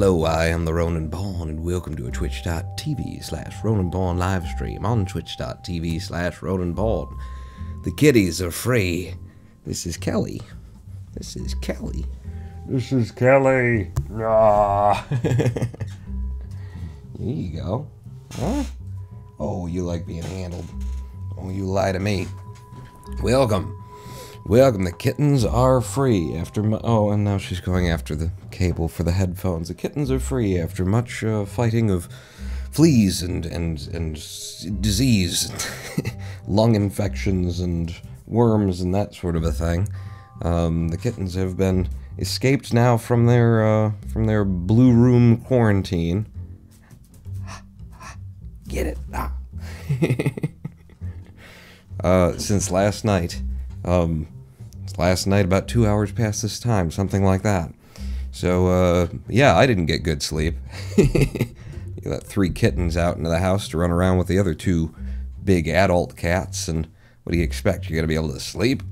Hello, I am the RoninPawn, and welcome to a twitch.tv slash RoninPawn live stream on twitch.tv slash RoninPawn. The kitties are free. This is Kelly. This is Kelly. This is Kelly. Ah. There you go. Huh? Oh, you like being handled. Oh, you lie to me. Welcome. Welcome. The kittens are free after. Mu- oh, and now she's going after the cable for the headphones. The kittens are free after much uh, fighting of fleas and and and disease, lung infections and worms and that sort of a thing. Um, the kittens have been escaped now from their uh, from their blue room quarantine. Get it? Ah. uh, since last night. Um, it's last night, about two hours past this time, something like that. So, uh, yeah, I didn't get good sleep. you let three kittens out into the house to run around with the other two big adult cats, and what do you expect? You're going to be able to sleep?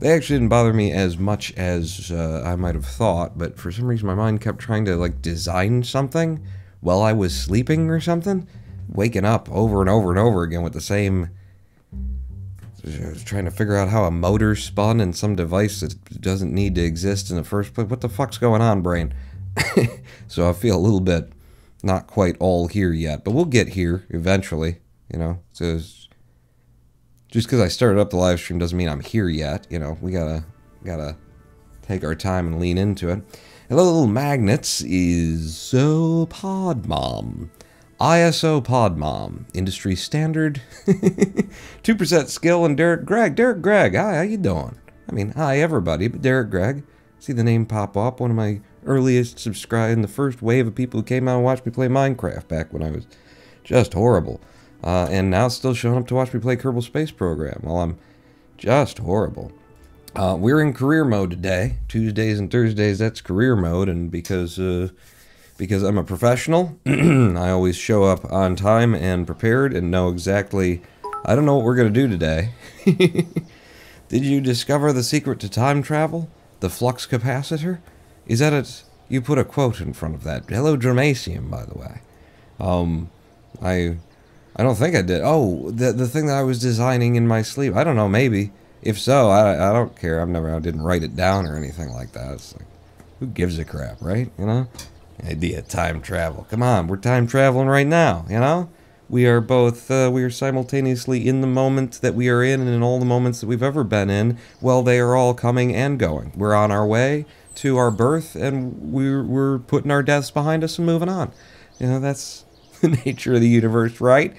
They actually didn't bother me as much as uh, I might have thought, but for some reason my mind kept trying to, like, design something while I was sleeping or something. Waking up over and over and over again with the same trying to figure out how a motor spun in some device that doesn't need to exist in the first place. What the fuck's going on, brain? so I feel a little bit not quite all here yet, but we'll get here eventually. You know, so just because I started up the live stream doesn't mean I'm here yet. You know, we gotta gotta take our time and lean into it. Hello, little magnets. Is so Pod Mom. ISO Pod Mom, industry standard, two percent skill, and Derek Gregg. Derek Gregg, hi, how you doing? I mean, hi everybody, but Derek Gregg. See the name pop up. One of my earliest subscribed in the first wave of people who came out and watched me play Minecraft back when I was just horrible, uh, and now still showing up to watch me play Kerbal Space Program while I'm just horrible. Uh, we're in career mode today. Tuesdays and Thursdays, that's career mode, and because uh, because I'm a professional, I always show up on time and prepared and know exactly. I don't know what we're gonna do today. Did you discover the secret to time travel? The flux capacitor? Is that it? You put a quote in front of that. Hello, Dramasium, by the way. Um, I, I don't think I did. Oh, the the thing that I was designing in my sleep. I don't know. Maybe. If so, I, I don't care. I've never. I didn't write it down or anything like that. It's like, who gives a crap, right? You know. Idea time travel. Come on, we're time traveling right now. You know. We are both. Uh, we are simultaneously in the moment that we are in, and in all the moments that we've ever been in. Well, they are all coming and going. We're on our way to our birth, and we're we're putting our deaths behind us and moving on. You know, that's the nature of the universe, right?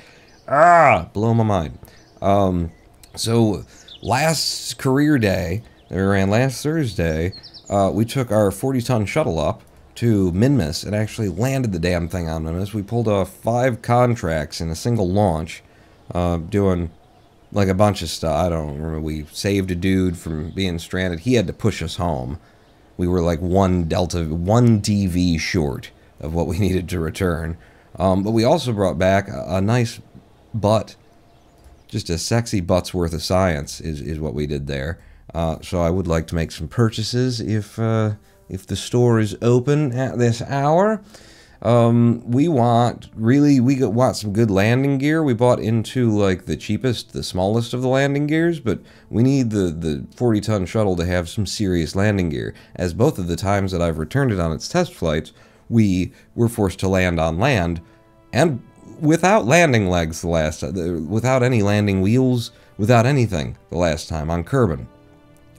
Ah, blow my mind. Um, so last career day, that we ran last Thursday, uh, we took our 40 ton shuttle up to Minmus and actually landed the damn thing on Minmus. We pulled off five contracts in a single launch, uh, doing like a bunch of stuff. I don't remember. We saved a dude from being stranded. He had to push us home. We were like one Delta, one DV short of what we needed to return. Um, but we also brought back a, a nice butt just a sexy butt's worth of science is, is what we did there. Uh, so I would like to make some purchases if uh, if the store is open at this hour. Um, we want really we got, want some good landing gear. We bought into like the cheapest, the smallest of the landing gears, but we need the the 40 ton shuttle to have some serious landing gear. As both of the times that I've returned it on its test flights, we were forced to land on land, and without landing legs the last the- without any landing wheels, without anything the last time on Kerbin.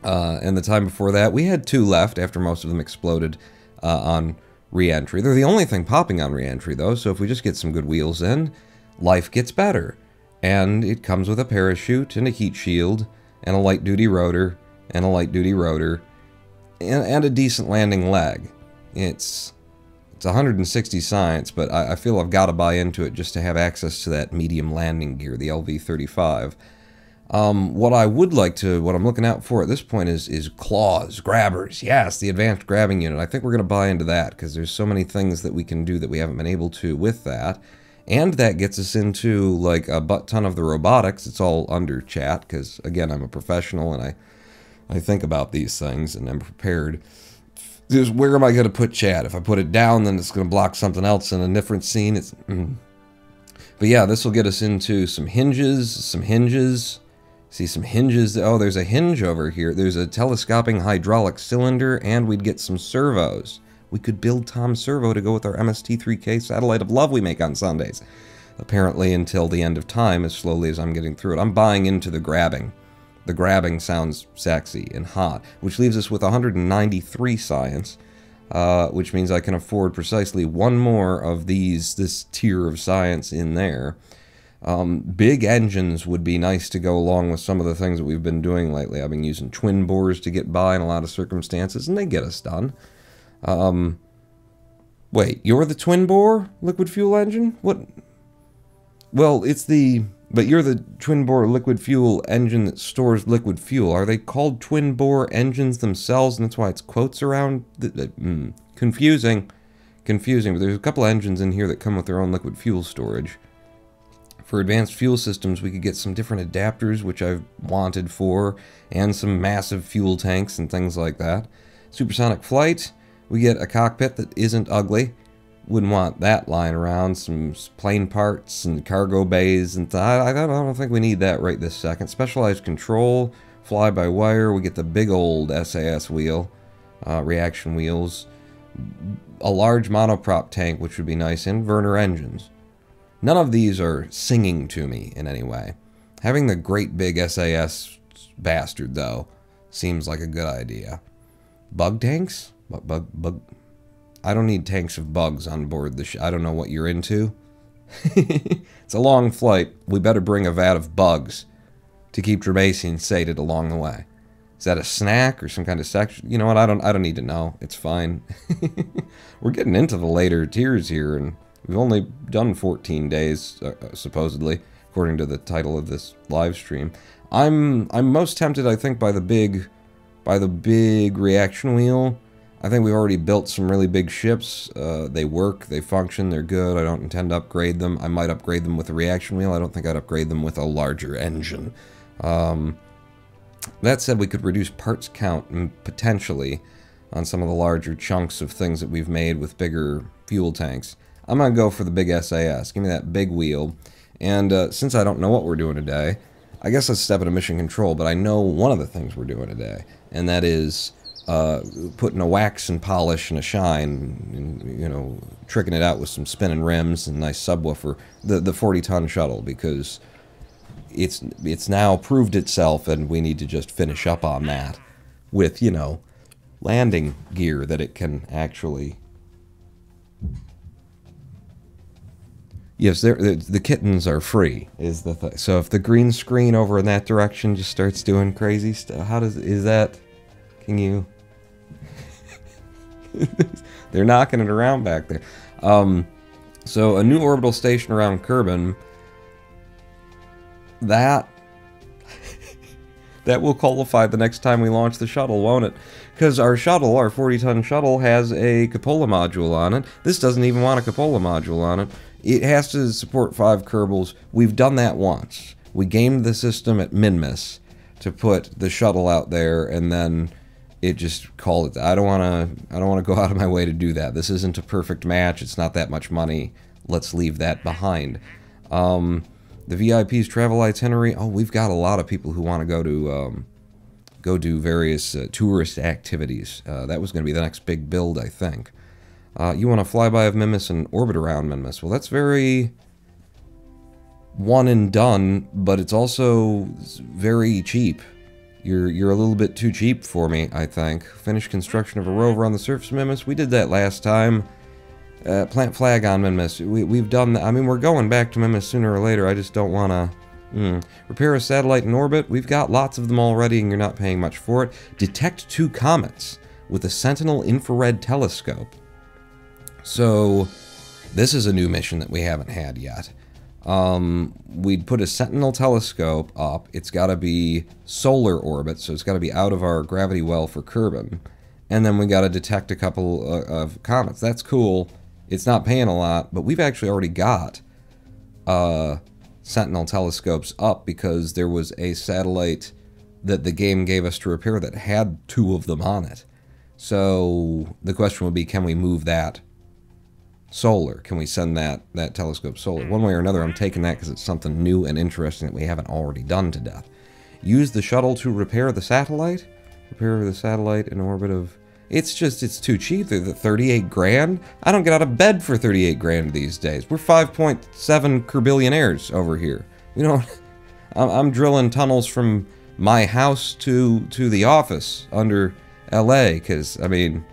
Uh, and the time before that, we had two left after most of them exploded uh, on re-entry. They're the only thing popping on re-entry though, so if we just get some good wheels in, life gets better. And it comes with a parachute and a heat shield and a light-duty rotor and a light-duty rotor and, and a decent landing leg. It's it's 160 science, but I, I feel I've got to buy into it just to have access to that medium landing gear, the LY-35. Um, what I would like to, what I'm looking out for at this point is is claws, grabbers. Yes, the advanced grabbing unit. I think we're going to buy into that because there's so many things that we can do that we haven't been able to with that. And that gets us into like a butt ton of the robotics. It's all under chat because again, I'm a professional and I I think about these things and I'm prepared. Just where am I going to put chat? If I put it down, then it's going to block something else in a different scene. It's, mm. But yeah, this will get us into some hinges, some hinges. See some hinges. Oh, there's a hinge over here. There's a telescoping hydraulic cylinder, and we'd get some servos. We could build Tom Servo to go with our MST3K satellite of love we make on Sundays. Apparently until the end of time, as slowly as I'm getting through it. I'm buying into the grabbing. The grabbing sounds sexy and hot, which leaves us with 193 science, uh, which means I can afford precisely one more of these, this tier of science in there. Um, big engines would be nice to go along with some of the things that we've been doing lately. I've been using Twin-Boars to get by in a lot of circumstances, and they get us done. Um, wait, you're the Twin-Boar liquid fuel engine? What? Well, it's the but you're the Twin-Boar liquid fuel engine that stores liquid fuel. Are they called Twin-Boar engines themselves, and that's why it's quotes around? Mm, confusing, confusing. But there's a couple engines in here that come with their own liquid fuel storage. For advanced fuel systems, we could get some different adapters, which I've wanted for, and some massive fuel tanks and things like that. Supersonic flight, we get a cockpit that isn't ugly wouldn't want that lying around. Some plane parts and cargo bays and th I, don't think we need that right this second. Specialized control, fly-by-wire. We get the big old SAS wheel, uh, reaction wheels, a large monoprop tank, which would be nice, and Vernor engines. None of these are singing to me in any way. Having the great big SAS bastard, though, seems like a good idea. Bug tanks? Bug, bug, bug, I don't need tanks of bugs on board the ship. I don't know what you're into. it's a long flight. We better bring a vat of bugs to keep Dramatian sated along the way. Is that a snack or some kind of section? You know what? I don't. I don't need to know. It's fine. We're getting into the later tiers here, and we've only done 14 days, uh, uh, supposedly, according to the title of this live stream. I'm I'm most tempted, I think, by the big, by the big reaction wheel I think we've already built some really big ships. Uh, they work, they function, they're good. I don't intend to upgrade them. I might upgrade them with a reaction wheel. I don't think I'd upgrade them with a larger engine. Um, that said, we could reduce parts count potentially on some of the larger chunks of things that we've made with bigger fuel tanks. I'm going to go for the big SAS. Give me that big wheel. And uh, since I don't know what we're doing today, I guess let's step into mission control, but I know one of the things we're doing today, and that is uh, putting a wax and polish and a shine, and, you know, tricking it out with some spinning rims and nice subwoofer, the the 40 ton shuttle because it's it's now proved itself, and we need to just finish up on that with you know landing gear that it can actually. Yes, the, the kittens are free. Is the thing. So if the green screen over in that direction just starts doing crazy stuff, how does is that? Can you? They're knocking it around back there. Um, so a new orbital station around Kerbin. That that will qualify the next time we launch the shuttle, won't it? Because our shuttle, our 40-ton shuttle, has a cupola module on it. This doesn't even want a cupola module on it. It has to support five Kerbals. We've done that once. We gamed the system at Minmus to put the shuttle out there, and then it just called it. I don't want to. I don't want to go out of my way to do that. This isn't a perfect match. It's not that much money. Let's leave that behind. Um, the VIP's travel itinerary. Oh, we've got a lot of people who want to go to um, go do various uh, tourist activities. Uh, that was going to be the next big build, I think. Uh, you want to flyby of Minmus and orbit around Minmus. Well, that's very one and done, but it's also very cheap. You're you're a little bit too cheap for me, I think. Finish construction of a rover on the surface Minmus. We did that last time. Uh, plant flag on Minmus. We, we've done that. I mean, we're going back to Minmus sooner or later. I just don't want to... Mm. Repair a satellite in orbit. We've got lots of them already, and you're not paying much for it. Detect two comets with a Sentinel infrared telescope. So, this is a new mission that we haven't had yet. Um, we'd put a Sentinel telescope up. It's got to be solar orbit, so it's got to be out of our gravity well for Kerbin. And then we got to detect a couple uh, of comets. That's cool. It's not paying a lot, but we've actually already got uh, Sentinel telescopes up because there was a satellite that the game gave us to repair that had two of them on it. So the question would be, can we move that solar? Can we send that that telescope solar? One way or another, I'm taking that because it's something new and interesting that we haven't already done to death. Use the shuttle to repair the satellite. Repair the satellite in orbit of. It's just it's too cheap. They're the 38 grand. I don't get out of bed for 38 grand these days. We're 5.7 kerbillionaires over here. We don't. I'm, I'm drilling tunnels from my house to to the office under L.A. Because I mean,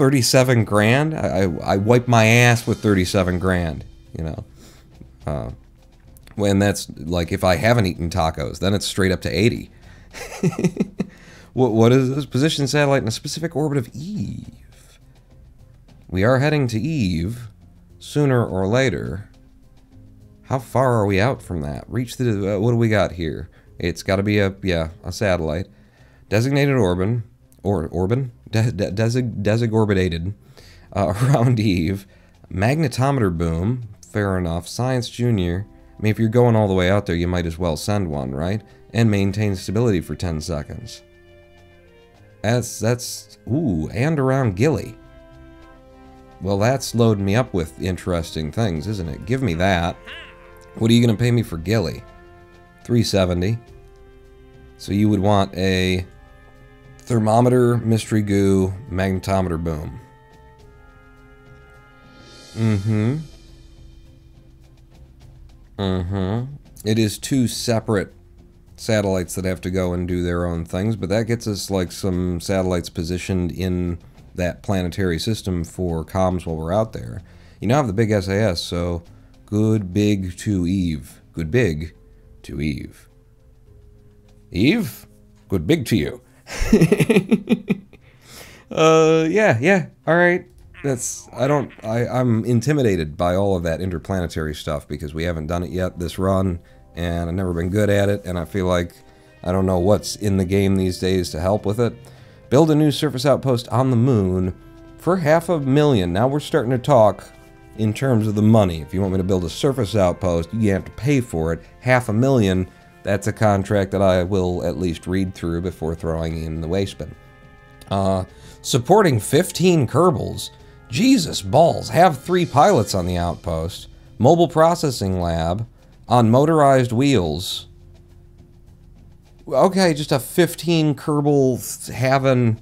37 grand. I, I I wipe my ass with 37 grand. You know. Uh, when that's like if I haven't eaten tacos, then it's straight up to 80. what, what is this? Position satellite in a specific orbit of Eve. We are heading to Eve sooner or later. How far are we out from that? Reach the. Uh, what do we got here? It's got to be a yeah a satellite, designated orbit or orbit de, de, desig, desigorbited uh, around Eve. Magnetometer boom. Fair enough. Science Junior. I mean, if you're going all the way out there, you might as well send one, right? And maintain stability for 10 seconds. That's, that's, ooh, and around Gilly. Well, that's loading me up with interesting things, isn't it? Give me that. What are you going to pay me for Gilly? 370. So you would want a thermometer, mystery goo, magnetometer boom. Mm-hmm. Mm-hmm. It is two separate satellites that have to go and do their own things, but that gets us like some satellites positioned in that planetary system for comms while we're out there. You now have the big SAS, so good big to Eve. Good big to Eve. Eve? Good big to you. uh yeah, yeah. All right that's I don't I I'm intimidated by all of that interplanetary stuff because we haven't done it yet this run and I've never been good at it and I feel like I don't know what's in the game these days to help with it. Build a new surface outpost on the moon for half a million. Now we're starting to talk in terms of the money. If you want me to build a surface outpost, you have to pay for it. Half a million, that's a contract that I will at least read through before throwing in the waste bin. Uh, supporting 15 Kerbals Jesus balls, have three pilots on the outpost, mobile processing lab, on motorized wheels. Okay, just a 15 Kerbal having.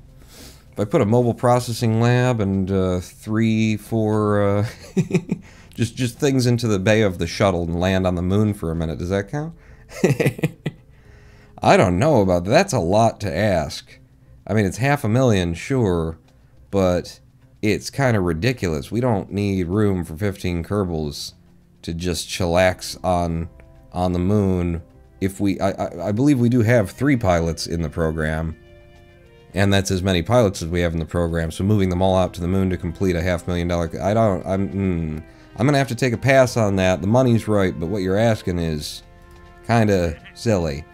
If I put a mobile processing lab and uh, three, four, uh, just just things into the bay of the shuttle and land on the moon for a minute, does that count? I don't know about that. That's a lot to ask. I mean, it's half a million, sure, but it's kind of ridiculous. We don't need room for 15 Kerbals to just chillax on on the moon. If we, I, I, I believe we do have three pilots in the program, and that's as many pilots as we have in the program. So moving them all out to the moon to complete a half million dollar, I don't, I'm, mm, I'm gonna have to take a pass on that. The money's right, but what you're asking is kind of silly.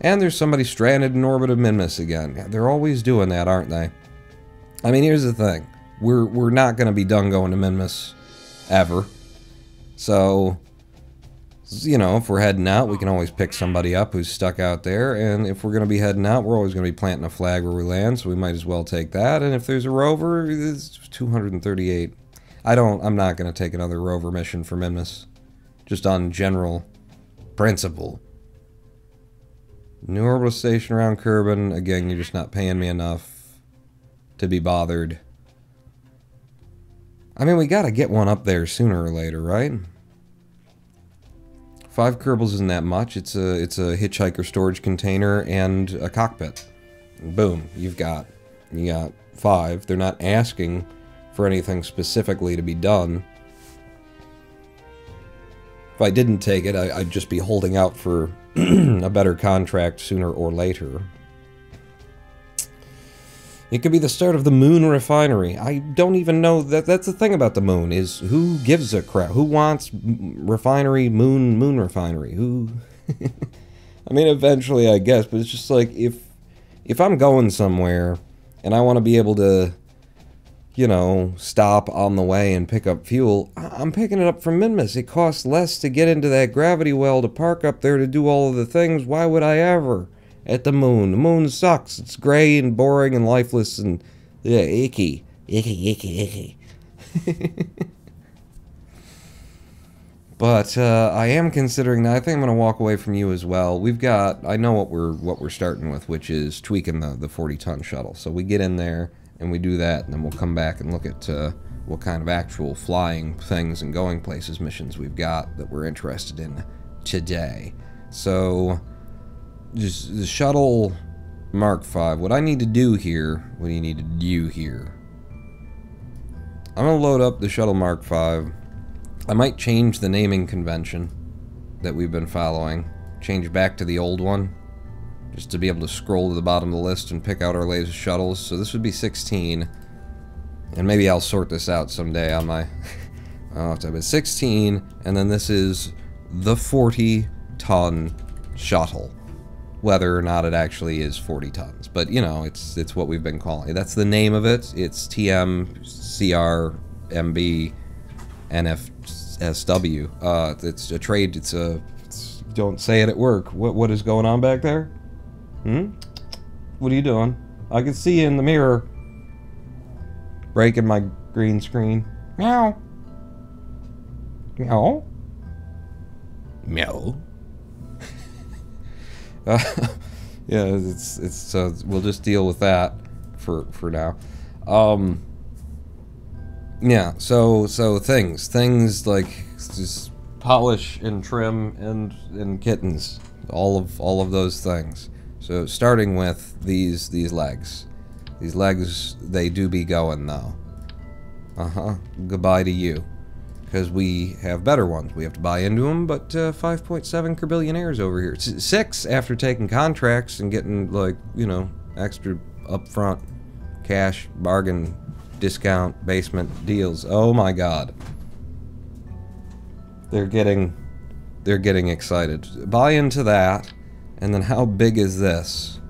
And there's somebody stranded in orbit of Minmus again. They're always doing that, aren't they? I mean, here's the thing we're we're not going to be done going to Minmus ever. So, you know, if we're heading out, we can always pick somebody up who's stuck out there. And if we're going to be heading out, we're always going to be planting a flag where we land, so we might as well take that. And if there's a rover, it's 238. I don't, I'm not going to take another rover mission for Minmus. Just on general principle. New orbital station around Kerbin. Again, you're just not paying me enough to be bothered. I mean, we gotta get one up there sooner or later, right? Five Kerbals isn't that much. It's a it's a hitchhiker storage container and a cockpit. Boom, you've got you got five. They're not asking for anything specifically to be done. If I didn't take it, I, would just be holding out for a better contract sooner or later. It could be the start of the moon refinery. I don't even know that that's the thing about the moon is who gives a crap? Who wants refinery, moon, moon refinery? Who I mean eventually I guess, but it's just like if if I'm going somewhere and I want to be able to you know, stop on the way and pick up fuel, I'm picking it up from Minmus. It costs less to get into that gravity well to park up there to do all of the things. Why would I ever? at the moon. The moon sucks. It's gray and boring and lifeless and Yeah, icky. Icky, icky, icky. but uh, I am considering that. I think I'm going to walk away from you as well. We've got. I know what we're what we're starting with, which is tweaking the the 40 ton shuttle. So we get in there and we do that, and then we'll come back and look at uh, what kind of actual flying things and going places missions we've got that we're interested in today. So, just the shuttle Mark V. What I need to do here, what do you need to do here? I'm gonna load up the shuttle Mark V. I might change the naming convention that we've been following. Change back to the old one. Just to be able to scroll to the bottom of the list and pick out our latest shuttles. So this would be 16. And maybe I'll sort this out someday on my... I'll have to have it 16, and then this is the 40 ton shuttle. Whether or not it actually is 40 tons. But, you know, it's it's what we've been calling it. That's the name of it. It's TM CRMB NFSW. Uh, it's a trade. It's a... It's, don't say it at work. What What is going on back there? Hmm? What are you doing? I can see you in the mirror. Breaking my green screen. Meow. Meow. Meow. uh, yeah, it's it's uh, we'll just deal with that for for now. Um. Yeah. So so things things like just polish and trim and and kittens. All of all of those things. So starting with these these legs. These legs, they do be going, though. Uh-huh. Goodbye to you. Because we have better ones. We have to buy into them, but uh, 5.7 billionaires over here. S six after taking contracts and getting, like, you know, extra upfront cash, bargain, discount, basement deals. Oh my god. They're getting... They're getting excited. Buy into that, and then how big is this?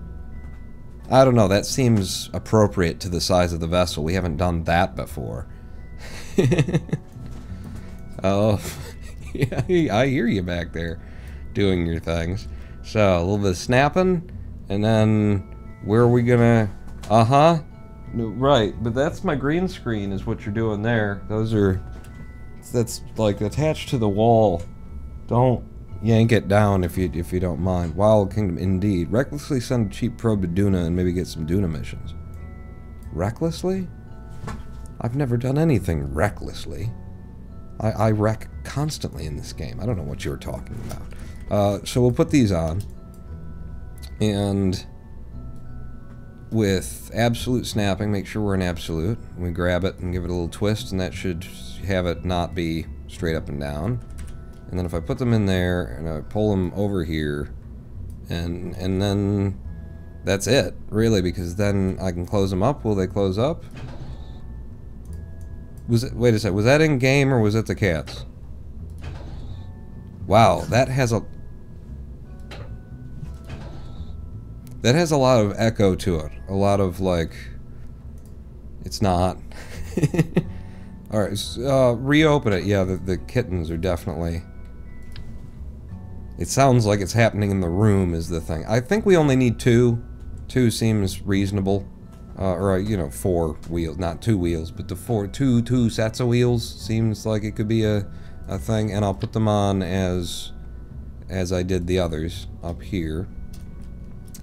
I don't know, that seems appropriate to the size of the vessel. We haven't done that before. oh, yeah, I hear you back there doing your things. So, a little bit of snapping, and then where are we gonna... Uh-huh. No, right, but that's my green screen is what you're doing there. Those are... That's, like, attached to the wall. Don't yank it down if you if you don't mind. Wild Kingdom, indeed. Recklessly send a cheap probe to Duna and maybe get some Duna missions. Recklessly? I've never done anything recklessly. I, I wreck constantly in this game. I don't know what you're talking about. Uh, so we'll put these on. And with absolute snapping, make sure we're in absolute. We grab it and give it a little twist, and that should have it not be straight up and down. And then if I put them in there and I pull them over here and and then that's it, really, because then I can close them up. Will they close up? Was it wait a sec, was that in game or was it the cats? Wow, that has a that has a lot of echo to it. A lot of like it's not. Alright, uh, reopen it. Yeah, the, the kittens are definitely it sounds like it's happening in the room is the thing. I think we only need two. Two seems reasonable. Uh, or, uh, you know, four wheels. Not two wheels, but the four, two, two sets of wheels seems like it could be a, a thing. And I'll put them on as, as I did the others up here.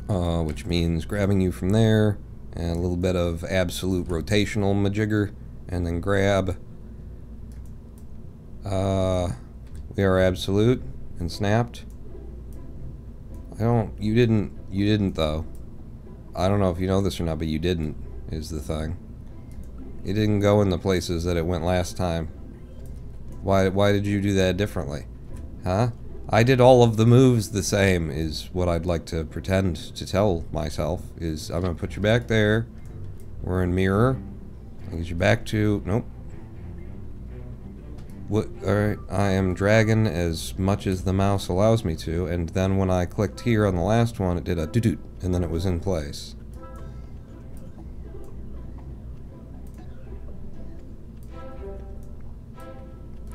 Uh, which means grabbing you from there and a little bit of absolute rotational majigger and then grab uh, we are absolute and snapped. I don't, you didn't, you didn't though. I don't know if you know this or not, but you didn't, is the thing. It didn't go in the places that it went last time. Why, why did you do that differently? Huh? I did all of the moves the same, is what I'd like to pretend to tell myself, is I'm gonna put you back there. We're in mirror. I get you back to, nope, what, alright, I am dragging as much as the mouse allows me to, and then when I clicked here on the last one, it did a doo-doo, and then it was in place.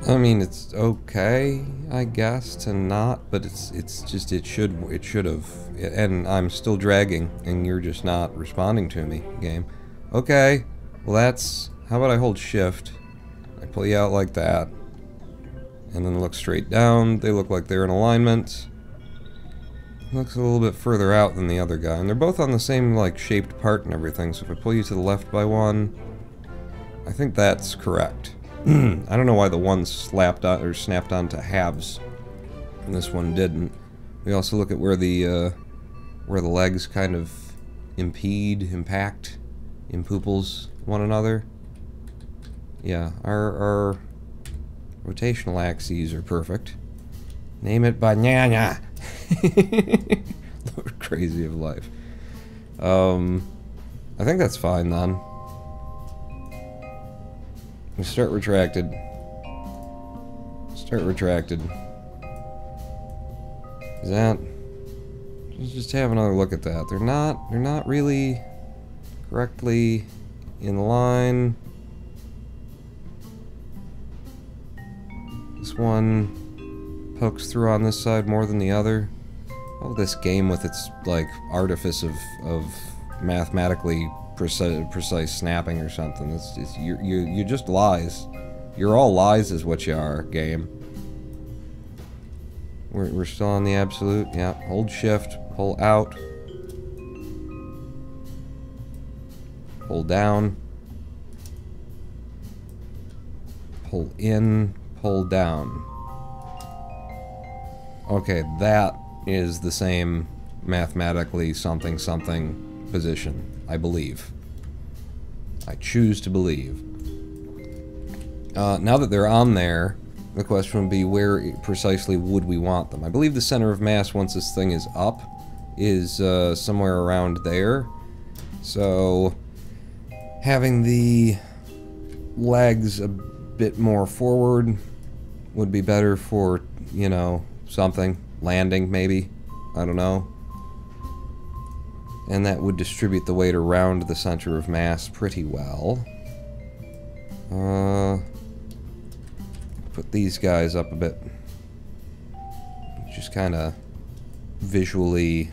I mean, it's okay, I guess, to not, but it's it's just it should it should have, and I'm still dragging, and you're just not responding to me, game. Okay. Well, that's... How about I hold shift? I pull you out like that. And then look straight down. They look like they're in alignment. Looks a little bit further out than the other guy. And they're both on the same, like, shaped part and everything. So if I pull you to the left by one... I think that's correct. I don't know why the one slapped on, or snapped onto halves. And this one didn't. We also look at where the, uh, where the legs kind of impede, impact, impooples one another. Yeah, our, our rotational axes are perfect. Name it banana. Lord crazy of life. Um, I think that's fine then. Start retracted. Start retracted. Is that... Let's just have another look at that. They're not, they're not really correctly in line. This one pokes through on this side more than the other. Oh, this game with its, like, artifice of, of mathematically precise, precise snapping or something. It's, it's you you you just lies. You're all lies is what you are, game. We're, we're still on the absolute. Yeah, hold shift, pull out. Pull down. Pull in, pull down. Okay, that is the same mathematically something something position. I believe. I choose to believe. Uh, now that they're on there, the question would be where precisely would we want them? I believe the center of mass, once this thing is up, is uh, somewhere around there. So, having the legs a bit more forward would be better for, you know, something. Landing, maybe. I don't know and that would distribute the weight around the center of mass pretty well. Uh, put these guys up a bit. Just kind of visually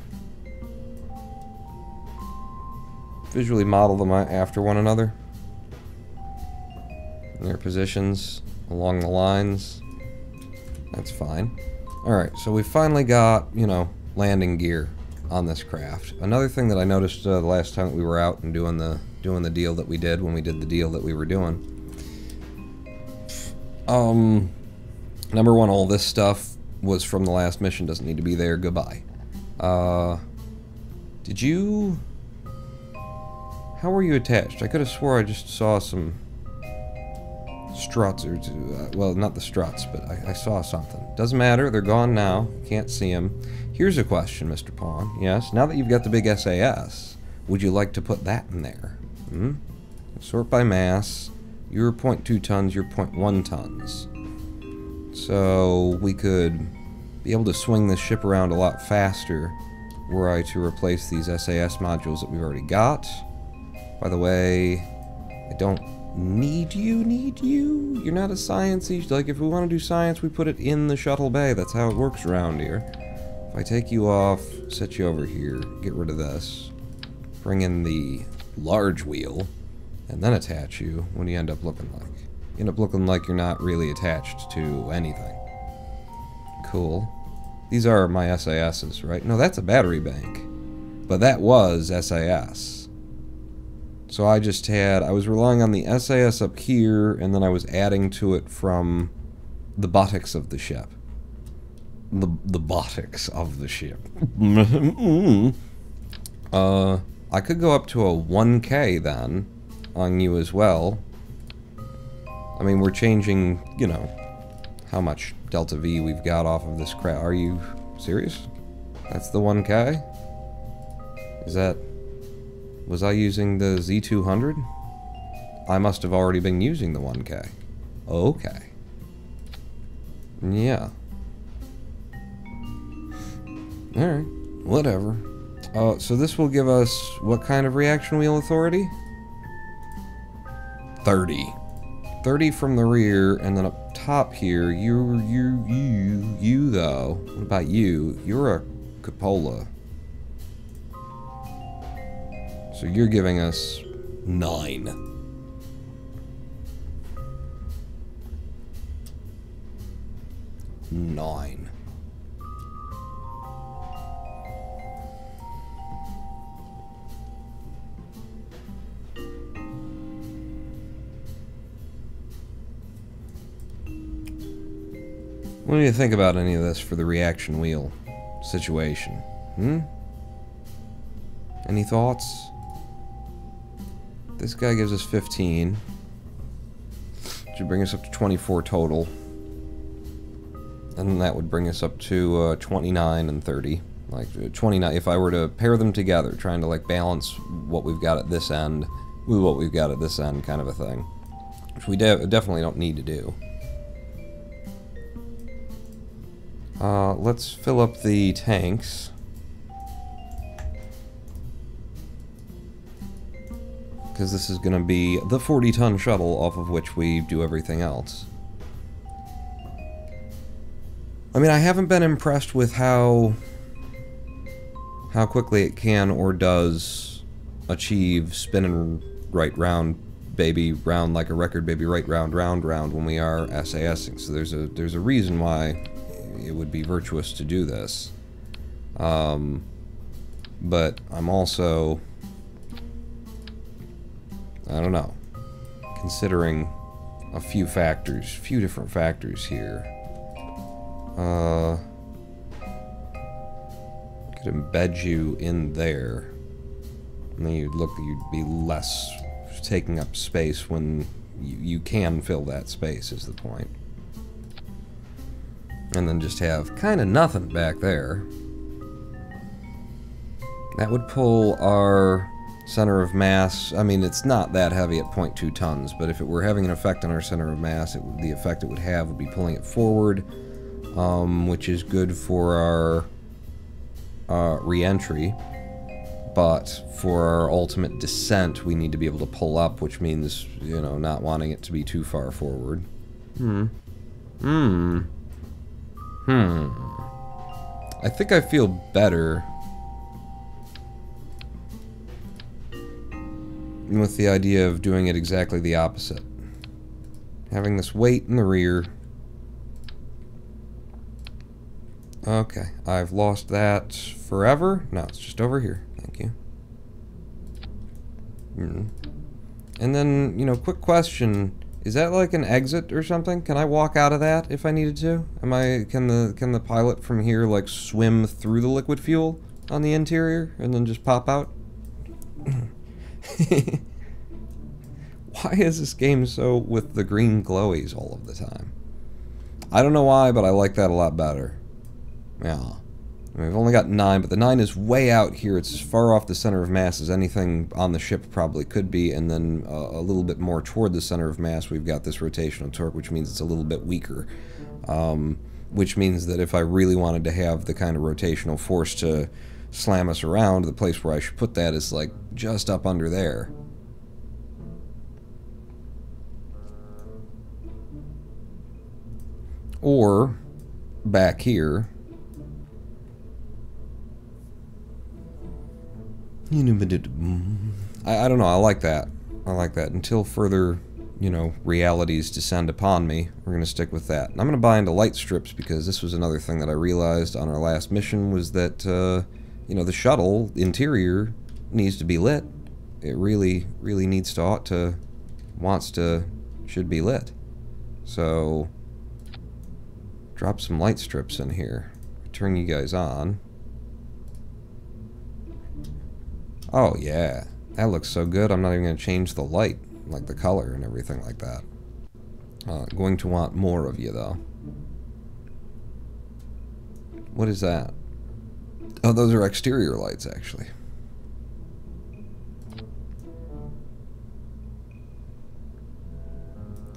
visually model them after one another. Their positions along the lines. That's fine. Alright, so we finally got, you know, landing gear on this craft. Another thing that I noticed uh, the last time that we were out and doing the doing the deal that we did when we did the deal that we were doing. Um, number one, all this stuff was from the last mission. Doesn't need to be there. Goodbye. Uh, did you? How were you attached? I could have swore I just saw some struts or uh, well, not the struts, but I, I saw something. Doesn't matter. They're gone now. Can't see them. Here's a question, Mr. Pawn. Yes, now that you've got the big SAS, would you like to put that in there? Hmm? Sort by mass. You're 0.2 tons, you're 0.1 tons. So we could be able to swing this ship around a lot faster were I to replace these SAS modules that we've already got. By the way, I don't need you, need you. You're not a sciencey. Like, if we want to do science, we put it in the shuttle bay. That's how it works around here. If I take you off, set you over here, get rid of this, bring in the large wheel, and then attach you, what do you end up looking like? You end up looking like you're not really attached to anything. Cool. These are my SASs, right? No, that's a battery bank. But that was SAS. So I just had, I was relying on the SAS up here, and then I was adding to it from the buttocks of the ship the the buttocks of the ship. uh, I could go up to a 1k then on you as well. I mean, we're changing, you know, how much delta V we've got off of this crap. Are you serious? That's the 1k? Is that... Was I using the Z200? I must have already been using the 1k. Okay. Yeah. Alright, whatever. Uh, so this will give us what kind of reaction wheel authority? 30. 30 from the rear, and then up top here, you, you, you, you though. What about you? You're a cupola. So you're giving us Nine. Nine. What do you think about any of this for the reaction wheel situation? Hmm? Any thoughts? This guy gives us 15. Should bring us up to 24 total. And that would bring us up to uh, 29 and 30. Like uh, 29, if I were to pair them together, trying to like balance what we've got at this end with what we've got at this end, kind of a thing. Which we de definitely don't need to do. Uh, let's fill up the tanks. Because this is going to be the 40 ton shuttle off of which we do everything else. I mean, I haven't been impressed with how how quickly it can or does achieve spinning right round baby round like a record baby right round round round when we are SASing. So there's a there's a reason why it would be virtuous to do this. Um, but I'm also I don't know considering a few factors, few different factors here. Uh, could embed you in there. And then you'd look, you'd be less taking up space when you, you can fill that space, is the point. And then just have kind of nothing back there. That would pull our center of mass. I mean, it's not that heavy at 0.2 tons, but if it were having an effect on our center of mass, it, the effect it would have would be pulling it forward um, which is good for our uh, re-entry. But for our ultimate descent, we need to be able to pull up, which means, you know, not wanting it to be too far forward. Hmm. Hmm. Hmm. I think I feel better with the idea of doing it exactly the opposite. Having this weight in the rear Okay, I've lost that forever. No, it's just over here. Thank you. Mm. And then, you know, quick question. Is that like an exit or something? Can I walk out of that if I needed to? Am I can the can the pilot from here like swim through the liquid fuel on the interior and then just pop out? why is this game so with the green glowies all of the time? I don't know why, but I like that a lot better. Yeah. I mean, we've only got 9, but the 9 is way out here. It's as far off the center of mass as anything on the ship probably could be, and then uh, a little bit more toward the center of mass, we've got this rotational torque, which means it's a little bit weaker. Um, which means that if I really wanted to have the kind of rotational force to slam us around, the place where I should put that is like just up under there. Or back here I, I don't know, I like that. I like that. Until further, you know, realities descend upon me, we're going to stick with that. And I'm going to buy into light strips because this was another thing that I realized on our last mission was that, uh, you know, the shuttle interior needs to be lit. It really, really needs to, ought to, wants to, should be lit. So, drop some light strips in here. Turn you guys on. Oh, yeah. That looks so good, I'm not even going to change the light, like the color and everything like that. Uh, going to want more of you, though. What is that? Oh, those are exterior lights, actually.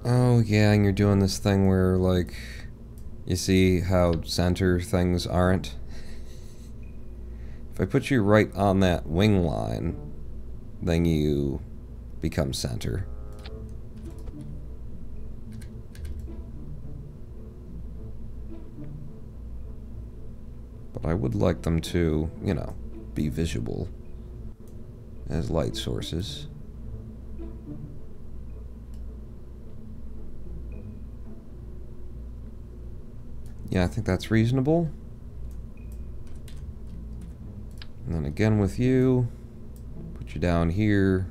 Oh, yeah, and you're doing this thing where, like, you see how center things aren't? If I put you right on that wing line, then you become center. But I would like them to, you know, be visible as light sources. Yeah, I think that's reasonable. And then again with you, put you down here,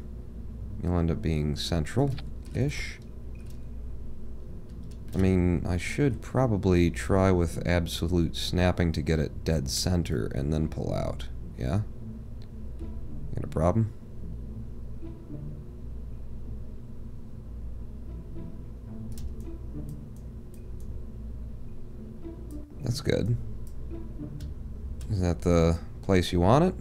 you'll end up being central-ish. I mean, I should probably try with absolute snapping to get it dead center and then pull out. Yeah? Got a problem? That's good. Is that the place you want it?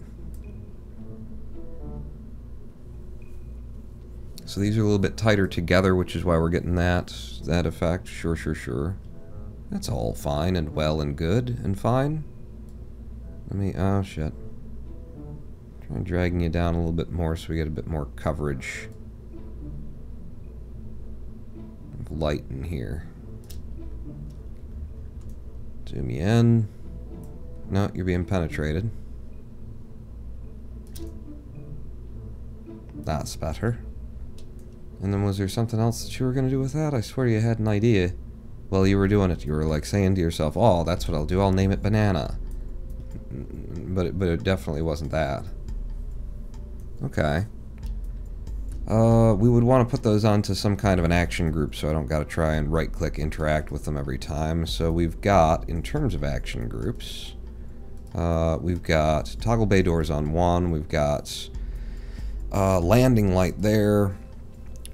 So these are a little bit tighter together, which is why we're getting that, that effect. Sure, sure, sure. That's all fine and well and good and fine. Let me, oh shit. Try dragging you down a little bit more so we get a bit more coverage of light in here. Zoom you in. No, you're being penetrated. That's better. And then was there something else that you were going to do with that? I swear you had an idea. Well, you were doing it. You were like saying to yourself, oh, that's what I'll do. I'll name it Banana. But it, but it definitely wasn't that. Okay. Uh, we would want to put those onto some kind of an action group so I don't got to try and right-click interact with them every time. So we've got, in terms of action groups, uh, we've got toggle bay doors on one, we've got uh, landing light there,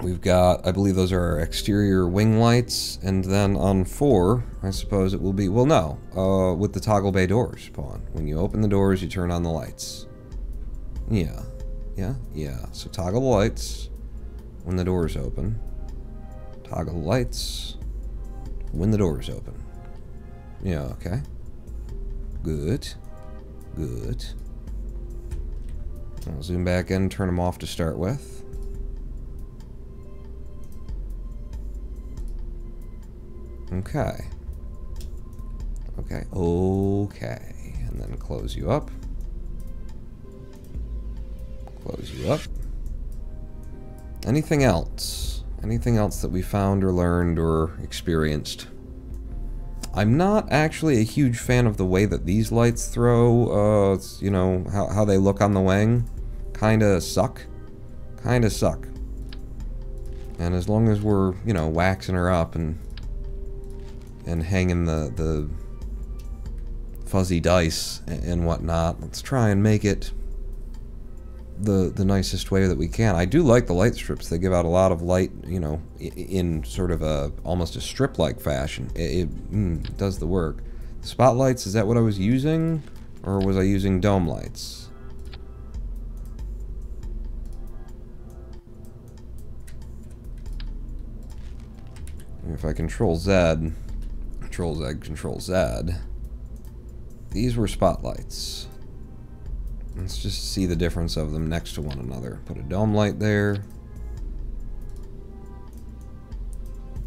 we've got, I believe those are our exterior wing lights, and then on four, I suppose it will be, well no, uh, with the toggle bay doors. When you open the doors, you turn on the lights. Yeah. Yeah, yeah. So toggle the lights when the doors open. Toggle the lights when the doors open. Yeah, okay. Good. Good. I'll zoom back in, turn them off to start with. Okay. Okay, okay. And then close you up. Close you up. Anything else? Anything else that we found or learned or experienced? I'm not actually a huge fan of the way that these lights throw, uh, you know, how, how they look on the wing. Kinda suck. Kinda suck. And as long as we're, you know, waxing her up and and hanging the, the fuzzy dice and whatnot, let's try and make it the the nicest way that we can. I do like the light strips. They give out a lot of light, you know, in sort of a almost a strip-like fashion. It, it mm, does the work. The spotlights, is that what I was using? Or was I using dome lights? If I control Z, control Z, control Z, these were spotlights. Let's just see the difference of them next to one another. Put a dome light there.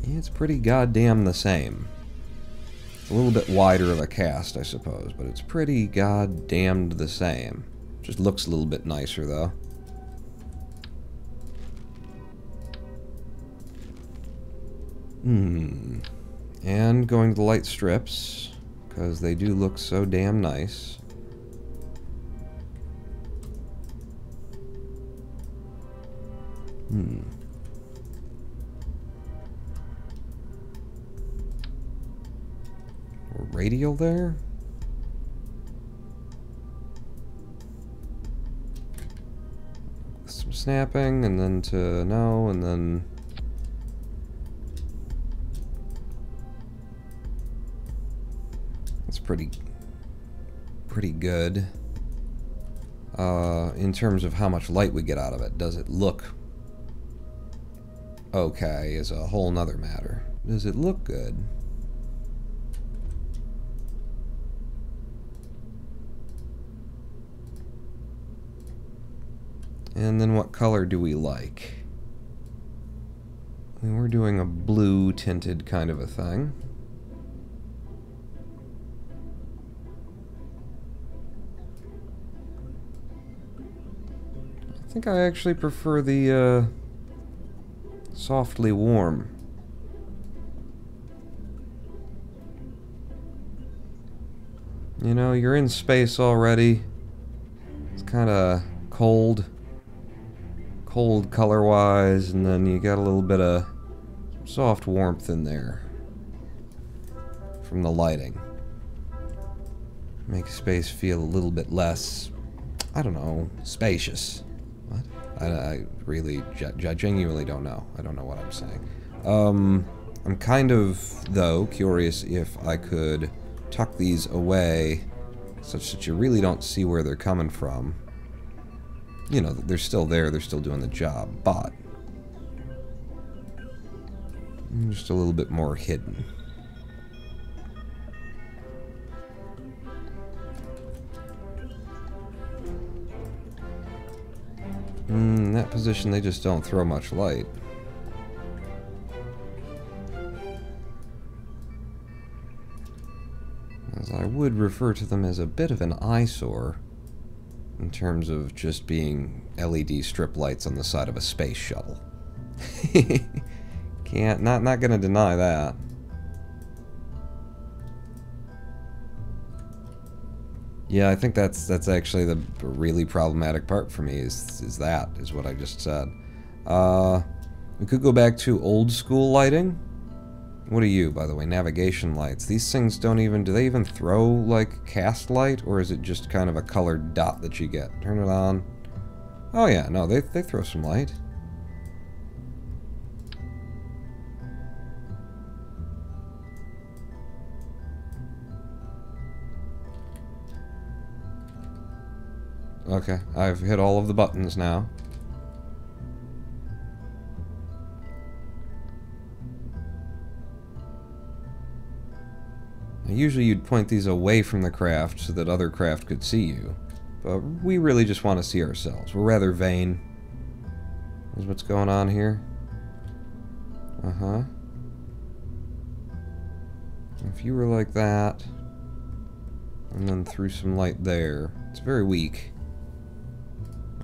It's pretty goddamn the same. It's a little bit wider of a cast, I suppose, but it's pretty goddamned the same. Just looks a little bit nicer, though. Hmm. And going to the light strips, because they do look so damn nice. Hmm. Radial there? Some snapping, and then to no, and then... It's pretty... pretty good. Uh, in terms of how much light we get out of it. Does it look okay is a whole nother matter. Does it look good? And then what color do we like? I mean, we're doing a blue tinted kind of a thing. I think I actually prefer the, uh, softly warm. You know, you're in space already. It's kind of cold. Cold color-wise, and then you got a little bit of soft warmth in there from the lighting. Makes space feel a little bit less, I don't know, spacious. I, I really, I genuinely don't know. I don't know what I'm saying. Um, I'm kind of, though, curious if I could tuck these away such that you really don't see where they're coming from. You know, they're still there, they're still doing the job, but just a little bit more hidden. Mm, in that position, they just don't throw much light. As I would refer to them as a bit of an eyesore in terms of just being LED strip lights on the side of a space shuttle. Can't, not, not gonna deny that. Yeah, I think that's that's actually the really problematic part for me is is that is what I just said. Uh, we could go back to old school lighting. What are you, by the way? Navigation lights. These things don't even, do they even throw, like, cast light? Or is it just kind of a colored dot that you get? Turn it on. Oh yeah, no, they, they throw some light. Okay, I've hit all of the buttons now. now. Usually you'd point these away from the craft so that other craft could see you. But we really just want to see ourselves. We're rather vain. Is what's going on here. Uh-huh. If you were like that, and then threw some light there, it's very weak.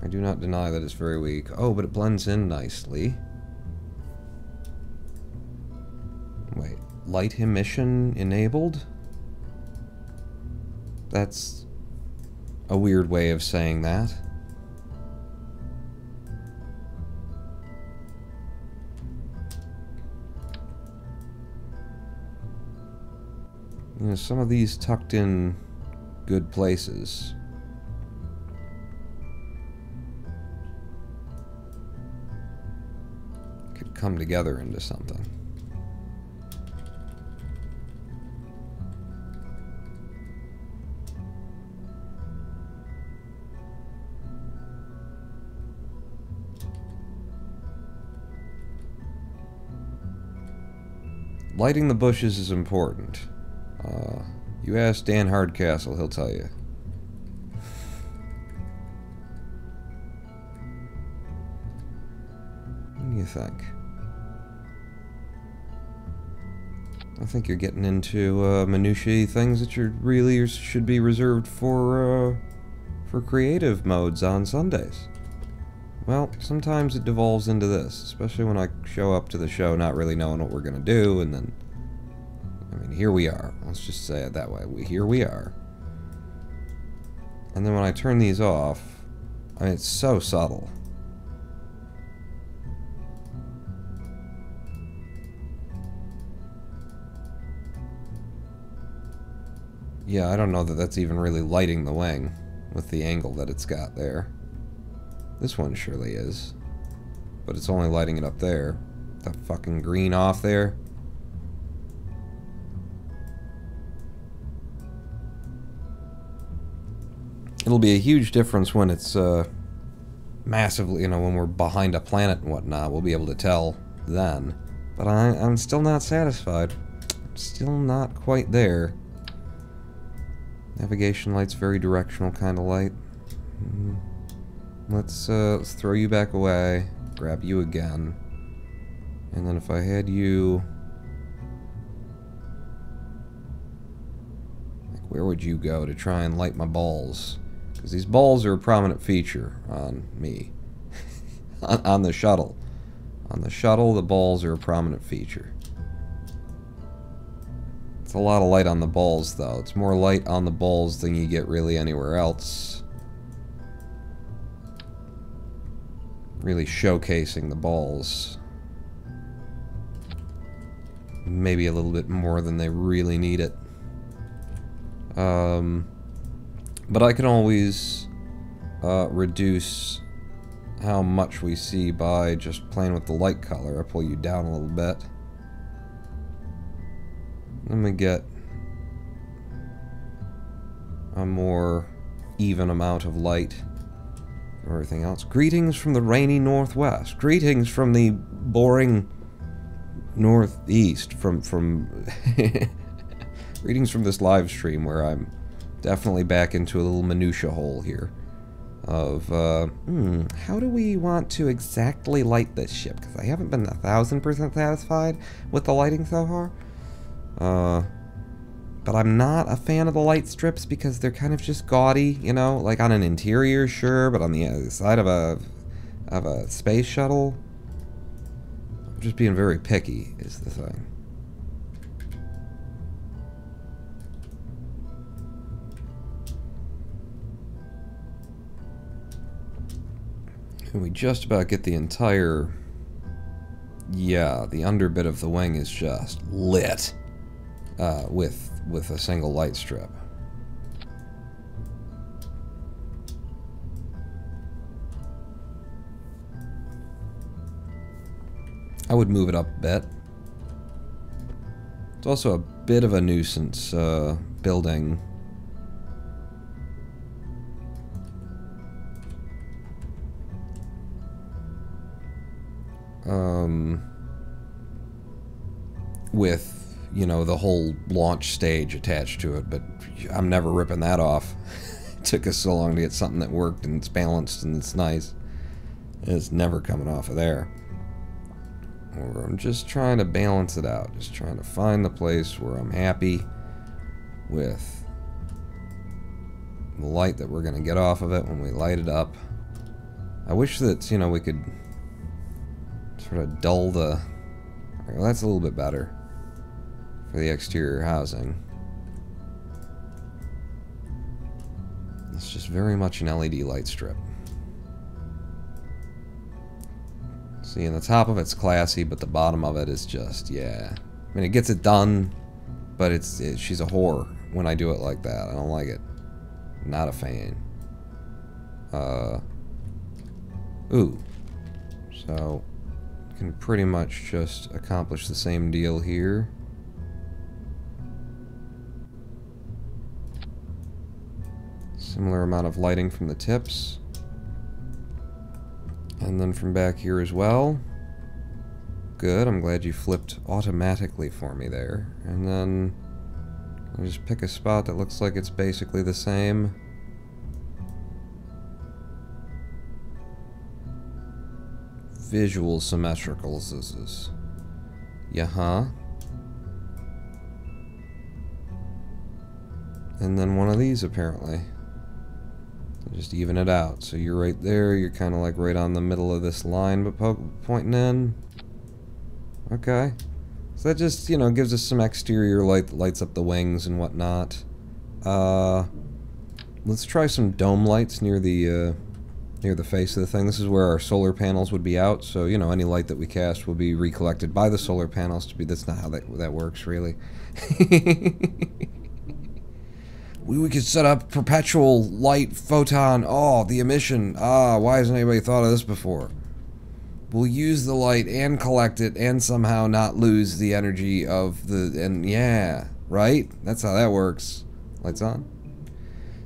I do not deny that it's very weak. Oh, but it blends in nicely. Wait, light emission enabled? That's a weird way of saying that. You know, some of these tucked in good places. Come together into something. Lighting the bushes is important. Uh, you ask Dan Hardcastle, he'll tell you. What do you think? I think you're getting into uh, minutiae things that you really should be reserved for uh, for creative modes on Sundays. Well, sometimes it devolves into this, especially when I show up to the show not really knowing what we're gonna do, and then, I mean, here we are. Let's just say it that way. We here we are. And then when I turn these off, I mean, it's so subtle. Yeah, I don't know that that's even really lighting the wing with the angle that it's got there. This one surely is. But it's only lighting it up there. That fucking green off there. It'll be a huge difference when it's uh, massively, you know, when we're behind a planet and whatnot. We'll be able to tell then. But I, I'm still not satisfied. Still not quite there. Navigation light's very directional kind of light. Mm. Let's, uh, let's throw you back away, grab you again, and then if I had you... Like, where would you go to try and light my balls? Because these balls are a prominent feature on me. on, on the shuttle. On the shuttle, the balls are a prominent feature. It's a lot of light on the balls, though. It's more light on the balls than you get really anywhere else. Really showcasing the balls. Maybe a little bit more than they really need it. Um, but I can always uh, reduce how much we see by just playing with the light color. I pull you down a little bit. Let me get a more even amount of light everything else. Greetings from the rainy northwest. Greetings from the boring northeast. From from greetings from this live stream where I'm definitely back into a little minutia hole here of uh, hmm, how do we want to exactly light this ship? Because I haven't been a thousand percent satisfied with the lighting so far. Uh, but I'm not a fan of the light strips because they're kind of just gaudy, you know, like on an interior, sure, but on the side of a of a space shuttle, I'm just being very picky is the thing. And we just about get the entire... Yeah, the underbit of the wing is just lit uh, with, with a single light strip. I would move it up a bit. It's also a bit of a nuisance uh, building um, with you know the whole launch stage attached to it, but I'm never ripping that off. it took us so long to get something that worked and it's balanced and it's nice. It's never coming off of there. Or I'm just trying to balance it out, just trying to find the place where I'm happy with the light that we're going to get off of it when we light it up. I wish that, you know, we could sort of dull the... Well, that's a little bit better for the exterior housing. It's just very much an LED light strip. See, and the top of it's classy, but the bottom of it is just, yeah. I mean, it gets it done, but it's it, she's a whore when I do it like that. I don't like it. Not a fan. Uh, ooh. So, can pretty much just accomplish the same deal here. Similar amount of lighting from the tips. And then from back here as well. Good, I'm glad you flipped automatically for me there. And then I just pick a spot that looks like it's basically the same. visual symmetricals this is. Yeah, huh? And then one of these, apparently. Just even it out. So you're right there, you're kind of like right on the middle of this line, but pointing in. Okay. So that just, you know, gives us some exterior light that lights up the wings and whatnot. Uh, let's try some dome lights near the, uh, near the face of the thing. This is where our solar panels would be out, so you know any light that we cast will be recollected by the solar panels. To be that's not how that that works really. we we could set up perpetual light photon. Oh, the emission. Ah, why hasn't anybody thought of this before? We'll use the light and collect it and somehow not lose the energy of the and yeah, right? That's how that works. Lights on.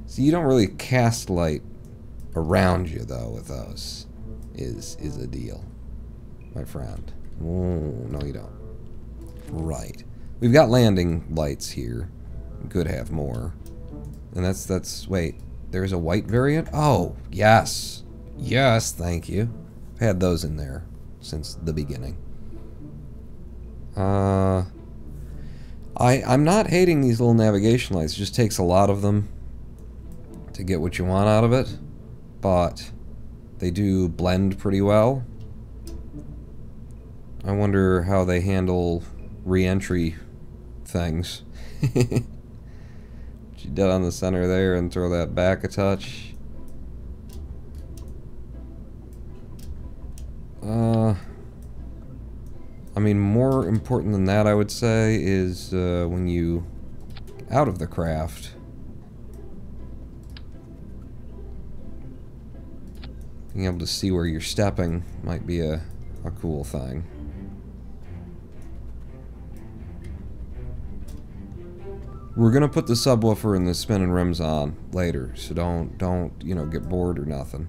So you don't really cast light around you though with those is is a deal, my friend. Oh, no you don't. Right. We've got landing lights here. Could have more. And that's that's wait, there's a white variant? Oh, yes. Yes, thank you. I've had those in there since the beginning. Uh I I'm not hating these little navigation lights. It just takes a lot of them to get what you want out of it but they do blend pretty well. I wonder how they handle re-entry things. Dead on the center there and throw that back a touch. Uh, I mean, more important than that, I would say, is uh, when you out of the craft. Being able to see where you're stepping might be a, a cool thing. We're gonna put the subwoofer and the spinning rims on later, so don't don't you know get bored or nothing.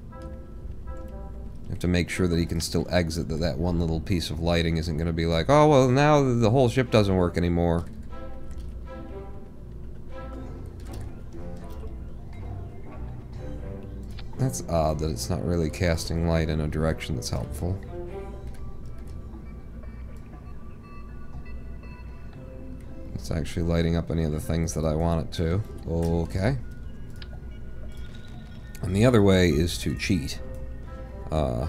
You have to make sure that he can still exit. That that one little piece of lighting isn't gonna be like, oh well, now the whole ship doesn't work anymore. That's odd that it's not really casting light in a direction that's helpful. It's actually lighting up any of the things that I want it to. Okay. And the other way is to cheat. Uh,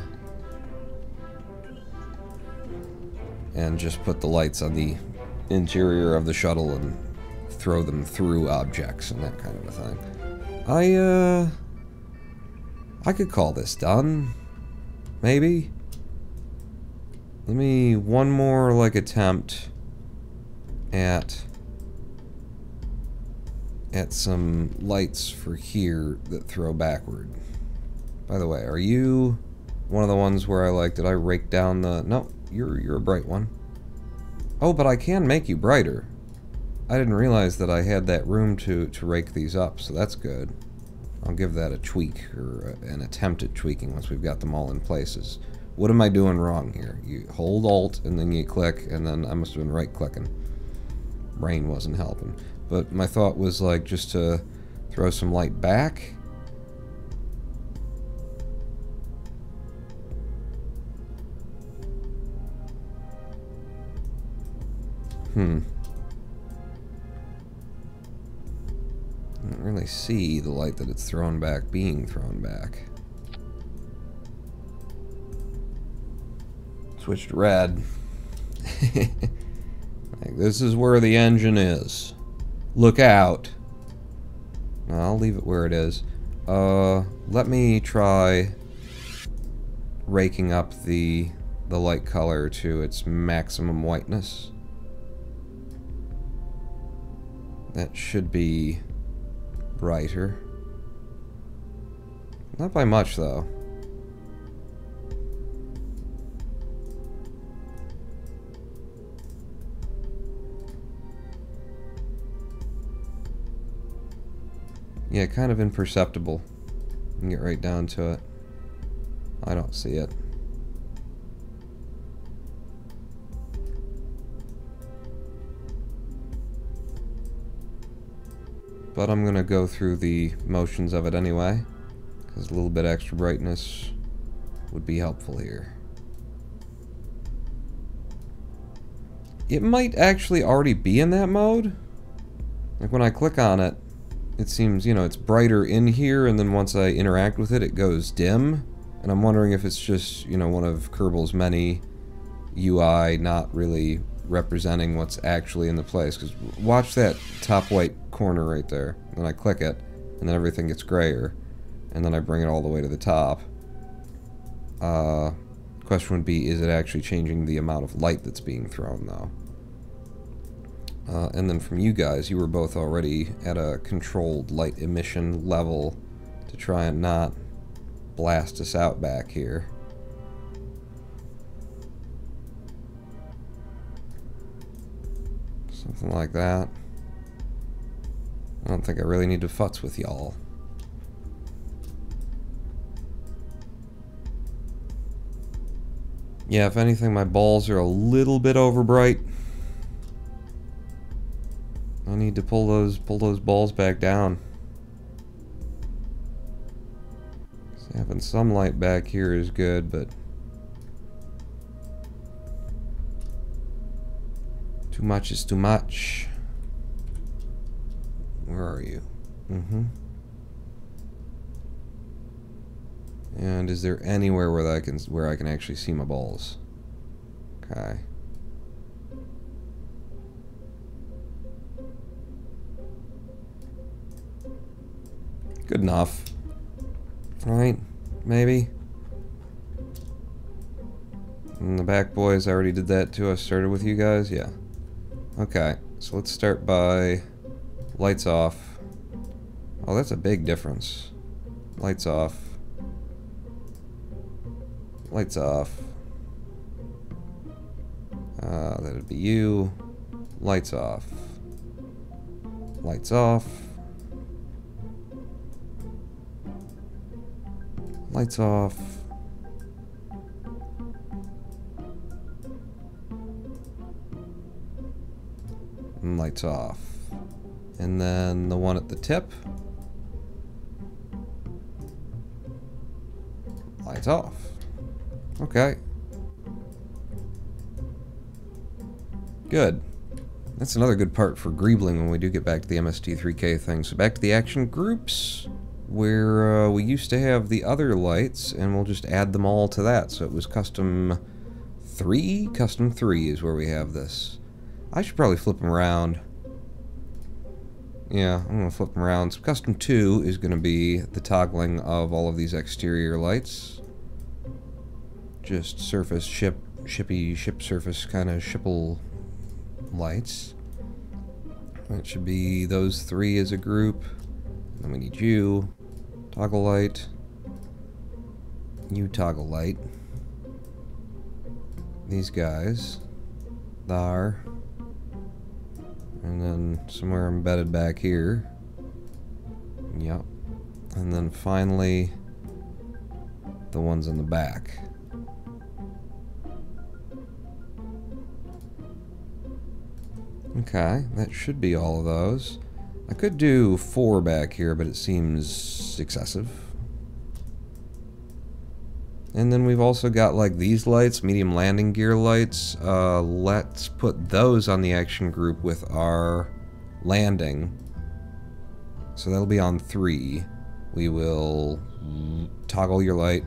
and just put the lights on the interior of the shuttle and throw them through objects and that kind of a thing. I, uh... I could call this done. Maybe. Let me... One more, like, attempt at at some lights for here that throw backward. By the way, are you one of the ones where I like, did I rake down the... No, you're, you're a bright one. Oh, but I can make you brighter. I didn't realize that I had that room to, to rake these up, so that's good. I'll give that a tweak, or a, an attempt at tweaking once we've got them all in places. What am I doing wrong here? You hold Alt, and then you click, and then I must have been right-clicking. Brain wasn't helping. But my thought was like just to throw some light back. Hmm. I don't really see the light that it's thrown back being thrown back. Switched red. like, this is where the engine is. Look out. I'll leave it where it is. Uh, let me try raking up the the light color to its maximum whiteness. That should be brighter. Not by much, though. Yeah, kind of imperceptible. get right down to it. I don't see it. But I'm to go through the motions of it anyway, because a little bit extra brightness would be helpful here. It might actually already be in that mode. Like when I click on it, it seems, you know, it's brighter in here, and then once I interact with it, it goes dim. And I'm wondering if it's just, you know, one of Kerbal's many UI not really representing what's actually in the place. Because watch that top white corner right there. Then I click it, and then everything gets grayer. And then I bring it all the way to the top. Uh, question would be, is it actually changing the amount of light that's being thrown, though? Uh, and then from you guys, you were both already at a controlled light emission level to try and not blast us out back here. Something like that. I don't think I really need to futz with y'all. Yeah, if anything, my balls are a little bit over bright. I need to pull those pull those balls back down. So having some light back here is good, but too much is too much. Where are you? Mm-hmm. And is there anywhere where I can where I can actually see my balls? Okay. Good enough. Right? Maybe? And the back boys, already did that too. I started with you guys? Yeah. Okay, so let's start by lights off. Oh, that's a big difference. Lights off. Lights off. Uh, that'd be you. Lights off. Lights off. Lights off. And lights off. And then the one at the tip. Lights off. Okay. Good. That's another good part for Greebling when we do get back to the MST3K thing. So back to the action groups, where uh, we used to have the other lights, and we'll just add them all to that. So it was custom 3? Custom 3 is where we have this. I should probably flip them around. Yeah, I'm going to flip them around. So custom 2 is going to be the toggling of all of these exterior lights. Just surface ship, shippy, ship surface kind of shipple lights. That should be those three as a group. Then we need you, toggle light, you toggle light, these guys, there, and then somewhere embedded back here. Yep. And then finally, the ones in the back. Okay, that should be all of those. I could do four back here, but it seems excessive. And then we've also got like these lights, medium landing gear lights. Uh, let's put those on the action group with our landing. So that'll be on three. We will toggle your light.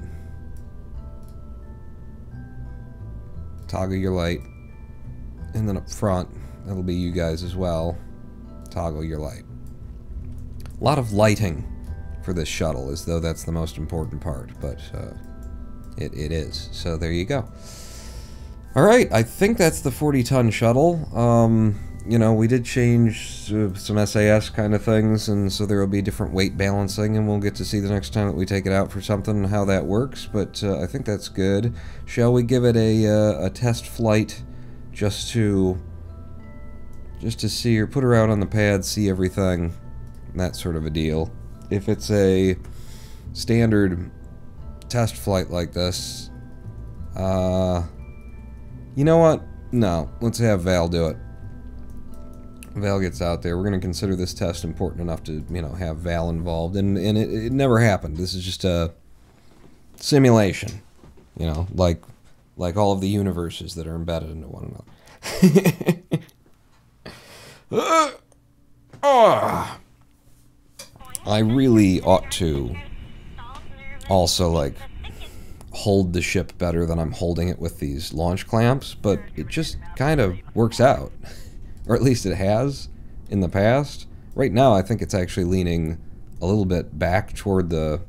Toggle your light. And then up front, That'll be you guys as well. Toggle your light. A lot of lighting for this shuttle, as though that's the most important part, but uh, it, it is. So there you go. Alright, I think that's the 40-ton shuttle. Um, you know, we did change uh, some SAS kind of things, and so there will be different weight balancing, and we'll get to see the next time that we take it out for something how that works, but uh, I think that's good. Shall we give it a, uh, a test flight just to just to see or put her out on the pad, see everything, that sort of a deal. If it's a standard test flight like this, uh, you know what? No, let's have Val do it. Val gets out there. We're going to consider this test important enough to, you know, have Val involved. And, and it, it never happened. This is just a simulation, you know, like like all of the universes that are embedded into one another. Uh, uh, I really ought to also, like, hold the ship better than I'm holding it with these launch clamps, but it just kind of works out. or at least it has in the past. Right now, I think it's actually leaning a little bit back toward the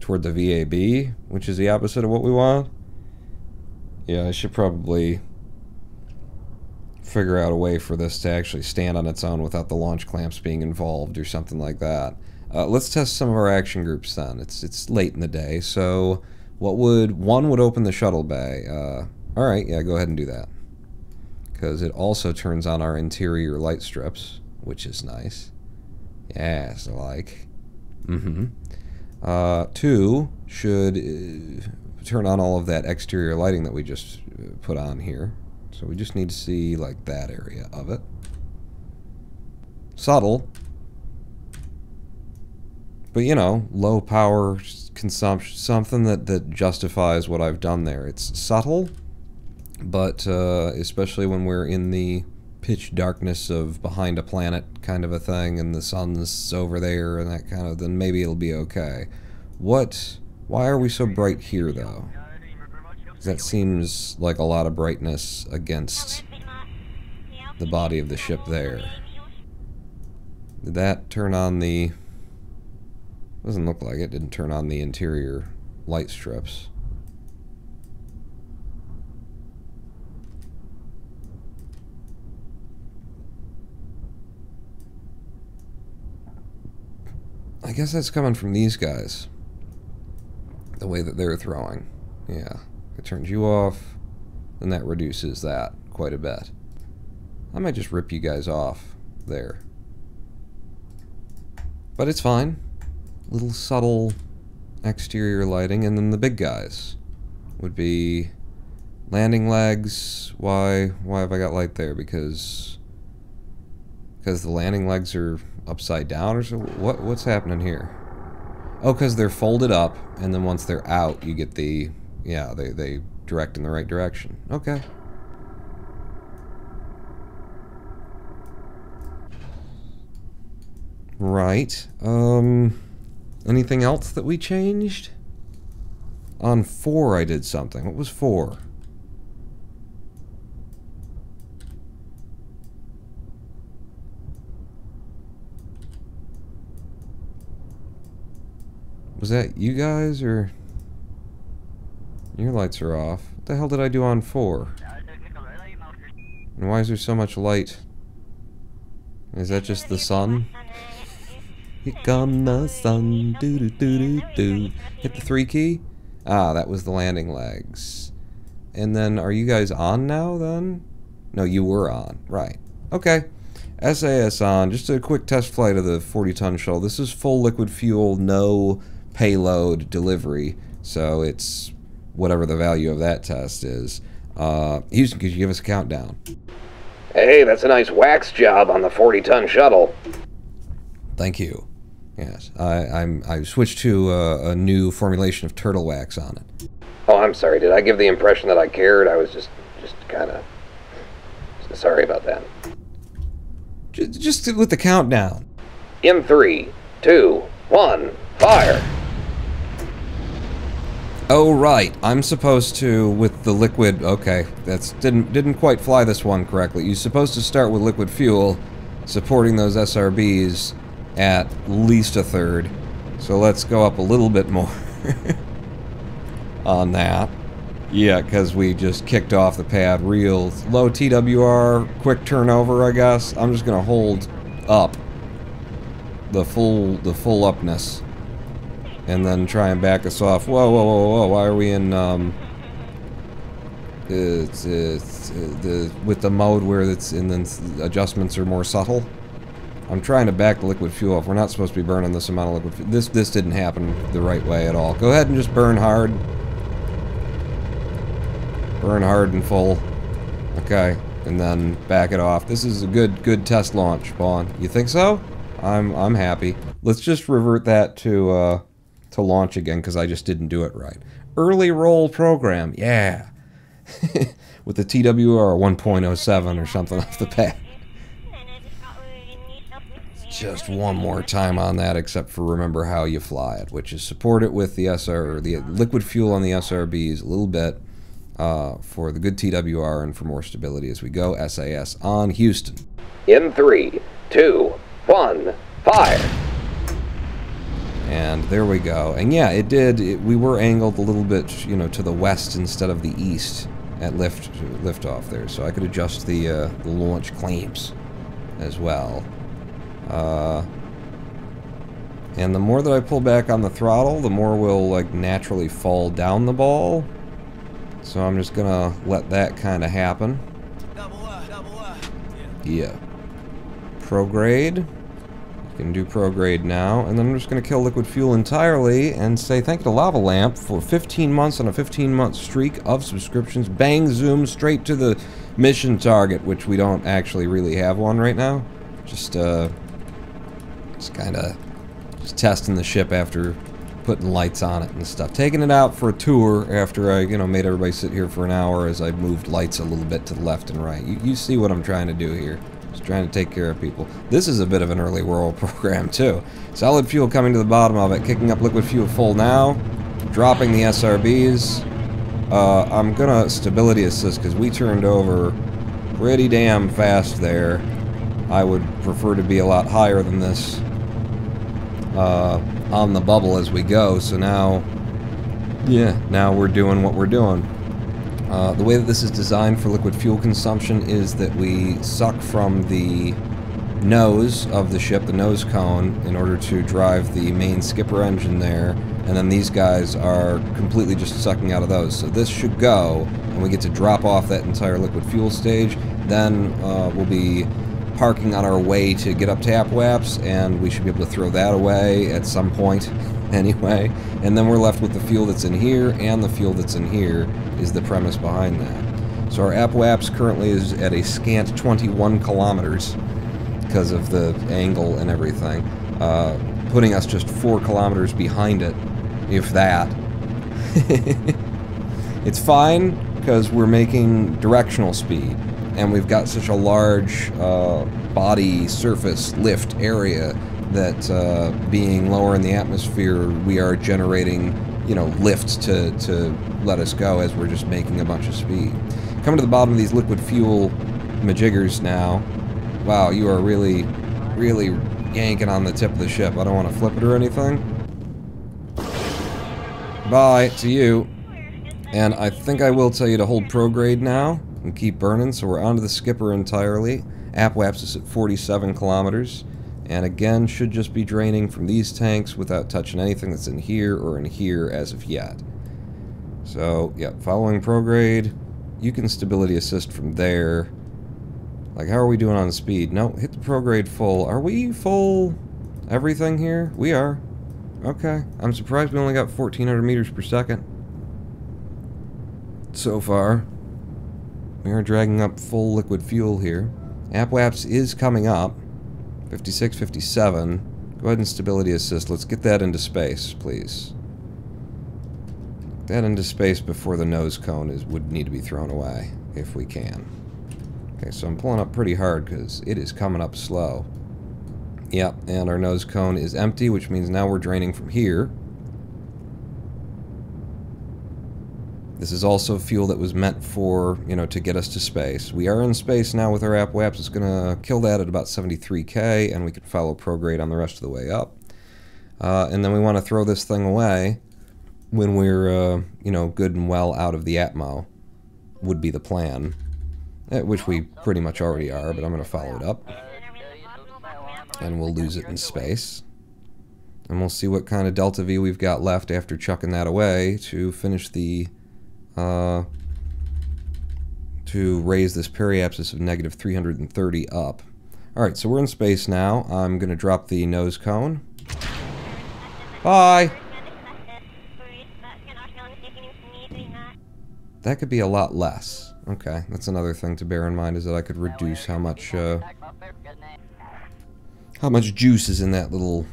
toward the VAB, which is the opposite of what we want. Yeah, I should probably figure out a way for this to actually stand on its own without the launch clamps being involved or something like that. Uh, let's test some of our action groups then. It's it's late in the day, so what would one would open the shuttle bay? Uh, all right, yeah, go ahead and do that because it also turns on our interior light strips, which is nice. Yes, I like. Mm-hmm. Uh, two should uh, turn on all of that exterior lighting that we just uh, put on here. So we just need to see like that area of it. Subtle. But you know, low power consumption, something that, that justifies what I've done there. It's subtle, but uh, especially when we're in the pitch darkness of behind a planet kind of a thing and the sun's over there and that kind of, then maybe it'll be okay. What, why are we so bright here though? That seems like a lot of brightness against the body of the ship there. Did that turn on the... Doesn't look like it. Didn't turn on the interior light strips. I guess that's coming from these guys. The way that they're throwing. Yeah. It turns you off, then that reduces that quite a bit. I might just rip you guys off there. But it's fine. Little subtle exterior lighting, and then the big guys would be landing legs. Why? Why have I got light there? Because because the landing legs are upside down or so. What? What's happening here? Oh, because they're folded up, and then once they're out, you get the yeah they they direct in the right direction. Okay. Right. Um, anything else that we changed? On four, I did something. What was four? Was that you guys, or... Your lights are off. What the hell did I do on four? And why is there so much light? Is that just the sun? Here come the sun, doo doo doo doo doo. Hit the three key? Ah, that was the landing legs. And then, are you guys on now, then? No, you were on. Right. Okay. SAS on. Just a quick test flight of the 40-ton shuttle. This is full liquid fuel, no payload delivery. So it's whatever the value of that test is. Uh, Houston, could you give us a countdown? Hey, that's a nice wax job on the 40 ton shuttle. Thank you. Yes, I, I'm. I switched to uh, a new formulation of turtle wax on it. Oh, I'm sorry. Did I give the impression that I cared? I was just, just kind of sorry about that. J- Just with the countdown. In three, two, one, fire! Oh right, I'm supposed to with the liquid. Okay, that's didn't didn't quite fly this one correctly. You're supposed to start with liquid fuel, supporting those SRBs at least a third. So let's go up a little bit more on that. Yeah, because we just kicked off the pad real low TWR, quick turnover. I guess I'm just gonna hold up the full the full upness and then try and back us off. Whoa, whoa, whoa, whoa! Why are we in um? It's, it's uh, the with the mode where it's and then adjustments are more subtle. I'm trying to back the liquid fuel off. We're not supposed to be burning this amount of liquid fuel. This this didn't happen the right way at all. Go ahead and just burn hard. Burn hard and full. Okay, and then back it off. This is a good good test launch, Vaughn. You think so? I'm I'm happy. Let's just revert that to uh, to launch again because I just didn't do it right. Early roll program, yeah. With the TWR 1.07 or something off the pad. Just one more time on that, except for remember how you fly it, which is support it with the SR, the liquid fuel on the SRBs a little bit uh, for the good TWR and for more stability as we go. SAS on Houston. In three, two, one, fire! And there we go. And yeah, it did. It, we were angled a little bit, you know, to the west instead of the east at lift liftoff there. So I could adjust the, uh, the launch clamps as well. Uh, and the more that I pull back on the throttle, the more will like naturally fall down the ball. So I'm just gonna let that kind of happen. Yeah. Prograde. Can do prograde now, and then I'm just going to kill liquid fuel entirely and say thank you to Lava Lamp for 15 months on a 15 month streak of subscriptions. Bang, zoom straight to the mission target, which we don't actually really have one right now. Just, uh, just kind of just testing the ship after putting lights on it and stuff. Taking it out for a tour after I, you know, made everybody sit here for an hour as I moved lights a little bit to the left and right. You, you see what I'm trying to do here. Just trying to take care of people. This is a bit of an early world program, too. Solid fuel coming to the bottom of it. Kicking up liquid fuel full now. Dropping the SRBs. Uh, I'm gonna stability assist because we turned over pretty damn fast there. I would prefer to be a lot higher than this. uh, on the bubble as we go. So now, yeah, now we're doing what we're doing. Uh, the way that this is designed for liquid fuel consumption is that we suck from the nose of the ship, the nose cone, in order to drive the main skipper engine there, and then these guys are completely just sucking out of those. So this should go, and we get to drop off that entire liquid fuel stage. Then uh, we'll be parking on our way to get up to apoaps, and we should be able to throw that away at some point anyway. And then we're left with the fuel that's in here, and the fuel that's in here is the premise behind that. So our apoaps currently is at a scant 21 kilometers because of the angle and everything, uh, putting us just four kilometers behind it, if that. it's fine because we're making directional speed, and we've got such a large uh, body surface lift area that uh, being lower in the atmosphere, we are generating, you know, lift to, to let us go as we're just making a bunch of speed. Coming to the bottom of these liquid fuel majiggers now, Wow, you are really, really yanking on the tip of the ship. I don't want to flip it or anything. Bye to you. And I think I will tell you to hold prograde now and keep burning, so we're onto the skipper entirely. Apoaps is at 47 kilometers. And again, should just be draining from these tanks without touching anything that's in here or in here as of yet. So, yeah, following prograde, you can stability assist from there. Like, how are we doing on speed? No, hit the prograde full. Are we full everything here? We are. Okay. I'm surprised we only got 1,400 meters per second. So far. We are dragging up full liquid fuel here. Apoaps is coming up. 56, 57. Go ahead and stability assist. Let's get that into space, please. That into space before the nose cone is would need to be thrown away, if we can. Okay, so I'm pulling up pretty hard because it is coming up slow. Yep, and our nose cone is empty, which means now we're draining from here. This is also fuel that was meant for, you know, to get us to space. We are in space now with our apoaps. It's going to kill that at about 73k, and we can follow prograde on the rest of the way up. Uh, and then we want to throw this thing away when we're, uh, you know, good and well out of the Atmo, would be the plan. Eh, which we pretty much already are, but I'm going to follow it up. And we'll lose it in space. And we'll see what kind of delta V we've got left after chucking that away to finish the, uh, to raise this periapsis of negative 330 up. Alright, so we're in space now. I'm going to drop the nose cone. Bye! That could be a lot less. Okay, that's another thing to bear in mind is that I could reduce how much, uh, how much juice is in that little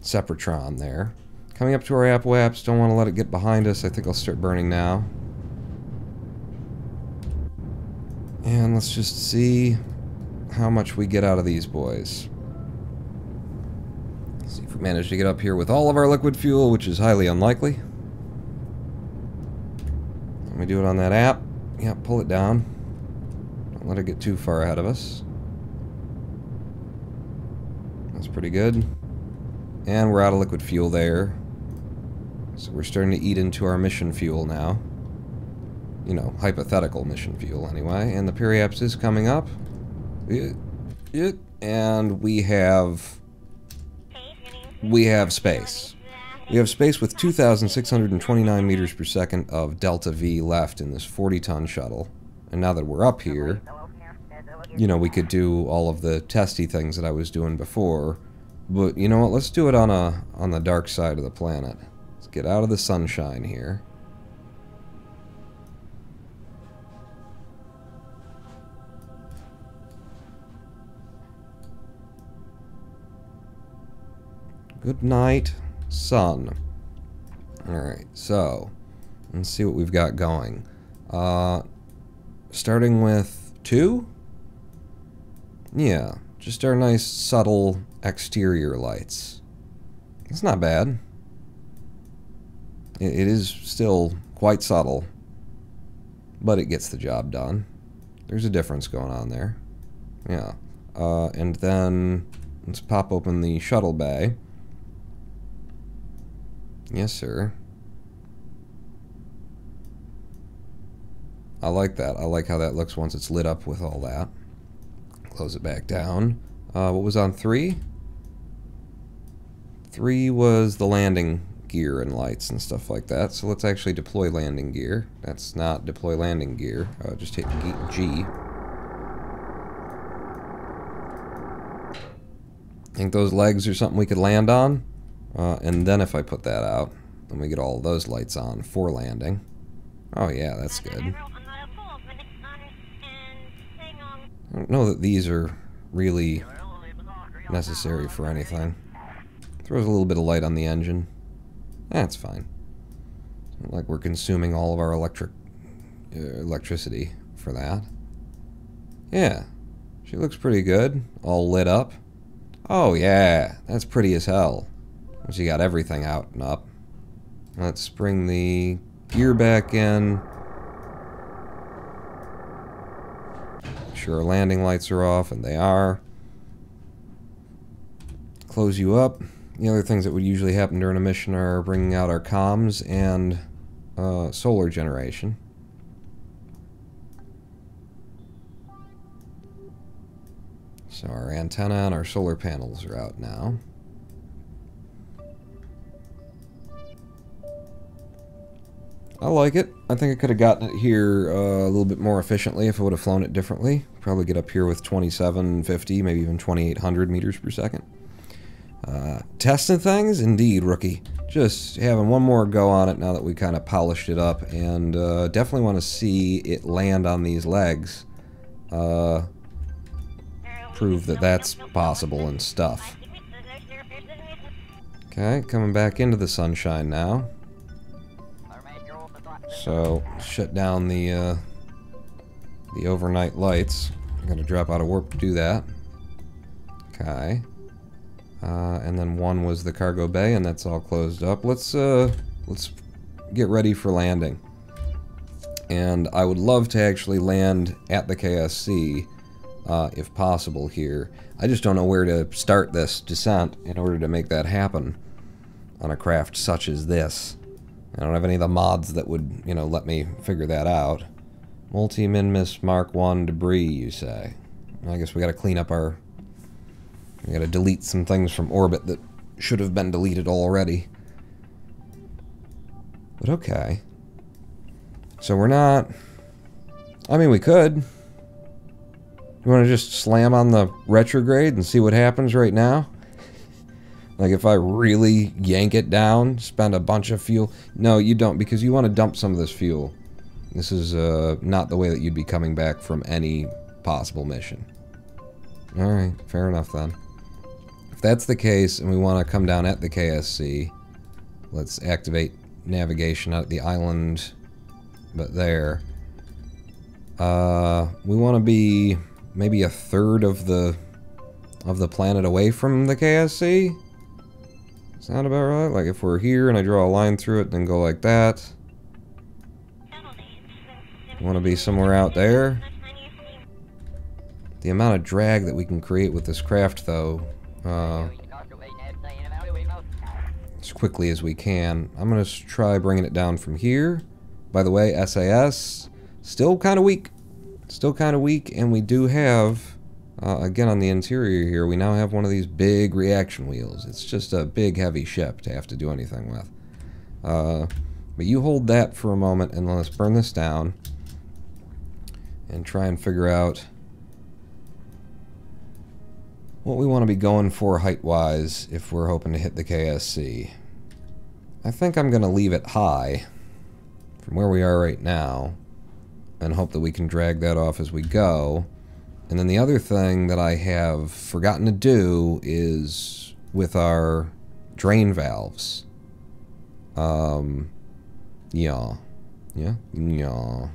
Separatron there. Coming up to our apoaps, don't want to let it get behind us. I think I'll start burning now. And let's just see how much we get out of these boys. see if we manage to get up here with all of our liquid fuel, which is highly unlikely. Let me do it on that app. Yeah, pull it down. Don't let it get too far ahead of us. That's pretty good. And we're out of liquid fuel there. So we're starting to eat into our mission fuel now. You know, hypothetical mission fuel anyway. And the periaps is coming up. And we have... We have space. We have space with 2,629 meters per second of delta V left in this 40-ton shuttle. And now that we're up here, you know, we could do all of the testy things that I was doing before. But you know what? Let's do it on a on the dark side of the planet. Get out of the sunshine here. Good night sun. Alright, so let's see what we've got going. Uh, starting with two? Yeah, just our nice subtle exterior lights. It's not bad. It, is still quite subtle, but it gets the job done. There's a difference going on there. Yeah. Uh, and then Let's pop open the shuttle bay. Yes, sir. I like that. I like how that looks once it's lit up with all that. Close it back down. Uh, what was on three? Three was the landing gear and lights and stuff like that. So let's actually deploy landing gear. That's not deploy landing gear. Uh, just hit G. think those legs are something we could land on. Uh, and then if I put that out, then we get all those lights on for landing. Oh yeah, that's good. I don't know that these are really necessary for anything. Throws a little bit of light on the engine. That's fine. Like we're consuming all of our electric uh, electricity for that. Yeah, she looks pretty good, all lit up. Oh yeah, that's pretty as hell. She got everything out and up. Let's bring the gear back in. Sure, landing lights are off, and they are. Close you up. The other things that would usually happen during a mission are bringing out our comms and uh, solar generation. So our antenna and our solar panels are out now. I like it. I think I could have gotten it here uh, a little bit more efficiently if I would have flown it differently. Probably get up here with 2750, maybe even 2800 meters per second. Uh, testing things? Indeed, rookie. Just having one more go on it now that we kind of polished it up, and uh, definitely want to see it land on these legs. Uh, prove that that's possible and stuff. Okay, coming back into the sunshine now. So, shut down the, uh, the overnight lights. I'm gonna drop out of warp to do that. Okay. Uh, and then one was the cargo bay, and that's all closed up. Let's, uh, let's get ready for landing. And I would love to actually land at the KSC uh, if possible here. I just don't know where to start this descent in order to make that happen on a craft such as this. I don't have any of the mods that would, you know, let me figure that out. Multi-Minmus Mark 1 debris, you say. I guess we gotta clean up our... We gotta delete some things from orbit that should have been deleted already. But okay. So we're not... I mean, we could. You want to just slam on the retrograde and see what happens right now? Like if I really yank it down, spend a bunch of fuel. No, you don't because you want to dump some of this fuel. This is uh, not the way that you'd be coming back from any possible mission. Alright, fair enough then. That's the case and we want to come down at the KSC, let's activate navigation at the island, but there. Uh, we want to be maybe a third of the of the planet away from the KSC. Sound about right? Like if we're here and I draw a line through it, then go like that. Want to be somewhere out there. The amount of drag that we can create with this craft, though, as quickly as we can. I'm going to try bringing it down from here. By the way, SAS, still kind of weak. Still kind of weak, and we do have, uh, again on the interior here, we now have one of these big reaction wheels. It's just a big heavy ship to have to do anything with. Uh, but you hold that for a moment and let's burn this down and try and figure out what we want to be going for height-wise if we're hoping to hit the KSC. I think I'm going to leave it high from where we are right now and hope that we can drag that off as we go. And then the other thing that I have forgotten to do is with our drain valves. Um, yeah. Yeah? Yeah.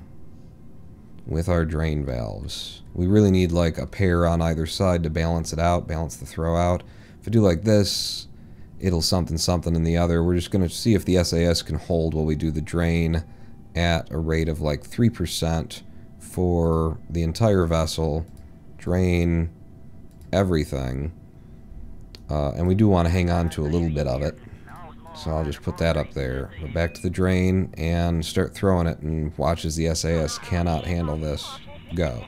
With our drain valves. We really need like a pair on either side to balance it out, balance the throw out. If I do like this, it'll something something in the other. We're just going to see if the SAS can hold while we do the drain at a rate of like 3% for the entire vessel, drain everything, Uh, and we do want to hang on to a little bit of it. So I'll just put that up there. Go back to the drain and start throwing it and watch as the SAS cannot handle this. Go.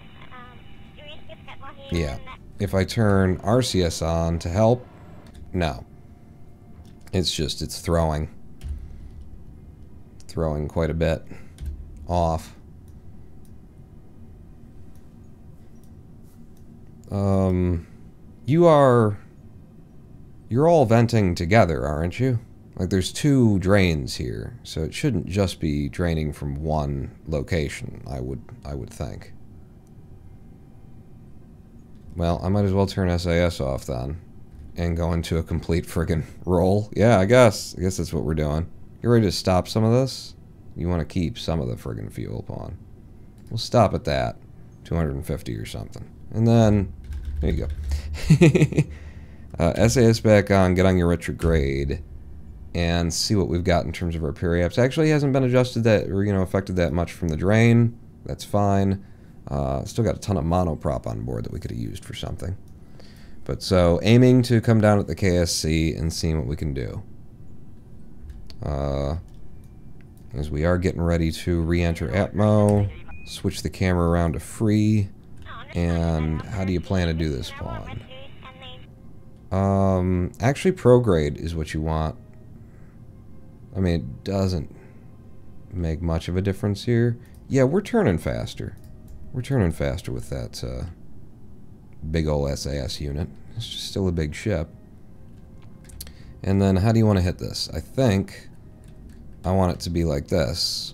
Yeah. If I turn RCS on to help, no. It's just, it's throwing. Throwing quite a bit off. Um, you are, you're all venting together, aren't you? Like there's two drains here, so it shouldn't just be draining from one location, I would I would think. Well, I might as well turn SAS off then. And go into a complete friggin' roll. Yeah, I guess. I guess that's what we're doing. You ready to stop some of this? You want to keep some of the friggin' fuel pawn. We'll stop at that. 250 or something. And then, there you go. uh, SAS back on, get on your retrograde and see what we've got in terms of our periaps. Actually, hasn't been adjusted that or you know affected that much from the drain. That's fine. Uh, still got a ton of monoprop on board that we could have used for something. But so aiming to come down at the KSC and seeing what we can do. Uh, as we are getting ready to re-enter Atmo, switch the camera around to free. And how do you plan to do this, Pawn? Um, actually, prograde is what you want I mean, it doesn't make much of a difference here. Yeah, we're turning faster. We're turning faster with that uh, big old SAS unit. It's still a big ship. And then how do you want to hit this? I think I want it to be like this.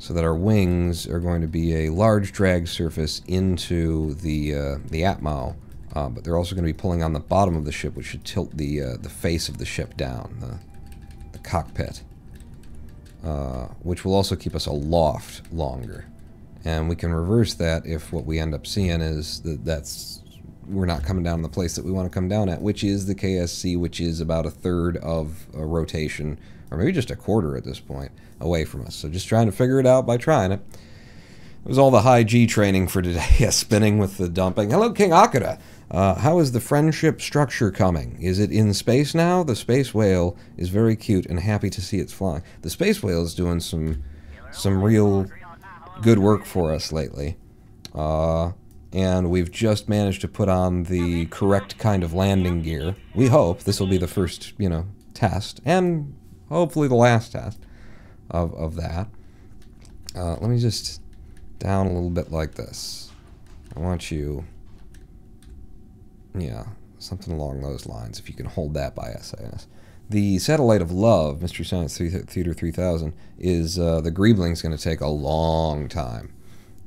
So that our wings are going to be a large drag surface into the uh, the Atmo. Uh, but they're also going to be pulling on the bottom of the ship, which should tilt the uh, the face of the ship down. The, cockpit, uh, which will also keep us aloft longer. And we can reverse that if what we end up seeing is that that's we're not coming down in the place that we want to come down at, which is the KSC, which is about a third of a rotation, or maybe just a quarter at this point, away from us. So just trying to figure it out by trying it. It was all the high G training for today, spinning with the dumping. Hello, King Akira. Uh, how is the friendship structure coming? Is it in space now? The space whale is very cute and happy to see it's flying. The space whale is doing some some real good work for us lately. Uh, and we've just managed to put on the correct kind of landing gear. We hope this will be the first, you know, test, and hopefully the last test of, of that. Uh, let me just down a little bit like this. I want you yeah, something along those lines, if you can hold that by SAS. The Satellite of Love, Mystery Science Theater 3000, is uh, the Greebling's going to take a long time.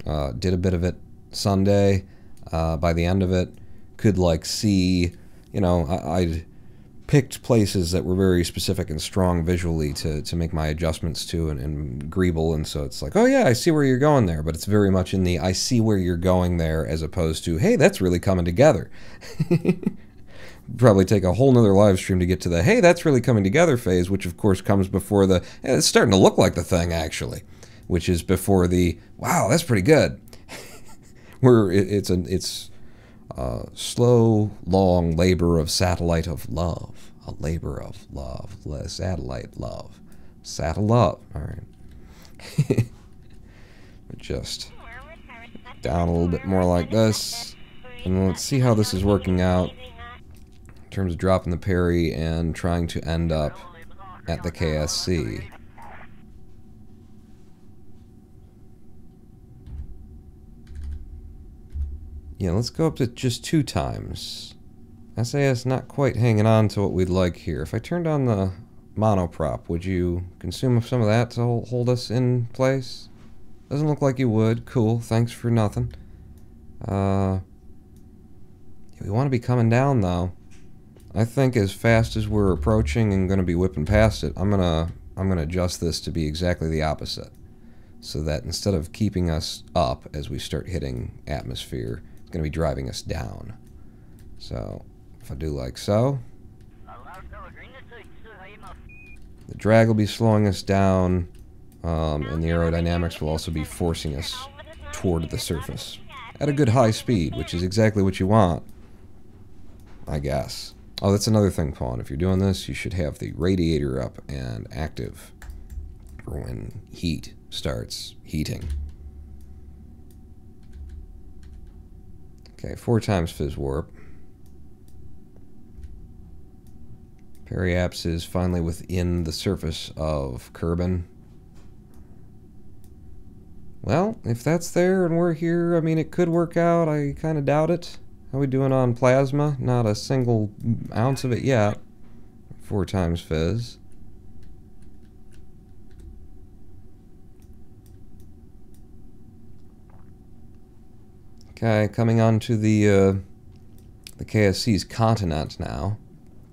Uh, did a bit of it Sunday. Uh, by the end of it, could like see, you know, I, I'd picked places that were very specific and strong visually to, to make my adjustments to and, and and so it's like, oh yeah, I see where you're going there, but it's very much in the I see where you're going there as opposed to, hey, that's really coming together. Probably take a whole nother live stream to get to the hey, that's really coming together phase, which of course comes before the hey, it's starting to look like the thing actually, which is before the wow, that's pretty good. Where it, it's an it's a slow, long labor of satellite of love. A labor of love. Satellite love. Saddle love. All right. Just down a little bit more like this. And let's see how this is working out in terms of dropping the parry and trying to end up at the KSC. Yeah, let's go up to just two times. SAS not quite hanging on to what we'd like here. If I turned on the monoprop, would you consume some of that to hold us in place? Doesn't look like you would. Cool, thanks for nothing. Uh, we want to be coming down, though. I think as fast as we're approaching and going to be whipping past it, I'm going to I'm going to adjust this to be exactly the opposite. So that instead of keeping us up as we start hitting atmosphere, going to be driving us down. So if I do like so, the drag will be slowing us down, um, and the aerodynamics will also be forcing us toward the surface at a good high speed, which is exactly what you want, I guess. Oh, that's another thing, Pawn. If you're doing this, you should have the radiator up and active for when heat starts heating. Okay, four times Fizz Warp. Periaps is finally within the surface of Kerbin. Well, if that's there and we're here, I mean, it could work out. I kind of doubt it. How we doing on plasma? Not a single ounce of it yet. Four times fizz. Okay, coming on to the uh, the KSC's continent now,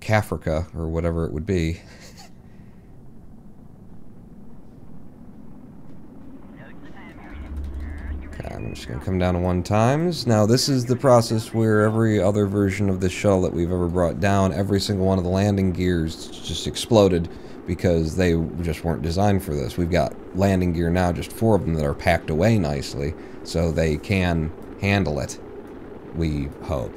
Cafrica or whatever it would be. Okay, I'm just going to come down to one times. Now, this is the process where every other version of this shuttle that we've ever brought down, every single one of the landing gears just exploded because they just weren't designed for this. We've got landing gear now, just four of them that are packed away nicely, so they can handle it, we hope.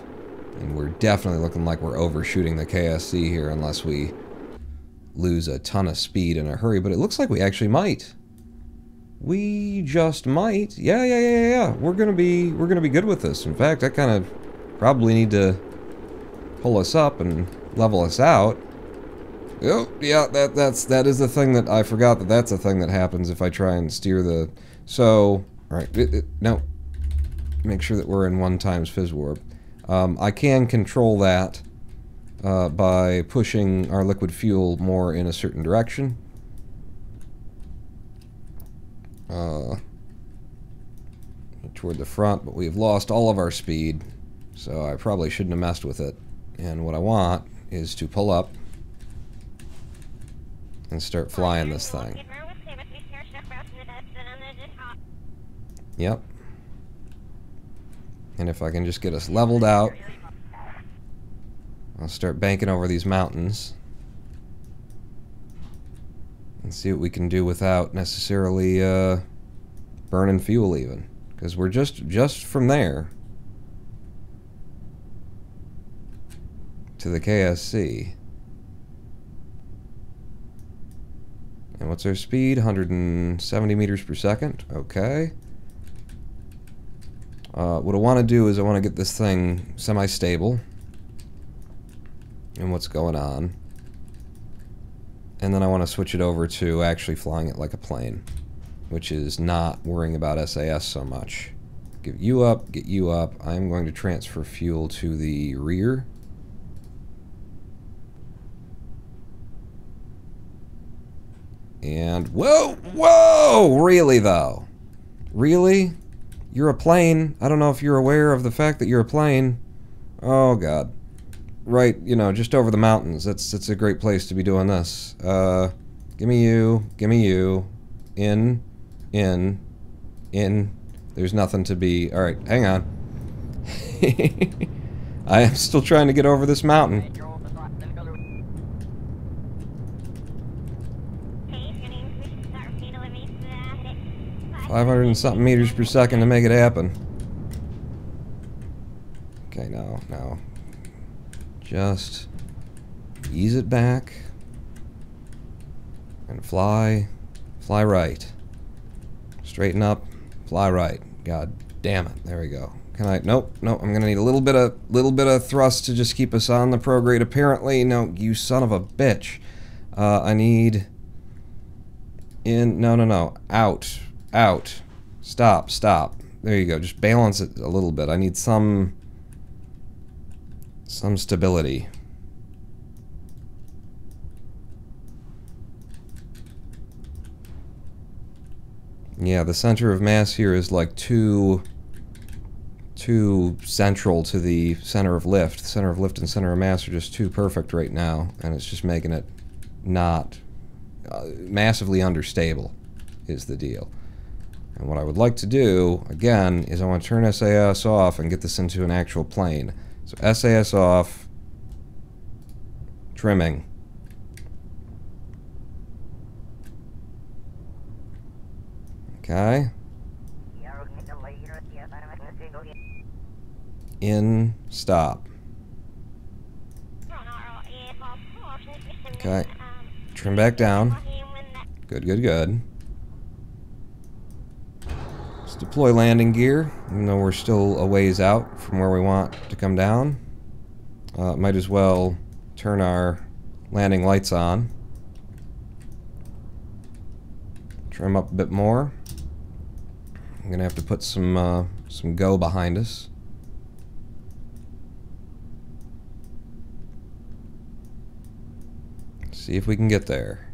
And we're definitely looking like we're overshooting the KSC here unless we lose a ton of speed in a hurry, but it looks like we actually might. We just might. Yeah, yeah, yeah, yeah. We're gonna be we're gonna be good with this. In fact, I kind of probably need to pull us up and level us out. Oh, yeah, that that's that is the thing that I forgot that that's a thing that happens if I try and steer the. So, all right, it, it, no. Make sure that we're in one times fizz warp. Um, I can control that uh, by pushing our liquid fuel more in a certain direction. uh, toward the front, but we've lost all of our speed, so I probably shouldn't have messed with it. And what I want is to pull up and start flying this thing. Yep. And if I can just get us leveled out, I'll start banking over these mountains and see what we can do without necessarily uh, burning fuel even. Because we're just just from there to the KSC and what's our speed? 170 meters per second. Okay uh, what I want to do is I want to get this thing semi-stable and what's going on and then I want to switch it over to actually flying it like a plane, which is not worrying about SAS so much. Get you up, get you up. I'm going to transfer fuel to the rear. And, whoa, whoa, really though? Really? You're a plane. I don't know if you're aware of the fact that you're a plane. Oh, God right, you know, just over the mountains. That's that's a great place to be doing this. Uh, give me you, give me you, in, in, in. There's nothing to be. All right, hang on. I am still trying to get over this mountain. Five hundred and something meters per second to make it happen. Okay, no, no. Just ease it back and fly, fly right. Straighten up, fly right. God damn it. There we go. Can I? Nope, nope. I'm gonna need a little bit of little bit of thrust to just keep us on the prograde. Apparently, no. You son of a bitch. Uh, I need in. No, no, no. Out, out. Stop, stop. There you go. Just balance it a little bit. I need some some stability. Yeah, the center of mass here is like too too central to the center of lift. The center of lift and center of mass are just too perfect right now, and it's just making it not uh, massively understable is the deal. And what I would like to do, again, is I want to turn SAS off and get this into an actual plane. So SAS off, trimming. Okay. In, stop. Okay. Trim back down. Good, good, good. Deploy landing gear, even though we're still a ways out from where we want to come down. Uh, might as well turn our landing lights on. Trim up a bit more. I'm gonna have to put some uh, some go behind us. See if we can get there.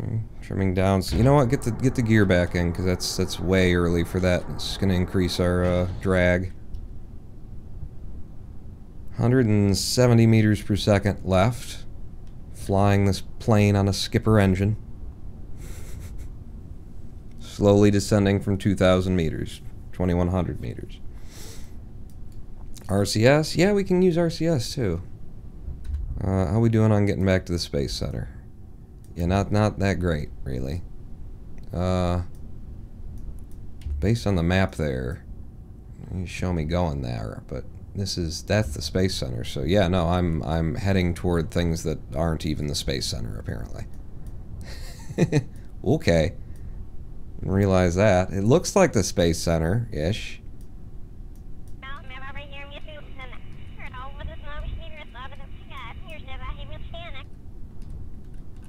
Okay, trimming down. So you know what? Get the get the gear back in because that's that's way early for that. It's gonna increase our uh, drag. 170 meters per second left. Flying this plane on a skipper engine. Slowly descending from 2,000 meters, 2,100 meters. RCS? Yeah, we can use RCS too. Uh, how we doing on getting back to the space center? Yeah, not not that great, really. Uh, based on the map there, you show me going there, but this is that's the space center. So yeah, no, I'm I'm heading toward things that aren't even the space center apparently. okay. Realize that. It looks like the space center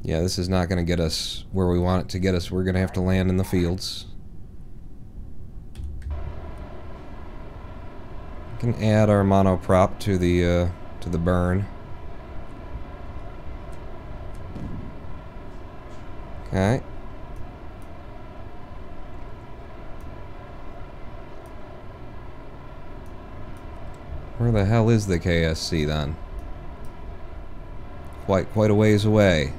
Yeah, this is not going to get us where we want it to get us. We're going to have to land in the fields. We can add our monoprop to the uh, to the burn. Okay. Where the hell is the KSC then? Quite quite a ways away.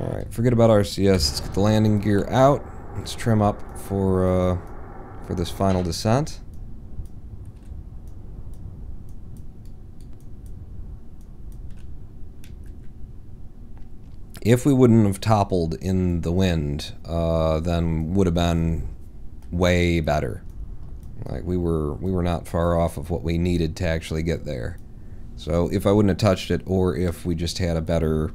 Alright, forget about RCS. Let's get the landing gear out. Let's trim up for uh, for this final descent. If we wouldn't have toppled in the wind, uh, then would have been way better. Like we were we were not far off of what we needed to actually get there. So if I wouldn't have touched it, or if we just had a better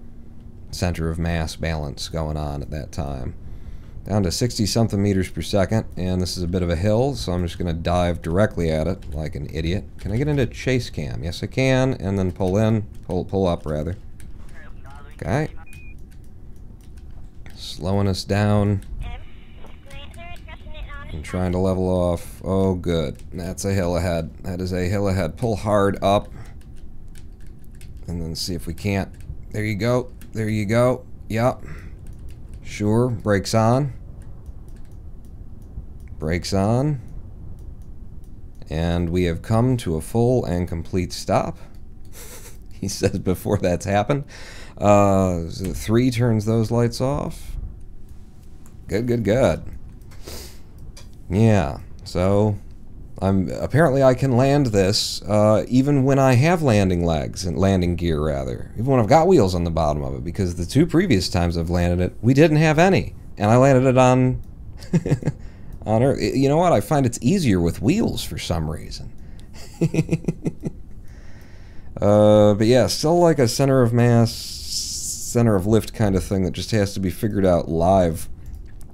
center of mass balance going on at that time. Down to 60 something meters per second, and this is a bit of a hill, so I'm just going to dive directly at it like an idiot. Can I get into chase cam? Yes, I can, and then pull in, pull, pull up rather. Okay. Slowing us down. And trying to level off. Oh, good. That's a hill ahead. That is a hill ahead. Pull hard up. And then see if we can't. There you go. There you go. Yep. Sure. Brakes on. Brakes on. And we have come to a full and complete stop. he says before that's happened. Uh, three turns those lights off. Good, good, good. Yeah, so I'm apparently I can land this uh, even when I have landing legs and landing gear rather, even when I've got wheels on the bottom of it. Because the two previous times I've landed it, we didn't have any, and I landed it on on Earth. You know what? I find it's easier with wheels for some reason. uh, but yeah, still like a center of mass, center of lift kind of thing that just has to be figured out live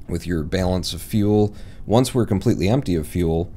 with your balance of fuel. Once we're completely empty of fuel,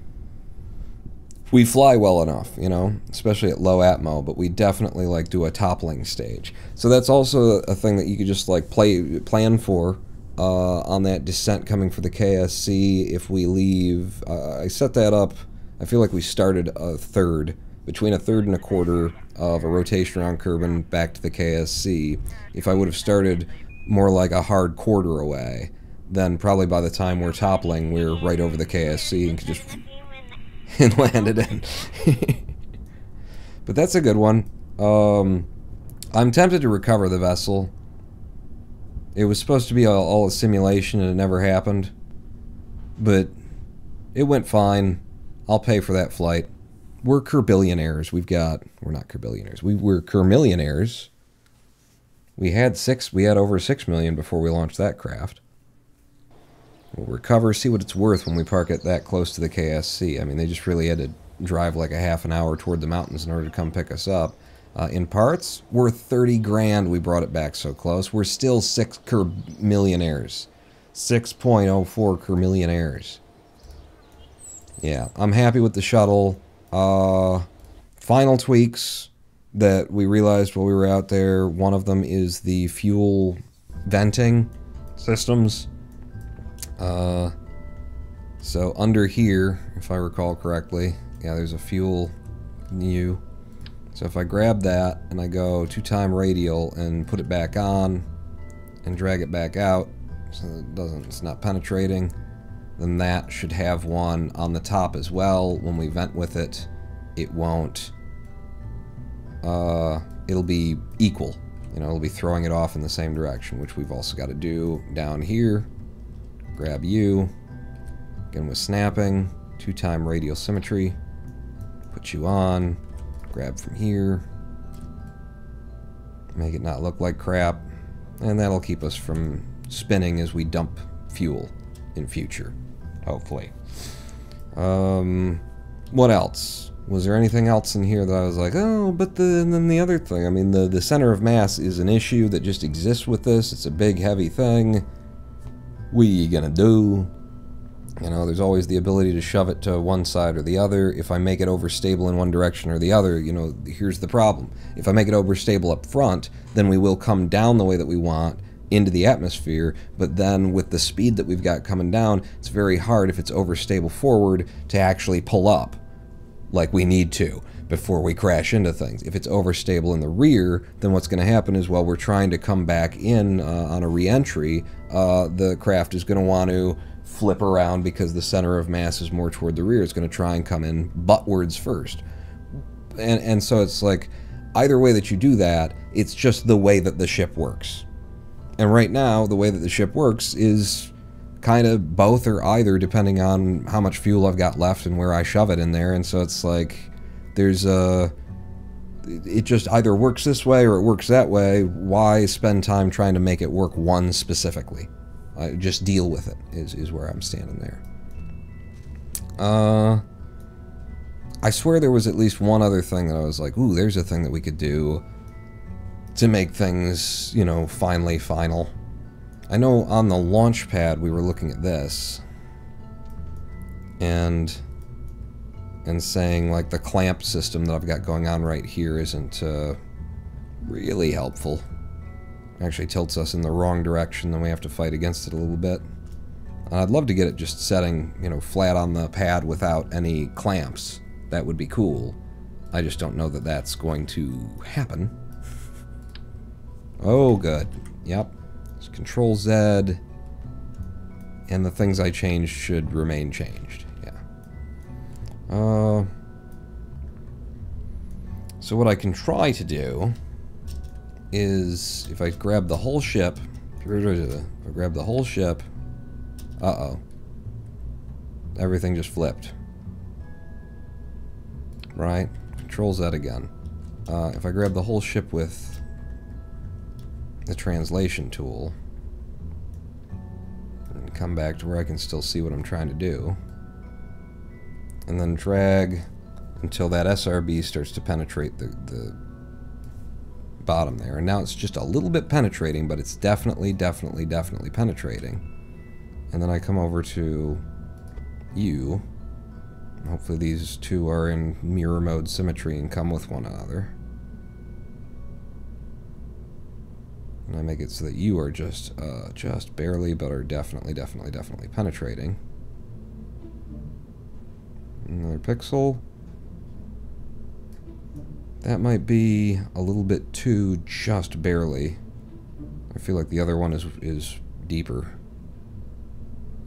we fly well enough, you know, especially at low atmo, but we definitely like do a toppling stage. So that's also a thing that you could just like play plan for uh, on that descent coming for the KSC. If we leave, uh, I set that up. I feel like we started a third, between a third and a quarter of a rotation around Kerbin back to the KSC. If I would have started more like a hard quarter away, then probably by the time we're toppling, we're right over the KSC and could just and landed in. but that's a good one. Um, I'm tempted to recover the vessel. It was supposed to be all, all a simulation and it never happened. But it went fine. I'll pay for that flight. We're Kerbillionaires. We've got, we're not Kerbillionaires. We were Kermillionaires. We had six, we had over six million before we launched that craft. We'll recover, see what it's worth when we park it that close to the KSC. I mean, they just really had to drive like a half an hour toward the mountains in order to come pick us up. Uh, in parts, we're 30 grand. We brought it back so close. We're still six ker millionaires. 6.04 ker millionaires. Yeah, I'm happy with the shuttle. Uh, final tweaks that we realized while we were out there. One of them is the fuel venting systems. Uh, so under here, if I recall correctly, yeah, there's a fuel new. So if I grab that and I go two time radial and put it back on and drag it back out so it doesn't it's not penetrating, then that should have one on the top as well. When we vent with it, it won't uh, it'll be equal. You know, it'll be throwing it off in the same direction, which we've also got to do down here. Grab you. Again with snapping, two-time radial symmetry. Put you on. Grab from here. Make it not look like crap. And that'll keep us from spinning as we dump fuel in future. Hopefully. Um, what else? Was there anything else in here that I was like, oh, but the, and then the other thing, I mean, the, the center of mass is an issue that just exists with this. It's a big, heavy thing. What are you gonna do? You know, there's always the ability to shove it to one side or the other. If I make it overstable in one direction or the other, you know, here's the problem. If I make it overstable up front, then we will come down the way that we want into the atmosphere, but then with the speed that we've got coming down, it's very hard if it's overstable forward to actually pull up like we need to before we crash into things. If it's overstable in the rear, then what's going to happen is while we're trying to come back in uh, on a reentry, uh, the craft is going to want to flip around because the center of mass is more toward the rear. It's going to try and come in buttwards first. And, and so it's like, either way that you do that, it's just the way that the ship works. And right now, the way that the ship works is kind of both or either depending on how much fuel I've got left and where I shove it in there. And so it's like there's a it just either works this way or it works that way. Why spend time trying to make it work one specifically? I just deal with it is, is where I'm standing there. Uh, I swear there was at least one other thing that I was like, ooh, there's a thing that we could do to make things, you know, finally final. I know on the launch pad we were looking at this and and saying like the clamp system that I've got going on right here isn't uh, really helpful. Actually tilts us in the wrong direction, then we have to fight against it a little bit. And I'd love to get it just setting, you know, flat on the pad without any clamps. That would be cool. I just don't know that that's going to happen. Oh, good. Yep. It's Control Z, and the things I changed should remain changed. Uh, so what I can try to do is, if I grab the whole ship, if I grab the whole ship, uh-oh. Everything just flipped. Right? Control Z again. Uh, if I grab the whole ship with the translation tool and come back to where I can still see what I'm trying to do. And then drag until that SRB starts to penetrate the, the bottom there. And now it's just a little bit penetrating, but it's definitely, definitely, definitely penetrating. And then I come over to you. Hopefully these two are in mirror mode symmetry and come with one another. And I make it so that you are just, uh, just barely, but are definitely, definitely, definitely penetrating. Another pixel. That might be a little bit too just barely. I feel like the other one is, is deeper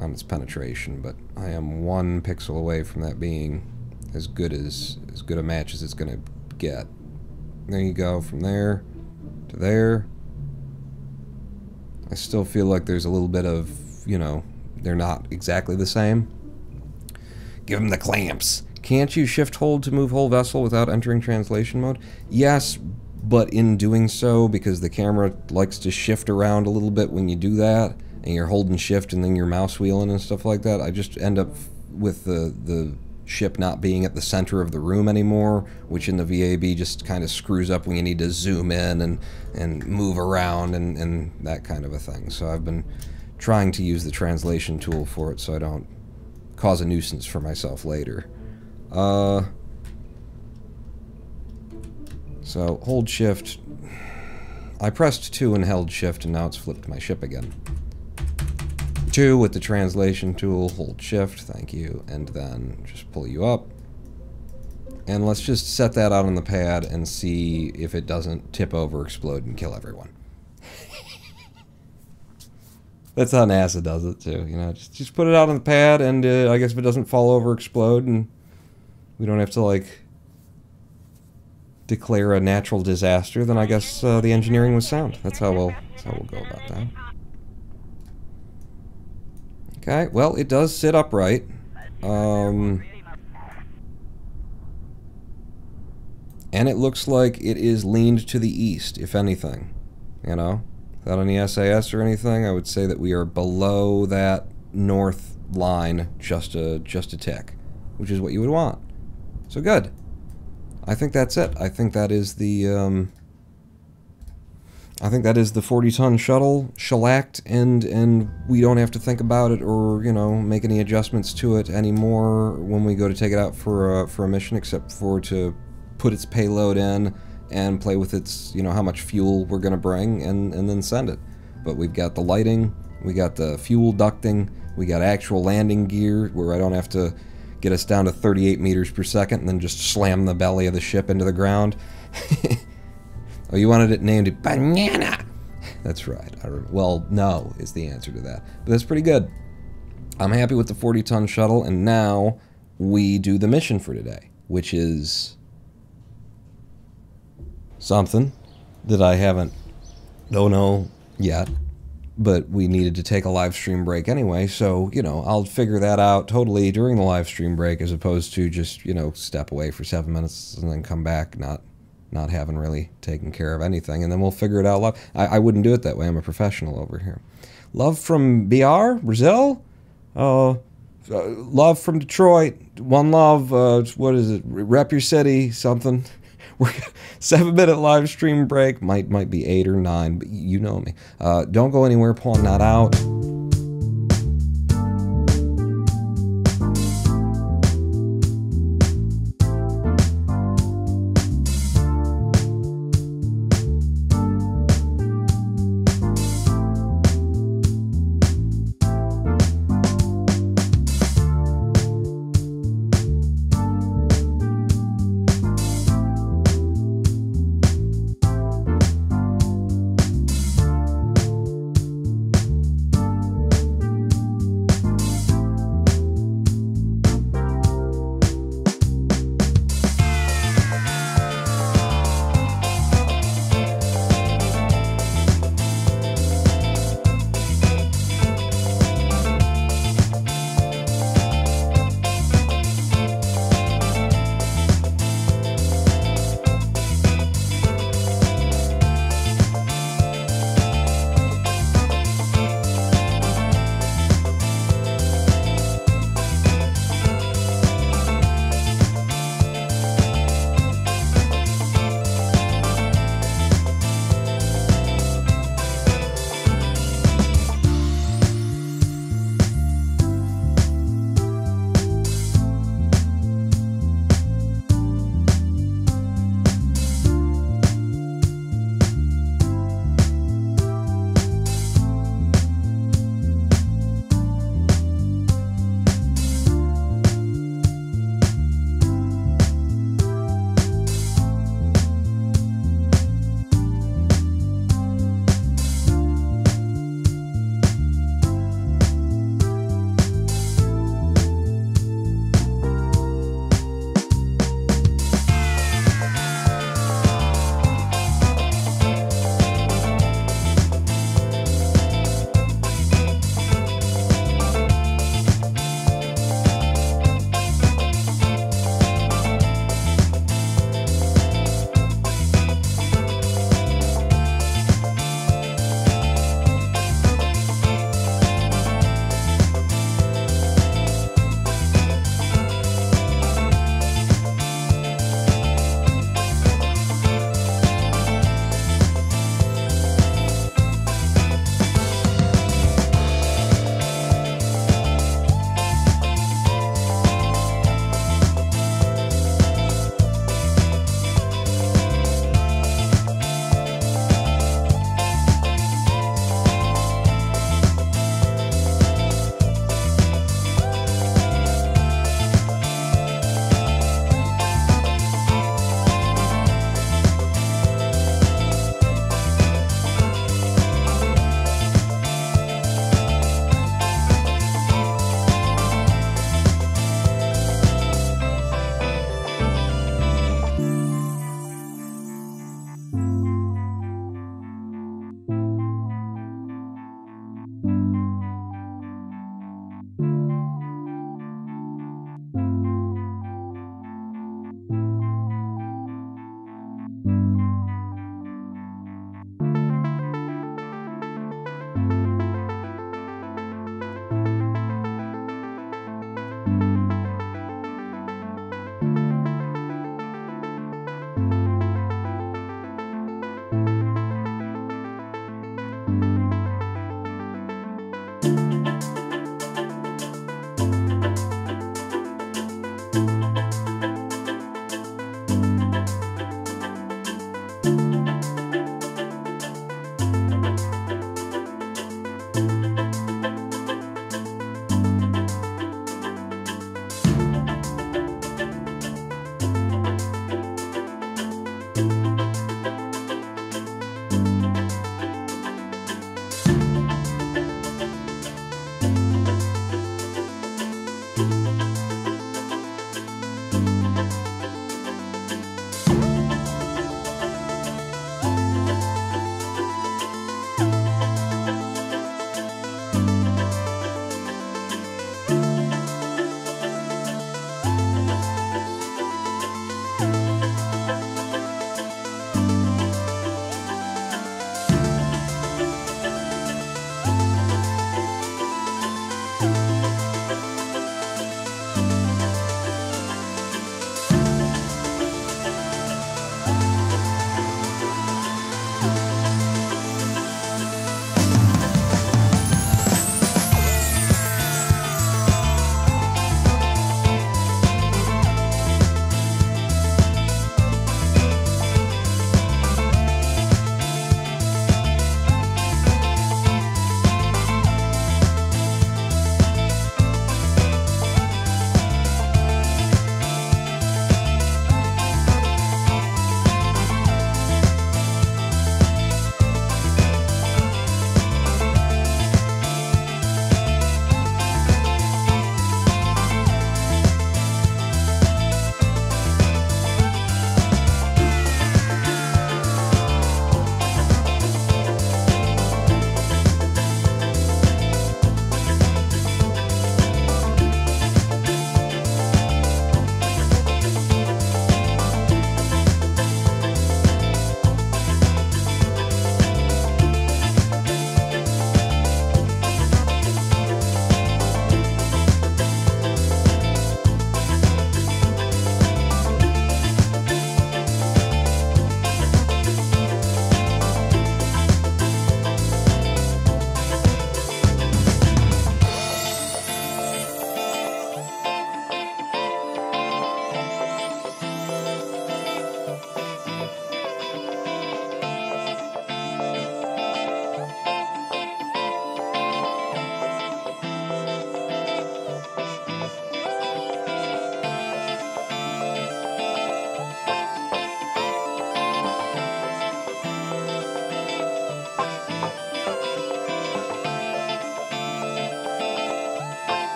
on its penetration, but I am one pixel away from that being as good as as good a match as it's to get. There you go, from there to there. I still feel like there's a little bit of, you know, they're not exactly the same. Give them the clamps. Can't you shift hold to move whole vessel without entering translation mode? Yes, but in doing so, because the camera likes to shift around a little bit when you do that, and you're holding shift and then you're mouse wheeling and stuff like that, I just end up with the, the ship not being at the center of the room anymore, which in the VAB just kind of screws up when you need to zoom in and, and move around and, and that kind of a thing. So I've been trying to use the translation tool for it so I don't cause a nuisance for myself later. Uh, so hold shift. I pressed 2 and held shift and now it's flipped my ship again. 2 with the translation tool, hold shift, thank you, and then just pull you up. And let's just set that out on the pad and see if it doesn't tip over, explode, and kill everyone. That's how NASA does it too, you know. Just just put it out on the pad, and uh, I guess if it doesn't fall over, explode, and we don't have to like declare a natural disaster, then I guess uh, the engineering was sound. That's how we'll that's how we'll go about that. Okay, well, it does sit upright. Um, and it looks like it is leaned to the east, if anything. You know? Without any SAS or anything, I would say that we are below that north line just a, just a tick, which is what you would want. So good. I think that's it. I think that is the, um, I think that is the 40-ton shuttle shellacked, and and we don't have to think about it or you know make any adjustments to it anymore when we go to take it out for a, for a mission, except for to put its payload in and play with its you know how much fuel we're gonna bring and and then send it. But we've got the lighting, we got the fuel ducting, we got actual landing gear where I don't have to get us down to 38 meters per second and then just slam the belly of the ship into the ground. Oh, you wanted it named Banana. That's right. Well, no is the answer to that. But that's pretty good. I'm happy with the 40 ton shuttle, and now we do the mission for today, which is something that I haven't don't know yet. But we needed to take a live stream break anyway, so you know I'll figure that out totally during the live stream break, as opposed to just you know step away for seven minutes and then come back not not having really taken care of anything, and then we'll figure it out live. I, I wouldn't do it that way. I'm a professional over here. Love from BR, Brazil. Uh, uh, love from Detroit. One love. Uh, what is it? Rep your city. Something. Seven minute live stream break. Might might be eight or nine, but you know me. Uh, don't go anywhere. Pulling that out.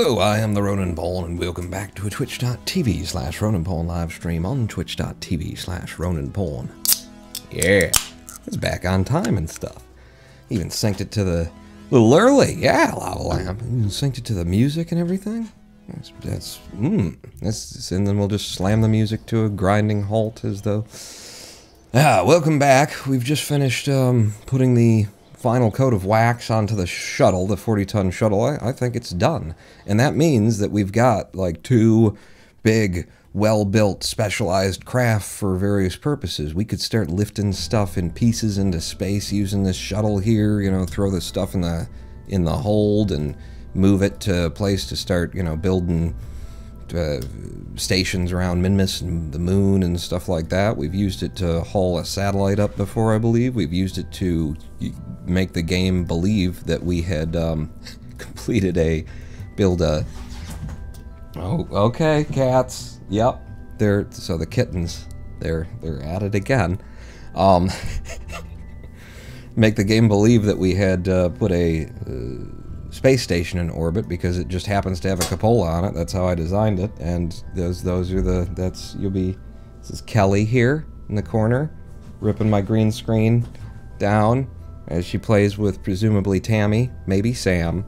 Hello, I am the RoninPawn, and welcome back to a twitch.tv slash RoninPawn live stream on twitch.tv slash RoninPawn. Yeah, it's back on time and stuff. Even synced it to the little early, yeah, lava lamp. Even synced it to the music and everything. That's that's mm, that's and then we'll just slam the music to a grinding halt as though. Ah, welcome back. We've just finished um, putting the final coat of wax onto the shuttle, the 40 ton shuttle. I, I think it's done. And that means that we've got like two big, well built, specialized craft for various purposes. We could start lifting stuff in pieces into space using this shuttle here, you know, throw the stuff in the in the hold and move it to a place to start, you know, building uh, stations around Minmus and the moon and stuff like that. We've used it to haul a satellite up before, I believe. We've used it to make the game believe that we had um, completed a build a. Oh, okay, cats. Yep, they're so the kittens. They're they're at it again. Um, make the game believe that we had uh, put a. Uh, space station in orbit because it just happens to have a cupola on it. That's how I designed it. And those those are the that's you'll be this is Kelly here in the corner, ripping my green screen down as she plays with presumably Tammy, maybe Sam.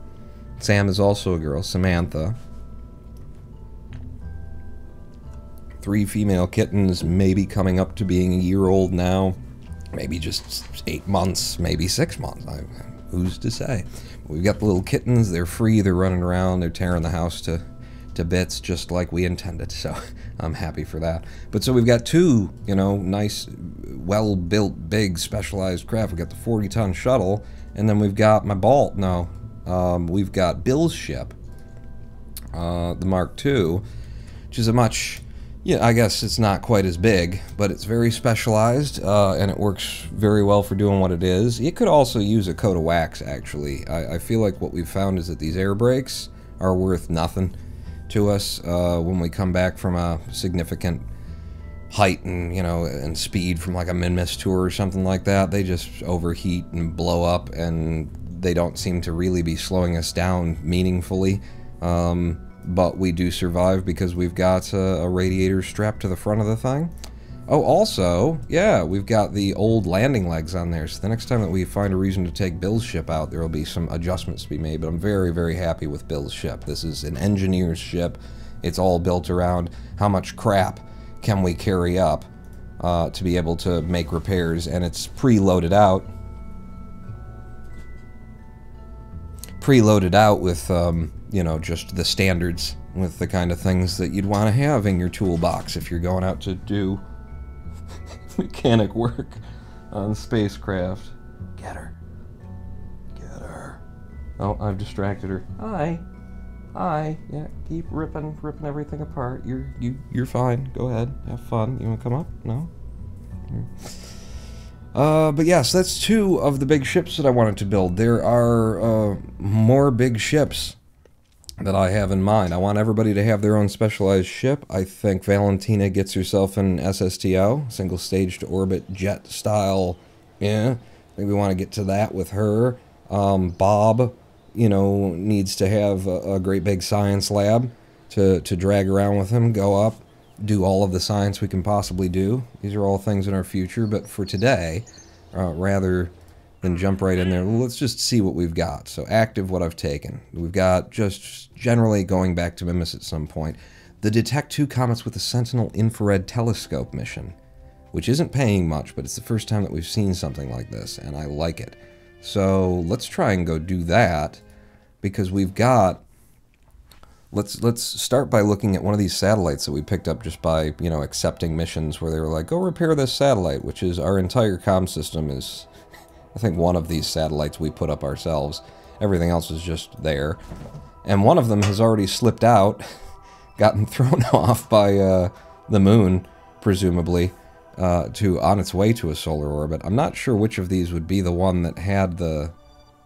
Sam is also a girl, Samantha. Three female kittens, maybe coming up to being a year old now. Maybe just eight months, maybe six months. I, who's to say? We've got the little kittens. They're free. They're running around. They're tearing the house to, to bits just like we intended. So I'm happy for that. But so we've got two, you know, nice, well-built, big, specialized craft. We've got the 40-ton shuttle, and then we've got my Balt. No, um, we've got Bill's ship, uh, the Mark II, which is a much yeah, I guess it's not quite as big, but it's very specialized, uh, and it works very well for doing what it is. It could also use a coat of wax, actually. I, I feel like what we've found is that these air brakes are worth nothing to us uh, when we come back from a significant height and, you know, and speed from like a Minmus tour or something like that. They just overheat and blow up, and they don't seem to really be slowing us down meaningfully. Um, but we do survive because we've got a, a, radiator strapped to the front of the thing. Oh, also, yeah, we've got the old landing legs on there, so the next time that we find a reason to take Bill's ship out, there will be some adjustments to be made, but I'm very, very happy with Bill's ship. This is an engineer's ship. It's all built around how much crap can we carry up uh, to be able to make repairs, and it's pre-loaded out. Pre-loaded out with um, you know, just the standards with the kind of things that you'd want to have in your toolbox if you're going out to do mechanic work on spacecraft. Get her. Get her. Oh, I've distracted her. Hi. Hi. Yeah, keep ripping ripping everything apart. You're you you're fine. Go ahead. Have fun. You want to come up? No? Uh, but yes, that's two of the big ships that I wanted to build. There are uh, more big ships that I have in mind. I want everybody to have their own specialized ship. I think Valentina gets herself an SSTO, single stage to orbit jet style. Yeah, I think we want to get to that with her. Um, Bob, you know, needs to have a, a, great big science lab to, to drag around with him, go up, do all of the science we can possibly do. These are all things in our future, but for today, uh, rather than jump right in there. Let's just see what we've got. So active, what I've taken. We've got just generally going back to Minmus at some point. The Detect 2 Comets with the Sentinel Infrared Telescope mission, which isn't paying much, but it's the first time that we've seen something like this, and I like it. So let's try and go do that, because we've got... Let's let's start by looking at one of these satellites that we picked up just by, you know, accepting missions where they were like, go repair this satellite, which is our entire com system is I think one of these satellites we put up ourselves. Everything else is just there. And one of them has already slipped out, gotten thrown off by uh, the moon, presumably, uh, to on its way to a solar orbit. I'm not sure which of these would be the one that had the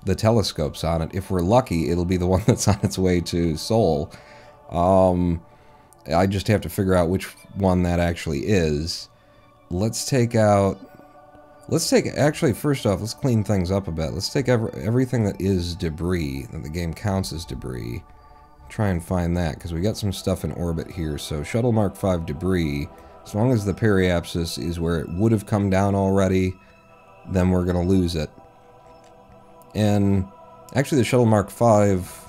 the telescopes on it. If we're lucky, it'll be the one that's on its way to Sol. Um, I just have to figure out which one that actually is. Let's take out Let's take, actually, first off, let's clean things up a bit. Let's take every, everything that is debris, that the game counts as debris, try and find that, because we got some stuff in orbit here. So Shuttle Mark 5 debris, as long as the periapsis is where it would have come down already, then we're going to lose it. And actually the Shuttle Mark 5...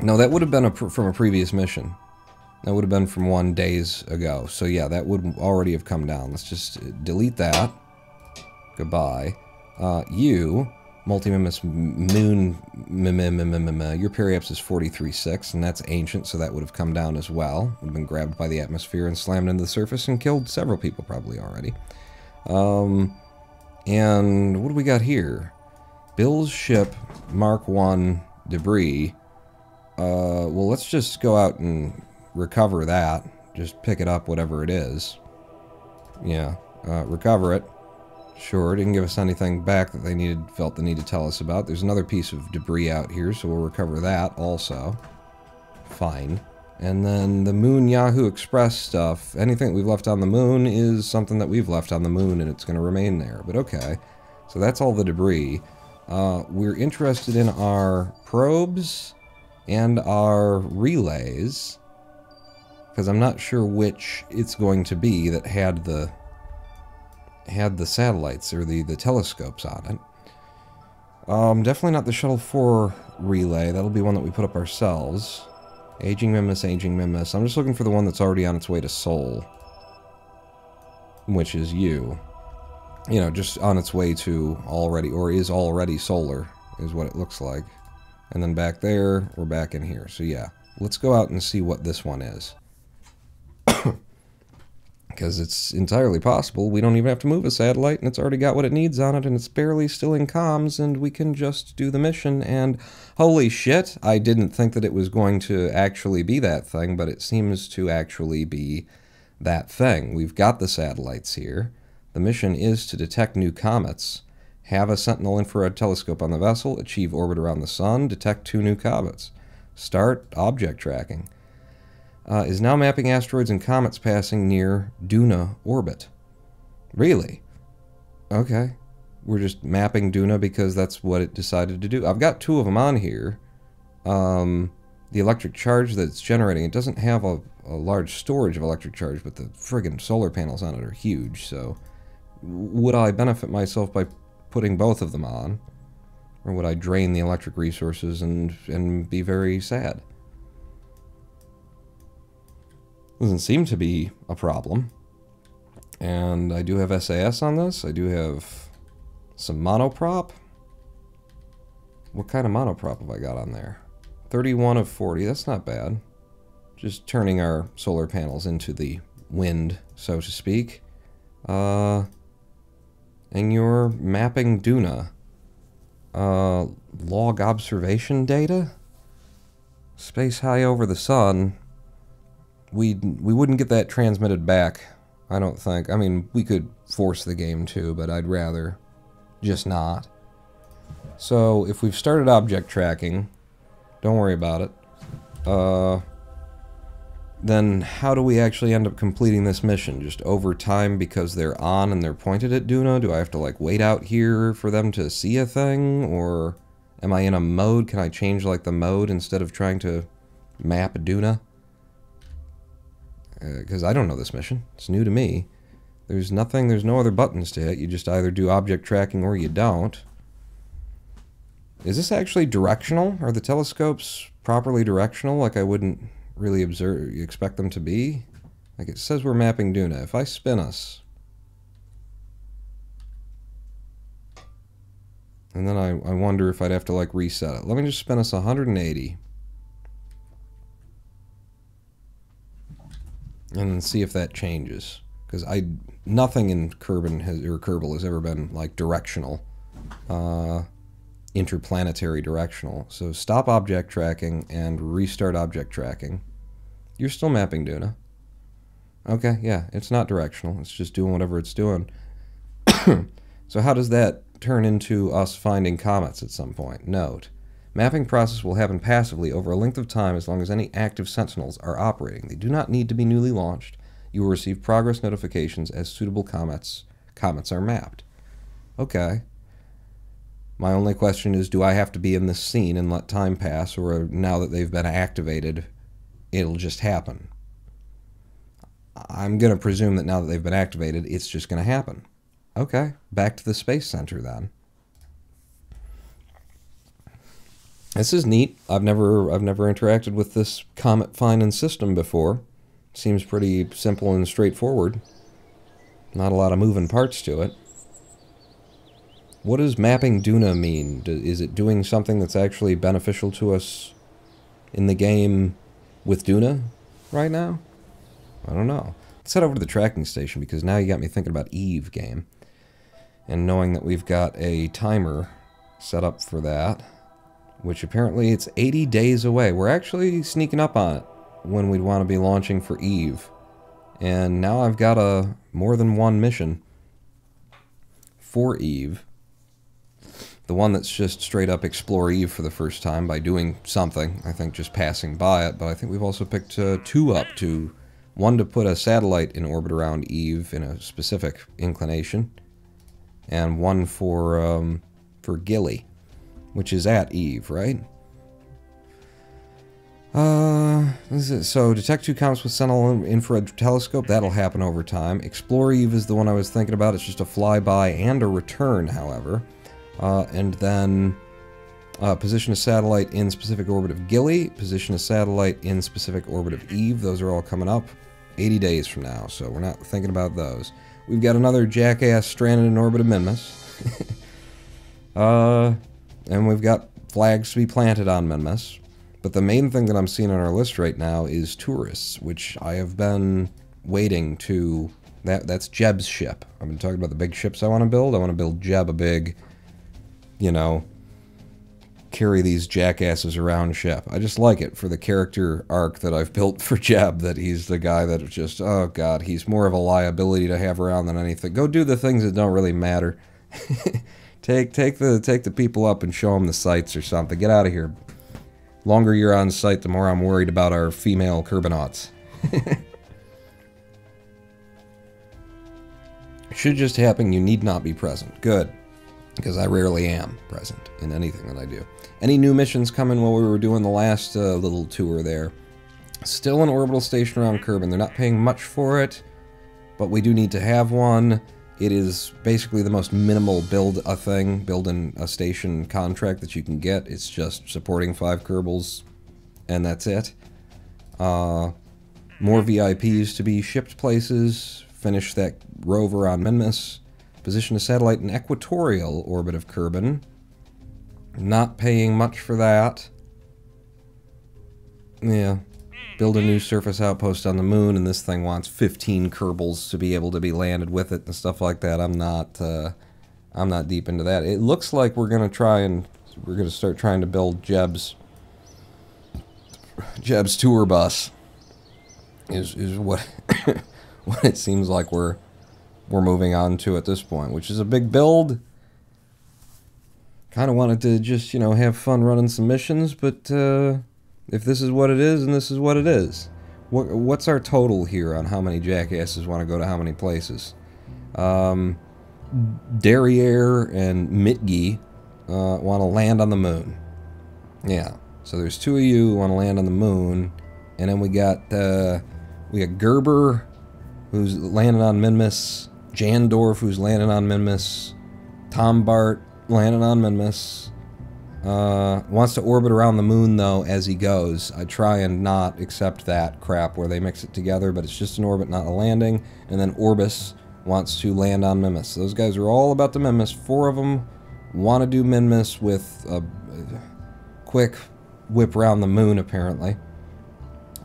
No, that would have been a from a previous mission. That would have been from one days ago. So yeah, that would already have come down. Let's just delete that. Goodbye. Uh, you Multimimus Moon, your periaps is 43.6, and that's ancient, so that would have come down as well. Would have been grabbed by the atmosphere and slammed into the surface and killed several people probably already. Um, and what do we got here? Bill's ship, Mark 1 debris. Uh, well, let's just go out and recover that. Just pick it up, whatever it is. Yeah, uh, recover it. Sure, didn't give us anything back that they needed, felt the need to tell us about. There's another piece of debris out here, so we'll recover that also. Fine. And then the Moon Yahoo Express stuff, anything we've left on the moon is something that we've left on the moon and it's going to remain there. But okay, so that's all the debris. Uh, we're interested in our probes and our relays, because I'm not sure which it's going to be that had the had the satellites or the, the telescopes on it. Um, definitely not the Shuttle 4 relay. That'll be one that we put up ourselves. Aging Mimus, Aging Mimus. I'm just looking for the one that's already on its way to Sol. Which is you. You know, just on its way to already, or is already solar, is what it looks like. And then back there, we're back in here. So yeah, let's go out and see what this one is because it's entirely possible we don't even have to move a satellite and it's already got what it needs on it and it's barely still in comms and we can just do the mission and holy shit, I didn't think that it was going to actually be that thing, but it seems to actually be that thing. We've got the satellites here. The mission is to detect new comets, have a Sentinel infrared telescope on the vessel, achieve orbit around the sun, detect two new comets, start object tracking uh, is now mapping asteroids and comets passing near Duna orbit. Really? Okay. We're just mapping Duna because that's what it decided to do. I've got two of them on here. Um, the electric charge that it's generating, it doesn't have a, a large storage of electric charge, but the friggin' solar panels on it are huge, so would I benefit myself by putting both of them on? Or would I drain the electric resources and, and be very sad? Doesn't seem to be a problem. And I do have SAS on this. I do have some monoprop. What kind of monoprop have I got on there? 31 of 40. That's not bad. Just turning our solar panels into the wind, so to speak. Uh, and you're mapping Duna. Uh, log observation data? Space high over the sun we we wouldn't get that transmitted back. I don't think. I mean, we could force the game to, but I'd rather just not. So if we've started object tracking, don't worry about it. Uh, then how do we actually end up completing this mission? Just over time because they're on and they're pointed at Duna? Do I have to like wait out here for them to see a thing? Or am I in a mode? Can I change like the mode instead of trying to map Duna? because uh, I don't know this mission. It's new to me. There's nothing, there's no other buttons to hit. You just either do object tracking or you don't. Is this actually directional? Are the telescopes properly directional like I wouldn't really observe, you expect them to be? Like it says we're mapping Duna. If I spin us, and then I, I wonder if I'd have to like reset it. Let me just spin us 180. and see if that changes. Because I nothing in Kerbin has or Kerbal has ever been like directional, uh, interplanetary directional. So stop object tracking and restart object tracking. You're still mapping Duna. Okay, yeah, it's not directional. It's just doing whatever it's doing. so how does that turn into us finding comets at some point? Note. Mapping process will happen passively over a length of time as long as any active sentinels are operating. They do not need to be newly launched. You will receive progress notifications as suitable comets comets are mapped. Okay. My only question is do I have to be in this scene and let time pass, or now that they've been activated, it'll just happen? I'm going to presume that now that they've been activated, it's just going to happen. Okay, back to the Space Center then. This is neat. I've never I've never interacted with this Comet Finan system before. Seems pretty simple and straightforward. Not a lot of moving parts to it. What does mapping Duna mean? Is it doing something that's actually beneficial to us in the game with Duna right now? I don't know. Let's head over to the tracking station because now you got me thinking about Eve game. And knowing that we've got a timer set up for that, which apparently it's 80 days away. We're actually sneaking up on it when we'd want to be launching for Eve. And now I've got a more than one mission for Eve. The one that's just straight up explore Eve for the first time by doing something. I think just passing by it, but I think we've also picked uh, two up to one to put a satellite in orbit around Eve in a specific inclination, and one for um, for Gilly, which is at Eve, right? Uh, so detect two comets with Sentinel infrared telescope. That'll happen over time. Explore Eve is the one I was thinking about. It's just a flyby and a return, however. Uh, and then uh, position a satellite in specific orbit of Gilly. Position a satellite in specific orbit of Eve. Those are all coming up 80 days from now, so we're not thinking about those. We've got another jackass stranded in orbit of Minmus. uh, and we've got flags to be planted on Minmus. But the main thing that I'm seeing on our list right now is tourists, which I have been waiting to. That that's Jeb's ship. I've been talking about the big ships I want to build. I want to build Jeb a big, you know, carry these jackasses around ship. I just like it for the character arc that I've built for Jeb. That he's the guy that just oh god, he's more of a liability to have around than anything. Go do the things that don't really matter. take take the take the people up and show them the sights or something. Get out of here longer you're on site, the more I'm worried about our female Kerbonauts. Should just happen, you need not be present. Good. Because I rarely am present in anything that I do. Any new missions coming while we were doing the last uh, little tour there? Still an orbital station around Kerbin. They're not paying much for it, but we do need to have one. It is basically the most minimal build a thing, building a station contract that you can get. It's just supporting five Kerbals, and that's it. Uh, more VIPs to be shipped places. Finish that rover on Minmus. Position a satellite in equatorial orbit of Kerbin. Not paying much for that. Yeah, build a new surface outpost on the moon, and this thing wants 15 Kerbals to be able to be landed with it and stuff like that. I'm not, uh, I'm not deep into that. It looks like we're gonna try and we're gonna start trying to build Jeb's Jeb's tour bus. Is is what what it seems like we're we're moving on to at this point, which is a big build. Kind of wanted to just you know have fun running some missions, but. Uh, if this is what it is, and this is what it is. What, what's our total here on how many jackasses want to go to how many places? Um, Derriere and Mitgi uh, want to land on the moon. Yeah, so there's two of you who want to land on the moon, and then we got uh, we got Gerber, who's landing on Minmus, Jandorf, who's landing on Minmus, Tom Bart landing on Minmus, uh, wants to orbit around the moon, though, as he goes. I try and not accept that crap where they mix it together, but it's just an orbit, not a landing. And then Orbis wants to land on Minmus. Those guys are all about the Minmus. Four of them want to do Minmus with a, a quick whip around the moon, apparently.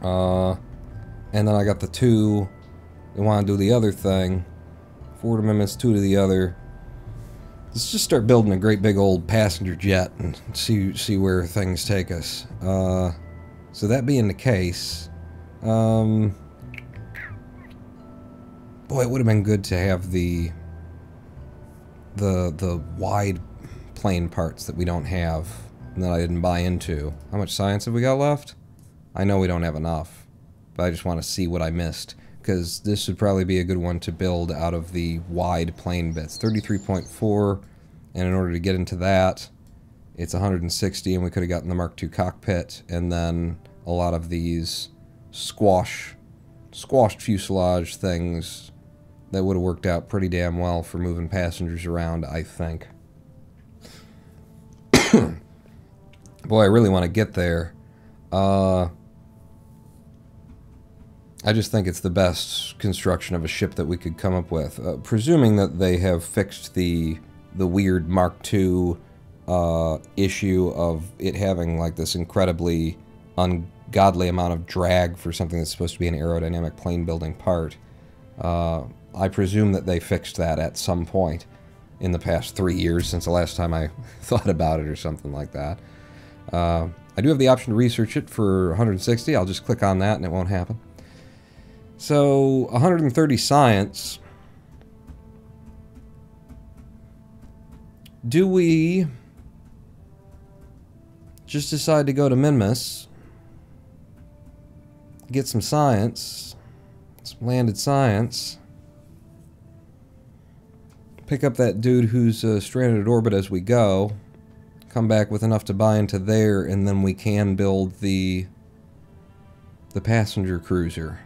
Uh, and then I got the two that want to do the other thing. To Minmus, two to the other. Let's just start building a great big old passenger jet and see see where things take us. Uh, so that being the case, um, boy, it would have been good to have the the the wide plane parts that we don't have and that I didn't buy into. How much science have we got left? I know we don't have enough, but I just want to see what I missed because this would probably be a good one to build out of the wide plane bits. 33.4 And in order to get into that, it's 160, and we could have gotten the Mark II cockpit, and then a lot of these squash, squashed fuselage things that would have worked out pretty damn well for moving passengers around, I think. Boy, I really want to get there. Uh, I just think it's the best construction of a ship that we could come up with, uh, presuming that they have fixed the the weird Mark II uh, issue of it having like this incredibly ungodly amount of drag for something that's supposed to be an aerodynamic plane building part. Uh, I presume that they fixed that at some point in the past three years since the last time I thought about it or something like that. Uh, I do have the option to research it for 160. I'll just click on that and it won't happen. So 130 science. Do we just decide to go to Minmus, get some science, some landed science, pick up that dude who's uh, stranded at orbit as we go, come back with enough to buy into there, and then we can build the the passenger cruiser.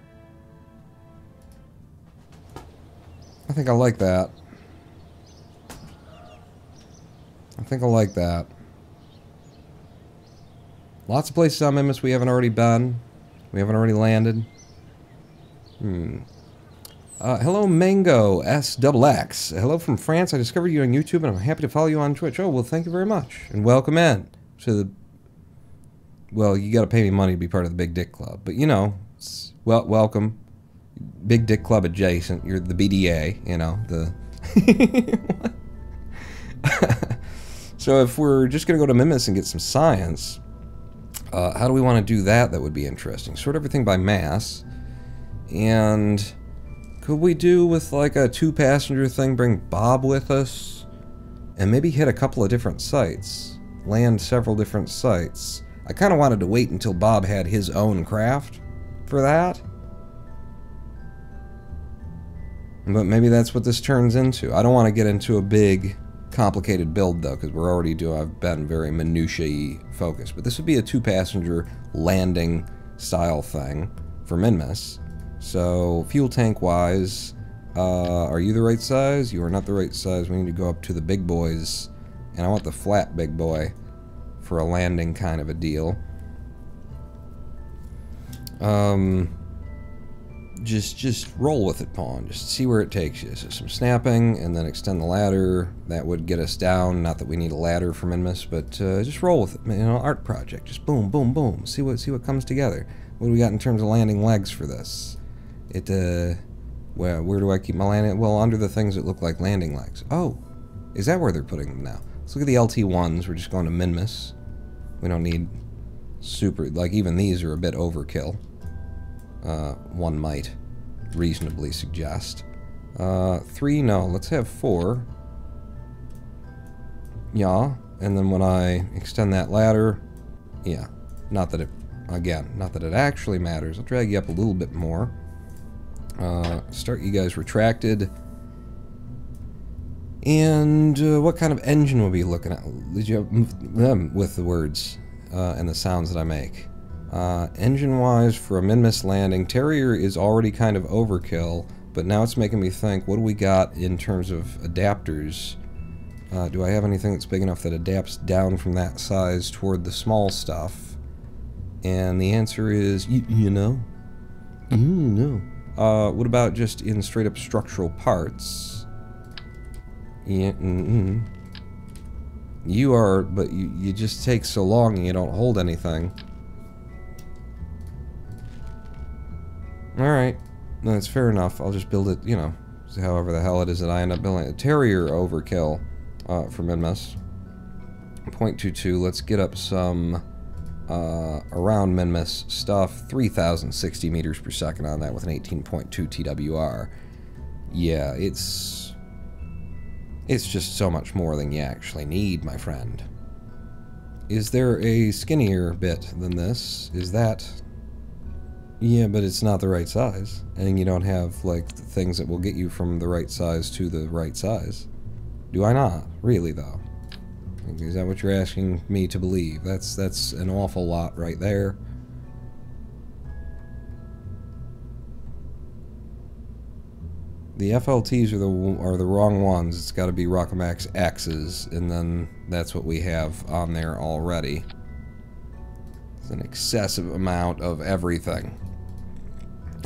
I think I like that. I think I like that. Lots of places on Minmus we haven't already been. We haven't already landed. Hmm. Uh, hello, Mango S double X. Hello from France. I discovered you on YouTube, and I'm happy to follow you on Twitch. Oh well, thank you very much, and welcome in to the. Well, you got to pay me money to be part of the Big Dick Club, but you know, well, welcome. Big Dick Club adjacent. You're the BDA. You know the. so if we're just gonna go to Minmus and get some science, uh, how do we want to do that? That would be interesting. Sort everything by mass. And could we do with like a two passenger thing, bring Bob with us? And maybe hit a couple of different sites. Land several different sites. I kind of wanted to wait until Bob had his own craft for that. But maybe that's what this turns into. I don't want to get into a big complicated build though, because we're already doing. I've been very minutiae focused, but this would be a two-passenger landing style thing for Minmus. So fuel tank wise, uh, are you the right size? You are not the right size. We need to go up to the big boys, and I want the flat big boy for a landing kind of a deal. Um, just just roll with it, pawn. Just see where it takes you. So some snapping, and then extend the ladder. That would get us down. Not that we need a ladder for Minmus, but uh, just roll with it. You know, art project. Just boom, boom, boom. See what see what comes together. What do we got in terms of landing legs for this? It uh, where where do I keep my landing? Well, under the things that look like landing legs. Oh, is that where they're putting them now? Let's look at the LT ones. We're just going to Minmus. We don't need super like even these are a bit overkill uh, one might reasonably suggest. Uh, three, no, let's have four. Yeah, and then when I extend that ladder, yeah, not that it, again, not that it actually matters. I'll drag you up a little bit more. Uh, start you guys retracted. And uh, what kind of engine will be looking at? Did you have with the words uh, and the sounds that I make? Uh, Engine-wise, for a Minmus landing, Terrier is already kind of overkill, but now it's making me think, what do we got in terms of adapters? Uh, do I have anything that's big enough that adapts down from that size toward the small stuff? And the answer is, you know? Mm, no. Uh, what about just in straight-up structural parts? Yeah, mm -mm. You are, but you, you just take so long and you don't hold anything. Alright. That's fair enough. I'll just build it, you know, however the hell it is that I end up building. A Terrier overkill uh, for Minmus. 0.22. Let's get up some uh, around Minmus stuff. 3,060 meters per second on that with an 18.2 TWR. Yeah, it's... It's just so much more than you actually need, my friend. Is there a skinnier bit than this? Is that yeah, but it's not the right size. And you don't have, like, things that will get you from the right size to the right size. Do I not? Really, though? Is that what you're asking me to believe? That's that's an awful lot right there. The FLTs are the are the wrong ones. It's got to be Rockomax X's, and then that's what we have on there already. It's an excessive amount of everything.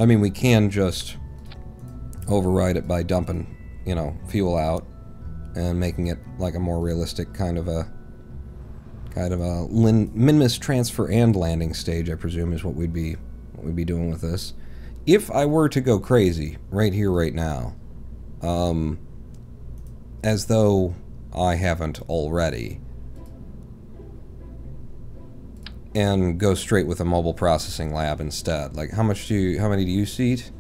I mean, we can just override it by dumping, you know, fuel out and making it like a more realistic kind of a kind of a Minmus transfer and landing stage. I presume is what we'd be what we'd be doing with this. If I were to go crazy right here, right now, um, as though I haven't already, and go straight with a mobile processing lab instead. Like, how much do you, how many do you seat?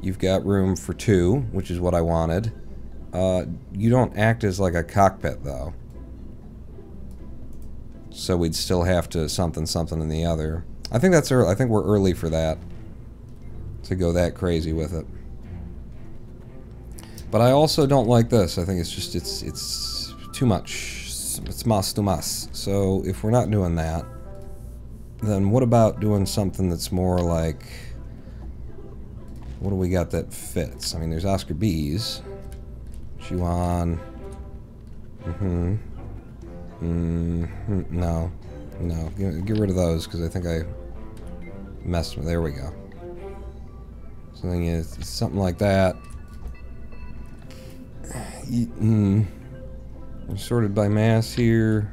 You've got room for two, which is what I wanted. Uh, you don't act as like a cockpit, though. So we'd still have to something something in the other. I think that's early. I think we're early for that. To go that crazy with it. But I also don't like this. I think it's just it's it's too much. It's mas too mas. So if we're not doing that, then what about doing something that's more like what do we got that fits? I mean, there's Oscar B's. Juan. Mm-hmm. Mm-hmm. No. No. Get, get rid of those, because I think I messed with... There we go. Something is something like that. Mm. I'm sorted by mass here.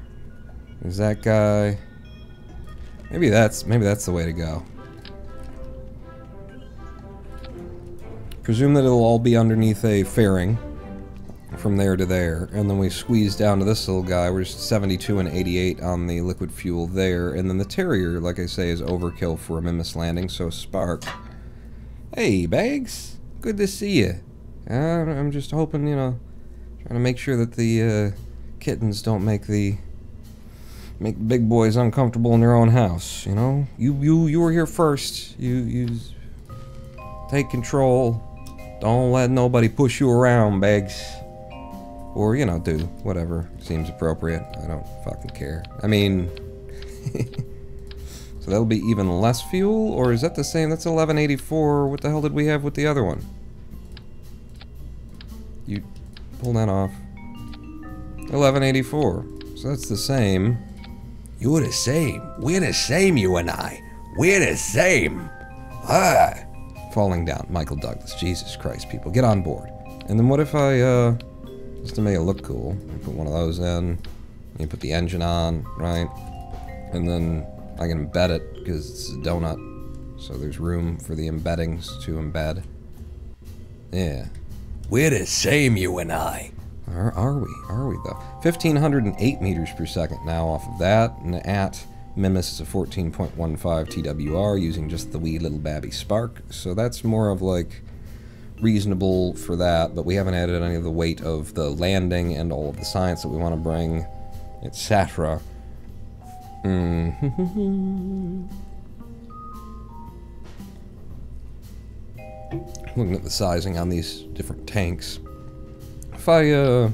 There's that guy. Maybe that's maybe that's the way to go. Presume that it'll all be underneath a fairing from there to there, and then we squeeze down to this little guy. We're just 72 and 88 on the liquid fuel there, and then the Terrier, like I say, is overkill for a Minmus landing, so Spark. Hey, Bags! Good to see you. Uh, I'm just hoping, you know, trying to make sure that the uh, kittens don't make the make big boys uncomfortable in their own house. You know, you you you were here first. You you take control. Don't let nobody push you around, Bags. Or, you know, do whatever seems appropriate. I don't fucking care. I mean... so that'll be even less fuel? Or is that the same? That's 1184. What the hell did we have with the other one? You pull that off. 1184. So that's the same. You're the same. We're the same, you and I. We're the same. Ah. Falling down. Michael Douglas. Jesus Christ, people. Get on board. And then what if I, uh just to make it look cool. Put one of those in, you put the engine on, right? And then I can embed it because it's a donut, so there's room for the embeddings to embed. Yeah. We're the same, you and I. Are, are we? Are we, though? 1,508 meters per second now off of that, and at Minmus is a 14.15 TWR using just the wee little babby spark, so that's more of like reasonable for that, but we haven't added any of the weight of the landing and all of the science that we want to bring, etc. Mm. Looking at the sizing on these different tanks. If I, uh...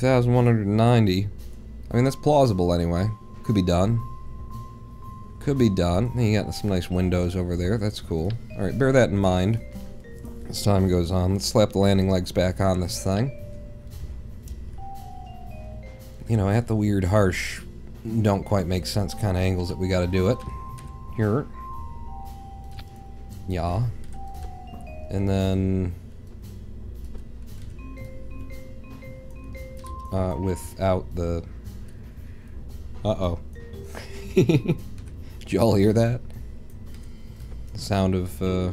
2,190. I mean, that's plausible anyway. Could be done. Could be done. You got some nice windows over there. That's cool. Alright, bear that in mind as time goes on. Let's slap the landing legs back on this thing. You know, at the weird, harsh, don't quite make sense kind of angles that we gotta do it. Here. Yeah. And then... Uh, without the... Uh-oh. Did y'all hear that? The sound of, uh,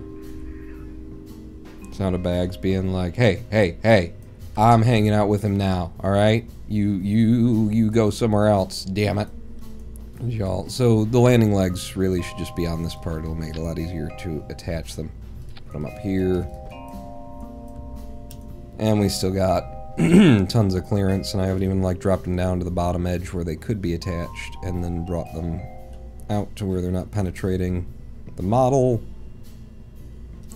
sound of bags being like, hey, hey, hey, I'm hanging out with him now, alright? You, you, you go somewhere else, damn it. Y'all, so the landing legs really should just be on this part. It'll make it a lot easier to attach them. Put them up here. And we still got tons of clearance, and I haven't even like dropped them down to the bottom edge where they could be attached, and then brought them out to where they're not penetrating the model.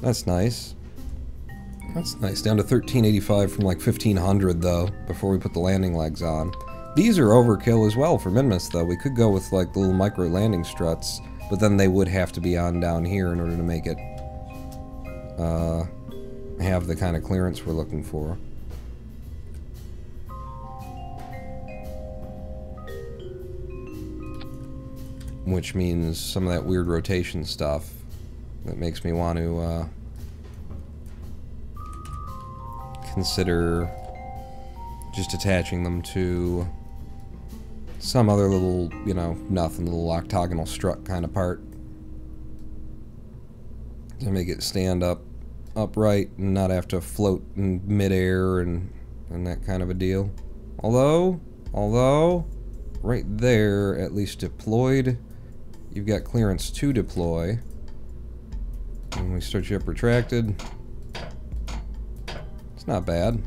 That's nice. That's nice. Down to 1385 from like 1500 though, before we put the landing legs on. These are overkill as well for Minmus though. We could go with like the little micro landing struts, but then they would have to be on down here in order to make it uh, have the kind of clearance we're looking for. Which means some of that weird rotation stuff that makes me want to uh, consider just attaching them to some other little, you know, nothing, little octagonal strut kind of part. To make it stand up upright and not have to float in midair and, and that kind of a deal. Although, although, right there, at least deployed, you've got clearance to deploy. And we start you up retracted. It's not bad.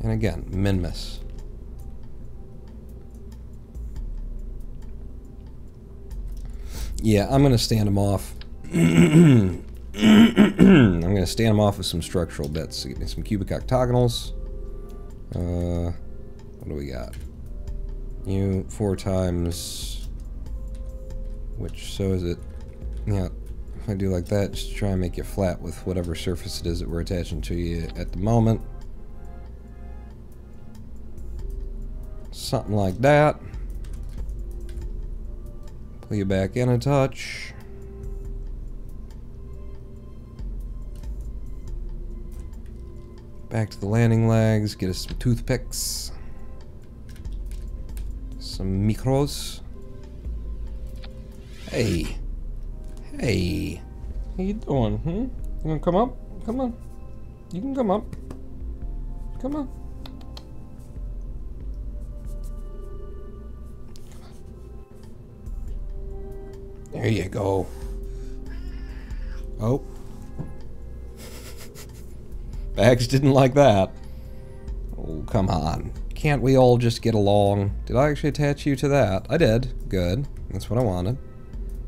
And again, Minmus. Yeah, I'm going to stand them off. I'm going to stand them off with some structural bits. Get me some cubic octagonals. Uh, what do we got? You four times. Which, so is it. Yeah, if I do like that, just try and make you flat with whatever surface it is that we're attaching to you at the moment. Something like that. Pull you back in a touch. Back to the landing legs, get us some toothpicks. Some micros. Hey. Hey. How you doing, hmm? You gonna come up? Come on. You can come up. Come on. There you go. Oh. Bags didn't like that. Oh, come on. Can't we all just get along? Did I actually attach you to that? I did. Good. That's what I wanted.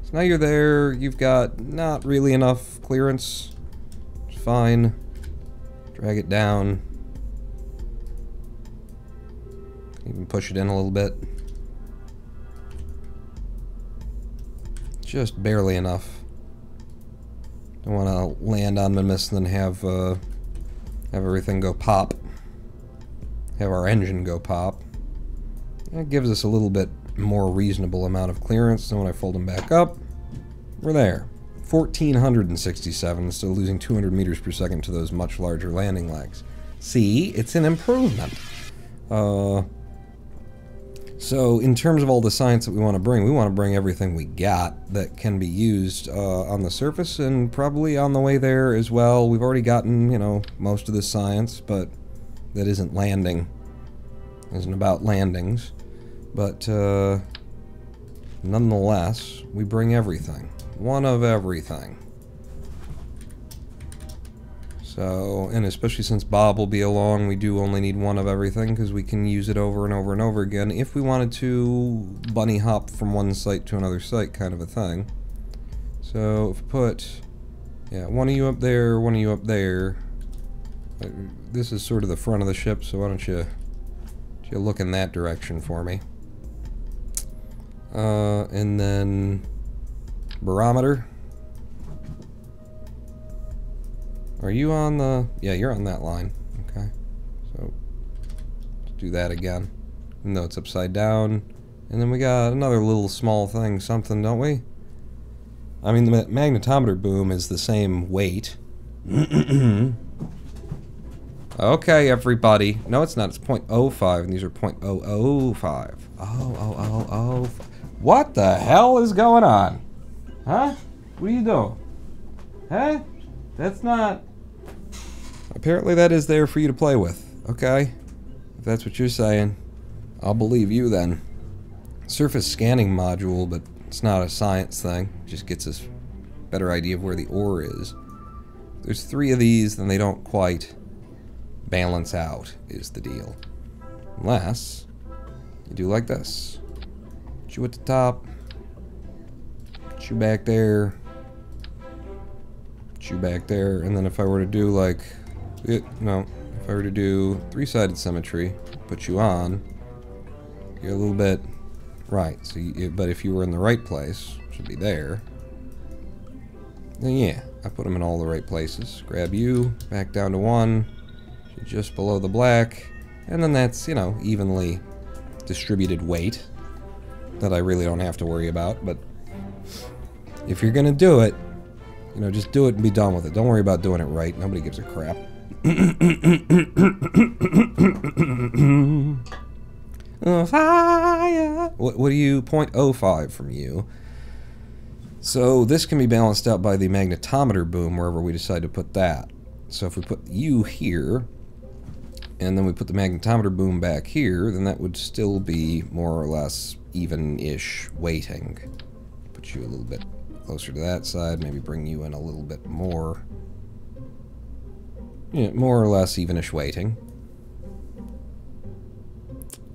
So now you're there. You've got not really enough clearance. Fine. Drag it down. Even push it in a little bit. Just barely enough. Don't want to land on Minmus and then have uh, have everything go pop. Have our engine go pop. That gives us a little bit more reasonable amount of clearance. And when I fold them back up, we're there. 1467, still losing 200 meters per second to those much larger landing legs. See, it's an improvement. Uh, so, in terms of all the science that we want to bring, we want to bring everything we got that can be used uh, on the surface and probably on the way there as well. We've already gotten, you know, most of the science, but that isn't landing. Isn't about landings. But, uh, nonetheless, we bring everything. One of everything. So, and especially since Bob will be along, we do only need one of everything because we can use it over and over and over again if we wanted to bunny hop from one site to another site kind of a thing. So, if put, yeah, one of you up there, one of you up there. This is sort of the front of the ship, so why don't you, you look in that direction for me. Uh, and then barometer. Are you on the... Yeah, you're on that line. Okay. So, let's do that again. Even though it's upside down. And then we got another little small thing, something, don't we? I mean, the magnetometer boom is the same weight. okay, everybody. No, it's not. It's 0.05, and these are 0.005. Oh, oh, oh, oh. What the hell is going on? Huh? What are you doing? Huh? That's not... Apparently that is there for you to play with. Okay? If that's what you're saying, I'll believe you then. Surface scanning module, but it's not a science thing. It just gets us better idea of where the ore is. There's three of these, then they don't quite balance out, is the deal. Unless you do like this. Chew at the top. Chew back there. You back there, and then if I were to do like, it, no, if I were to do three-sided symmetry, put you on, you're a little bit right. So, you, but if you were in the right place, which would be there, then yeah, I put them in all the right places. Grab you, back down to one, just below the black, and then that's, you know, evenly distributed weight that I really don't have to worry about, but if you're gonna do it, you know, just do it and be done with it. Don't worry about doing it right. Nobody gives a crap. Oh, fire. What, what do you, 0.05 from you. So this can be balanced out by the magnetometer boom wherever we decide to put that. So if we put you here, and then we put the magnetometer boom back here, then that would still be more or less even-ish weighting. Put you a little bit closer to that side, maybe bring you in a little bit more. Yeah, more or less evenish weighting.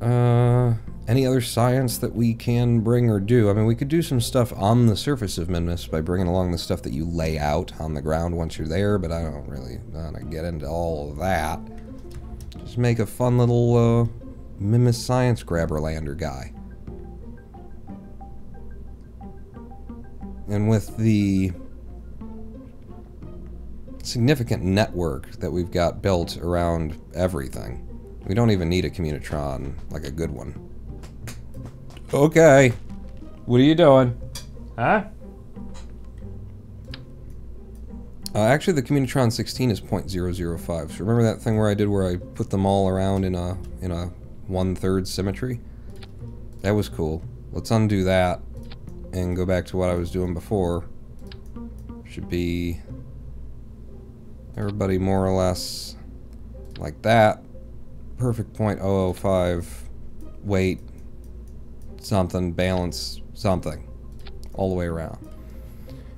Uh, any other science that we can bring or do? I mean, we could do some stuff on the surface of Minmus by bringing along the stuff that you lay out on the ground once you're there, but I don't really want to get into all of that. Just make a fun little uh, Minmus science grabberlander guy. And with the significant network that we've got built around everything, we don't even need a Communotron, like a good one. Okay. What are you doing? Huh? Uh, actually, the Communotron 16 is 0.005. So remember that thing where I did where I put them all around in a in a one-third symmetry? That was cool. Let's undo that and go back to what I was doing before. Should be everybody more or less like that. Perfect 0.005 weight something balance something all the way around.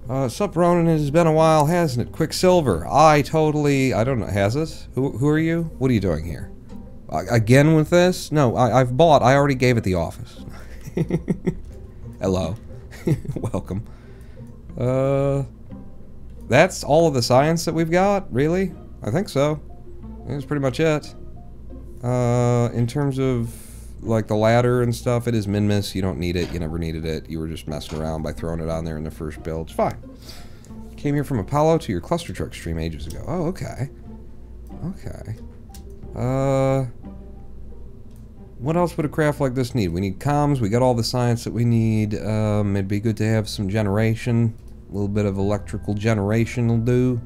Uh, sup, Ronan? It has been a while, hasn't it? Quicksilver. I totally... I don't know. Has it? Who, who are you? What are you doing here? Uh, again with this? No, I, I've bought. I already gave it the office. Hello. Welcome. Uh... That's all of the science that we've got? Really? I think so. That's pretty much it. Uh, in terms of like the ladder and stuff, it is Minmus. You don't need it. You never needed it. You were just messing around by throwing it on there in the first build. It's fine. Came here from Apollo to your cluster truck stream ages ago. Oh, okay. Okay. Uh, what else would a craft like this need? We need comms. We got all the science that we need. Um, it'd be good to have some generation. A little bit of electrical generation will do.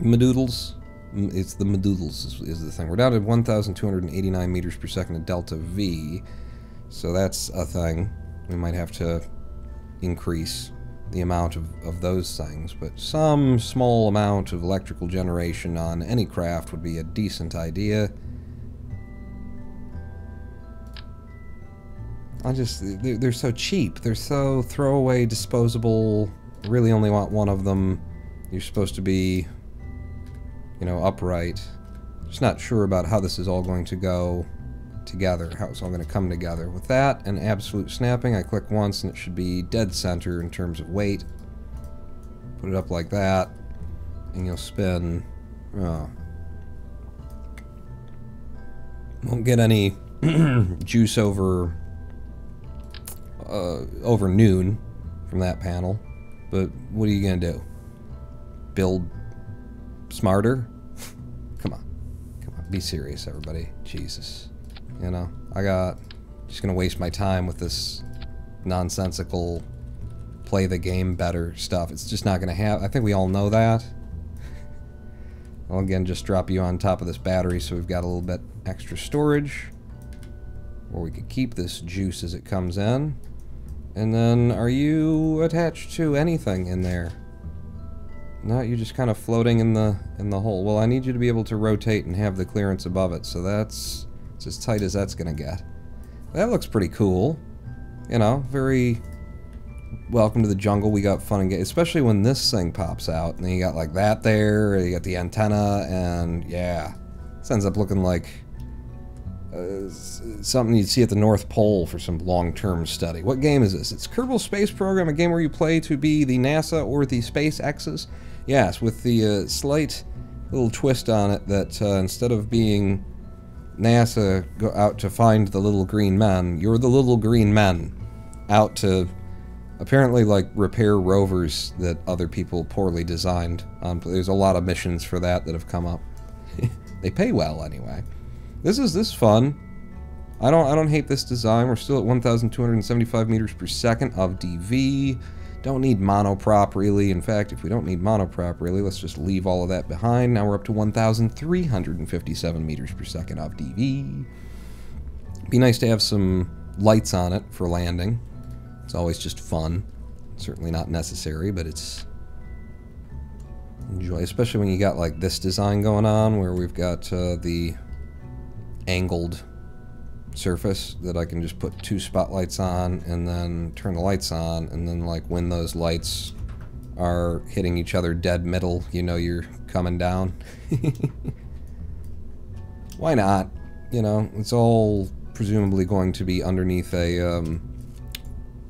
Madoodles. It's the Madoodles is, is the thing. We're down to 1,289 meters per second of delta V. So that's a thing. We might have to increase the amount of, of those things, but some small amount of electrical generation on any craft would be a decent idea. I just, they're, they're so cheap. They're so throwaway, disposable. Really only want one of them. You're supposed to be, you know, upright. Just not sure about how this is all going to go together, how it's all going to come together. With that and absolute snapping, I click once and it should be dead center in terms of weight. Put it up like that, and you'll spin. Oh. Won't get any juice over uh, over noon from that panel, but what are you gonna do? Build smarter? Be serious, everybody. Jesus. You know, I got just gonna waste my time with this nonsensical play the game better stuff. It's just not gonna have. I think we all know that. I'll again just drop you on top of this battery so we've got a little bit extra storage. Or we could keep this juice as it comes in. And then, are you attached to anything in there? No, you're just kind of floating in the in the hole. Well, I need you to be able to rotate and have the clearance above it, so that's it's as tight as that's gonna get. That looks pretty cool. You know, very welcome to the jungle. We got fun and games, especially when this thing pops out, and then you got like that there. You got the antenna, and yeah, this ends up looking like uh, something you'd see at the North Pole for some long-term study. What game is this? It's Kerbal Space Program, a game where you play to be the NASA or the SpaceX's. Yes, with the uh, slight little twist on it that uh, instead of being NASA go out to find the little green men, you're the little green men out to apparently like repair rovers that other people poorly designed. Um, there's a lot of missions for that that have come up. they pay well anyway. This is this fun. I don't I don't hate this design. We're still at 1,275 meters per second of DV. Don't need monoprop really. In fact, if we don't need monoprop really, let's just leave all of that behind. Now we're up to 1,357 meters per second of DV. Be nice to have some lights on it for landing. It's always just fun. Certainly not necessary, but it's enjoy, especially when you got like this design going on, where we've got uh, the angled surface that I can just put two spotlights on and then turn the lights on, and then like when those lights are hitting each other dead middle, you know you're coming down. Why not? You know, it's all presumably going to be underneath a um,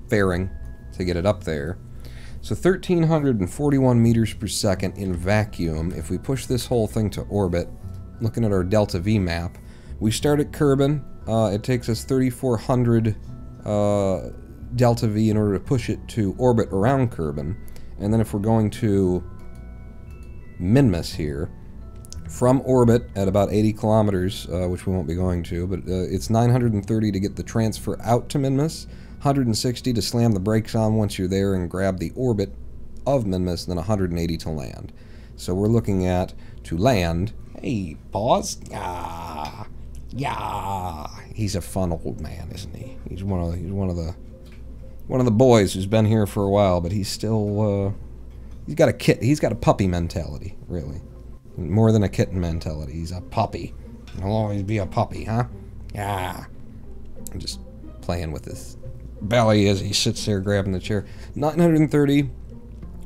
fairing to get it up there. So 1341 meters per second in vacuum. If we push this whole thing to orbit, looking at our delta V map, we start at Kerbin. Uh, it takes us 3400 uh, delta V in order to push it to orbit around Kerbin. And then if we're going to Minmus here, from orbit at about 80 kilometers, uh, which we won't be going to, but uh, it's 930 to get the transfer out to Minmus, 160 to slam the brakes on once you're there and grab the orbit of Minmus, and then 180 to land. So we're looking at to land. Hey, pause. Yeah, yeah. He's a fun old man, isn't he? He's one of the, he's one of the one of the boys who's been here for a while, but he's still uh, he's got a kit. He's got a puppy mentality, really. More than a kitten mentality. He's a puppy. He'll always be a puppy, huh? Yeah. I'm just playing with his belly as he sits there grabbing the chair. 930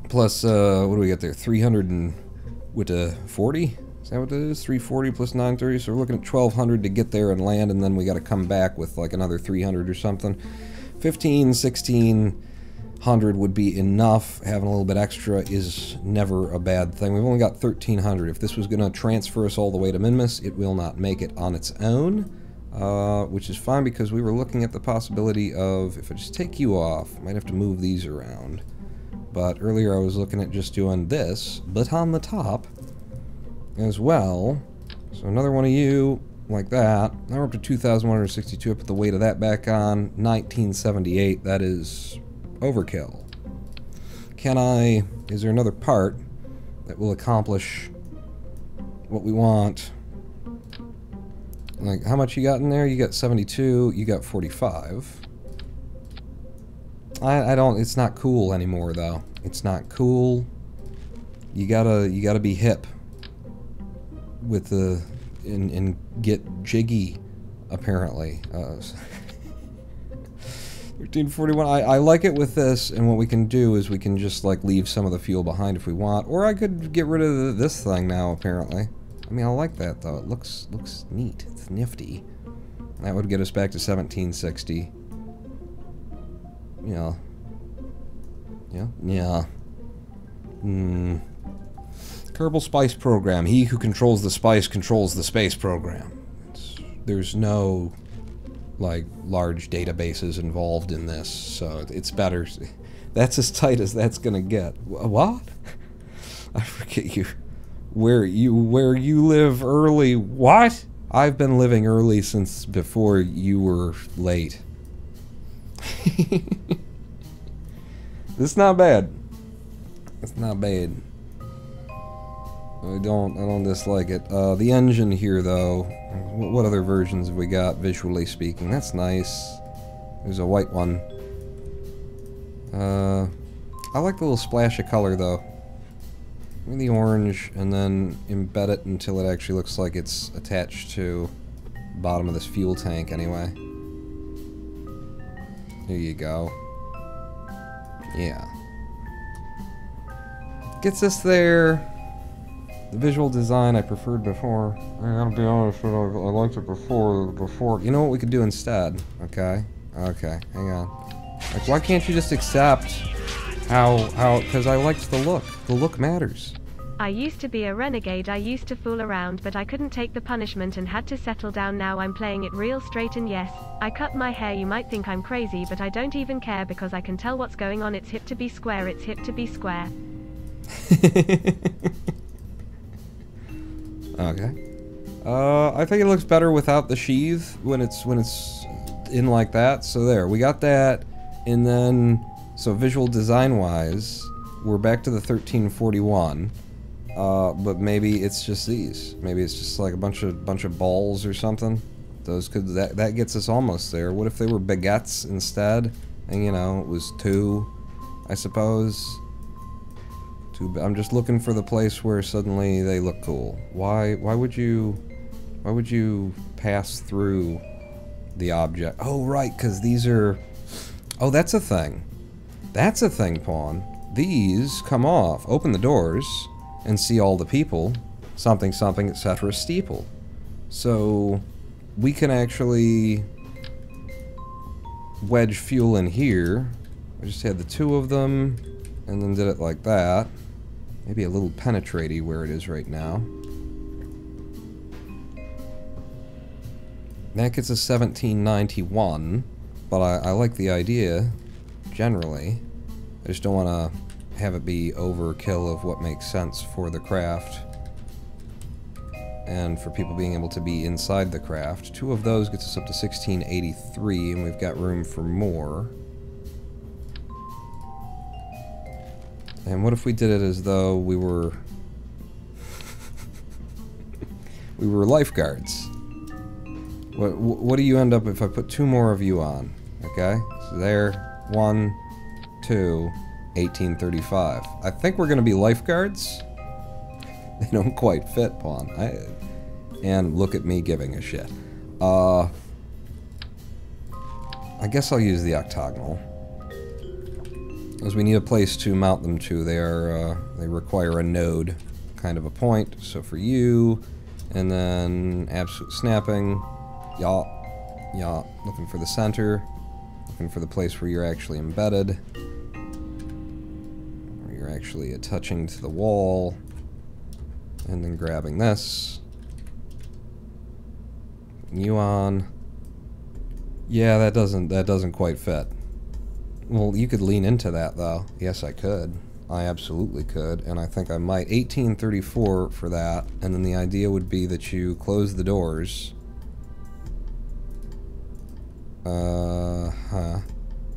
plus, uh, what do we get there? 300 and, with a 40? Is that what it is? 340 plus 930? So we're looking at 1200 to get there and land, and then we got to come back with like another 300 or something. 15, 16 hundred would be enough. Having a little bit extra is never a bad thing. We've only got 1300. If this was going to transfer us all the way to Minmus, it will not make it on its own, uh, which is fine because we were looking at the possibility of, if I just take you off, might have to move these around. But earlier I was looking at just doing this, but on the top as well. So another one of you, like that. Now we're up to 2,162. I put the weight of that back on. 1978. That is overkill. Can I... Is there another part that will accomplish what we want? Like, how much you got in there? You got 72. You got 45. I, I don't... It's not cool anymore, though. It's not cool. You gotta... You gotta be hip with the... And, and get jiggy, apparently. Uh, 1341. I, I like it with this, and what we can do is we can just like leave some of the fuel behind if we want, or I could get rid of the, this thing now. Apparently, I mean I like that though. It looks looks neat. It's nifty. That would get us back to 1760. Yeah. Yeah. Yeah. Hmm. Kerbal Spice Program. He who controls the spice controls the space program. It's, there's no like large databases involved in this, so it's better. That's as tight as that's gonna get. What? I forget you. Where you where you live early? What? I've been living early since before you were late. it's not bad. It's not bad. I don't I don't dislike it. Uh, the engine here though, what other versions have we got visually speaking? That's nice. There's a white one. Uh, I like the little splash of color though. Give the orange and then embed it until it actually looks like it's attached to bottom of this fuel tank anyway. There you go. Yeah. Gets us there. The visual design I preferred before. I gotta be honest, you, I, I liked it before. Before. You know what we could do instead? Okay, okay, hang on. Like, why can't you just accept how how? Because I liked the look. The look matters. I used to be a renegade, I used to fool around, but I couldn't take the punishment and had to settle down. Now I'm playing it real straight, and yes, I cut my hair. You might think I'm crazy, but I don't even care because I can tell what's going on. It's hip to be square, it's hip to be square. Okay. Uh, I think it looks better without the sheath when it's when it's in like that. So there, we got that, and then so visual design wise, we're back to the 1341. Uh, but maybe it's just these. Maybe it's just like a bunch of bunch of balls or something. Those could that that gets us almost there. What if they were baguettes instead? And you know, it was two, I suppose. Two. ba- I'm just looking for the place where suddenly they look cool. Why? Why would you? Why would you pass through the object? Oh, right, because these are. Oh, that's a thing. That's a thing, Pawn. These come off. Open the doors and see all the people. Something, something, etc. Steeple. So we can actually wedge fuel in here. I just had the two of them and then did it like that. Maybe a little penetratey where it is right now. That gets us 1791, but I, I like the idea, generally. I just don't want to have it be overkill of what makes sense for the craft. And for people being able to be inside the craft. Two of those gets us up to 1683, and we've got room for more. And what if we did it as though we were... we were lifeguards? What, what do you end up if I put two more of you on? Okay? So there, one, two, 1835. I think we're going to be lifeguards. They don't quite fit, Pawn. I, and look at me giving a shit. Uh, I guess I'll use the octagonal. As we need a place to mount them to. They are, uh, they require a node kind of a point. So for you, and then absolute snapping, yaw, looking for the center, looking for the place where you're actually embedded, where you're actually touching to the wall, and then grabbing this. You on. Yeah, that doesn't that doesn't quite fit. Well, you could lean into that though. Yes, I could. I absolutely could, and I think I might. 1834 for that, and then the idea would be that you close the doors. Uh huh.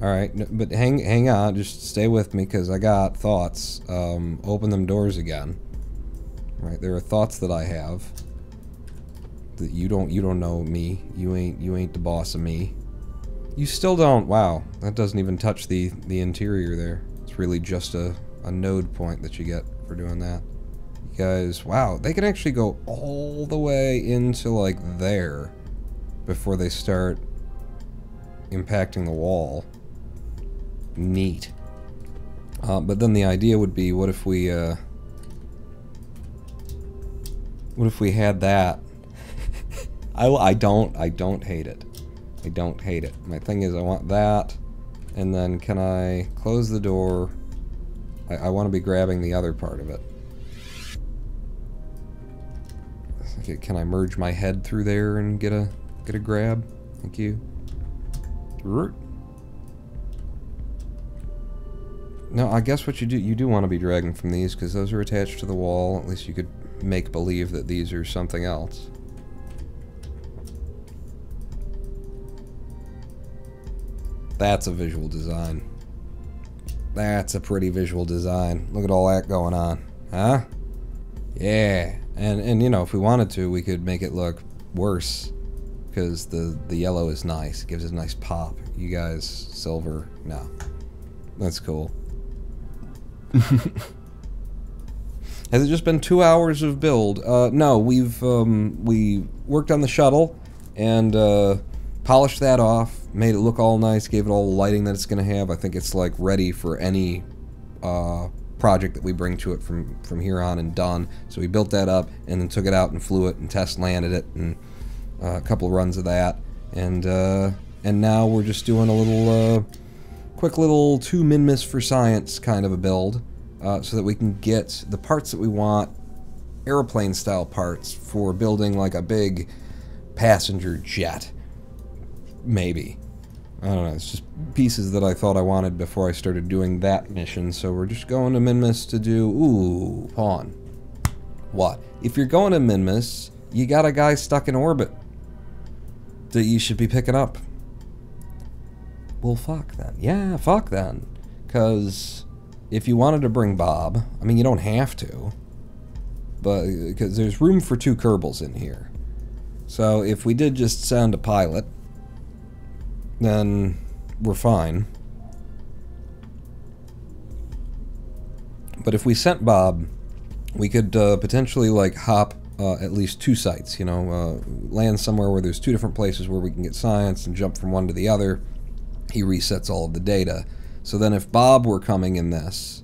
All right, but hang hang on, just stay with me because I got thoughts. Um, open them doors again. Right, there are thoughts that I have. That you don't you don't know me. You ain't you ain't the boss of me. You still don't. Wow, that doesn't even touch the the interior there. It's really just a a node point that you get for doing that. You guys, wow, they can actually go all the way into like there before they start impacting the wall. Neat. Uh, but then the idea would be, what if we, uh, what if we had that? I, I don't, I don't hate it. I don't hate it. My thing is I want that, and then can I close the door? I, I want to be grabbing the other part of it. Okay, Can I merge my head through there and get a get a grab? Thank you. No, I guess what you do, you do want to be dragging from these because those are attached to the wall. At least you could make believe that these are something else. That's a visual design. That's a pretty visual design. Look at all that going on. Huh? Yeah. And and you know, if we wanted to, we could make it look worse because the the yellow is nice. It gives it a nice pop. You guys silver. No. That's cool. Has it just been two hours of build? Uh, no, we've um, we worked on the shuttle and uh, polished that off, made it look all nice, gave it all the lighting that it's gonna have. I think it's like ready for any uh, project that we bring to it from from here on and done. So we built that up and then took it out and flew it and test landed it and uh, a couple runs of that and uh, and now we're just doing a little uh, quick little two minmus for science kind of a build uh, so that we can get the parts that we want airplane style parts for building like a big passenger jet maybe I don't know. It's just pieces that I thought I wanted before I started doing that mission. So we're just going to Minmus to do... Ooh, pawn. What? If you're going to Minmus, you got a guy stuck in orbit that you should be picking up. Well, fuck then. Yeah, fuck then. Because if you wanted to bring Bob, I mean, you don't have to. But, because there's room for two Kerbals in here. So if we did just send a pilot then we're fine. But if we sent Bob, we could uh, potentially like hop uh, at least two sites, you know, uh, land somewhere where there's two different places where we can get science and jump from one to the other. He resets all of the data. So then if Bob were coming in this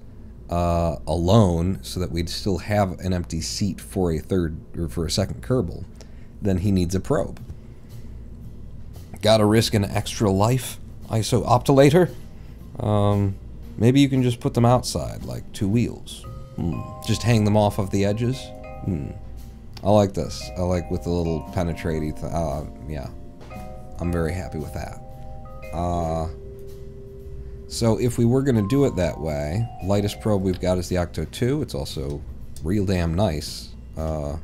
uh, alone, so that we'd still have an empty seat for a third or for a second Kerbal, then he needs a probe. Gotta risk an extra life ISO optolator? Um, maybe you can just put them outside, like two wheels. Hmm. Just hang them off of the edges? Hmm. I like this. I like with the little penetrating. Th uh, yeah. I'm very happy with that. Uh, so if we were going to do it that way, lightest probe we've got is the Octo 2. It's also real damn nice. Uh,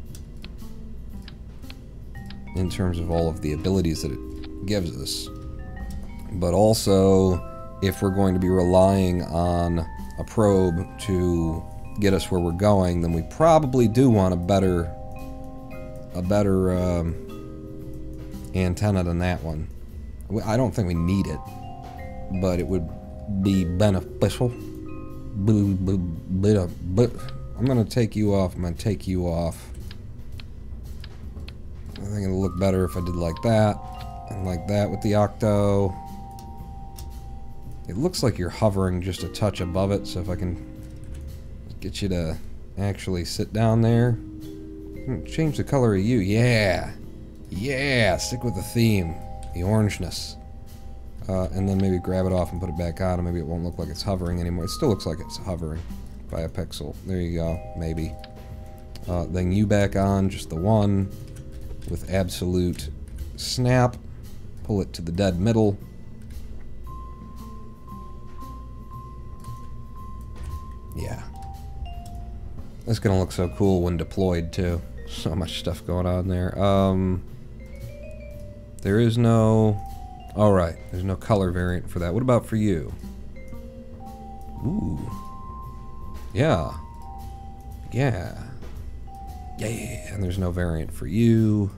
in terms of all of the abilities that it gives us. But also, if we're going to be relying on a probe to get us where we're going, then we probably do want a better, a better um, antenna than that one. I don't think we need it, but it would be beneficial. But I'm gonna take you off. I'm gonna take you off. I think it'll look better if I did like that. Like that with the Octo. It looks like you're hovering just a touch above it, so if I can get you to actually sit down there. Hmm, change the color of you, yeah! Yeah! Stick with the theme. The orangeness. Uh, and then maybe grab it off and put it back on, and maybe it won't look like it's hovering anymore. It still looks like it's hovering by a pixel. There you go, maybe. Uh, then you back on, just the one, with absolute snap pull it to the dead middle. Yeah. It's gonna look so cool when deployed too. So much stuff going on there. Um, there is no... Alright, there's no color variant for that. What about for you? Ooh. Yeah. Yeah. Yeah, and there's no variant for you.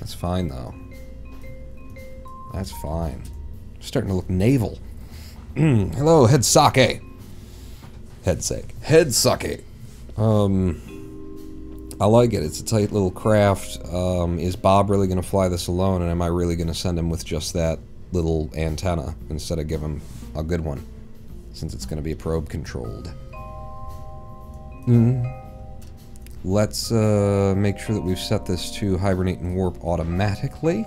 That's fine though. That's fine. Starting to look naval. Mm, hello, head sake. Head sake. Head sake. Um, I like it. It's a tight little craft. Um, is Bob really going to fly this alone, and am I really going to send him with just that little antenna instead of give him a good one, since it's going to be probe controlled? Mm. Let's uh, make sure that we've set this to hibernate and warp automatically.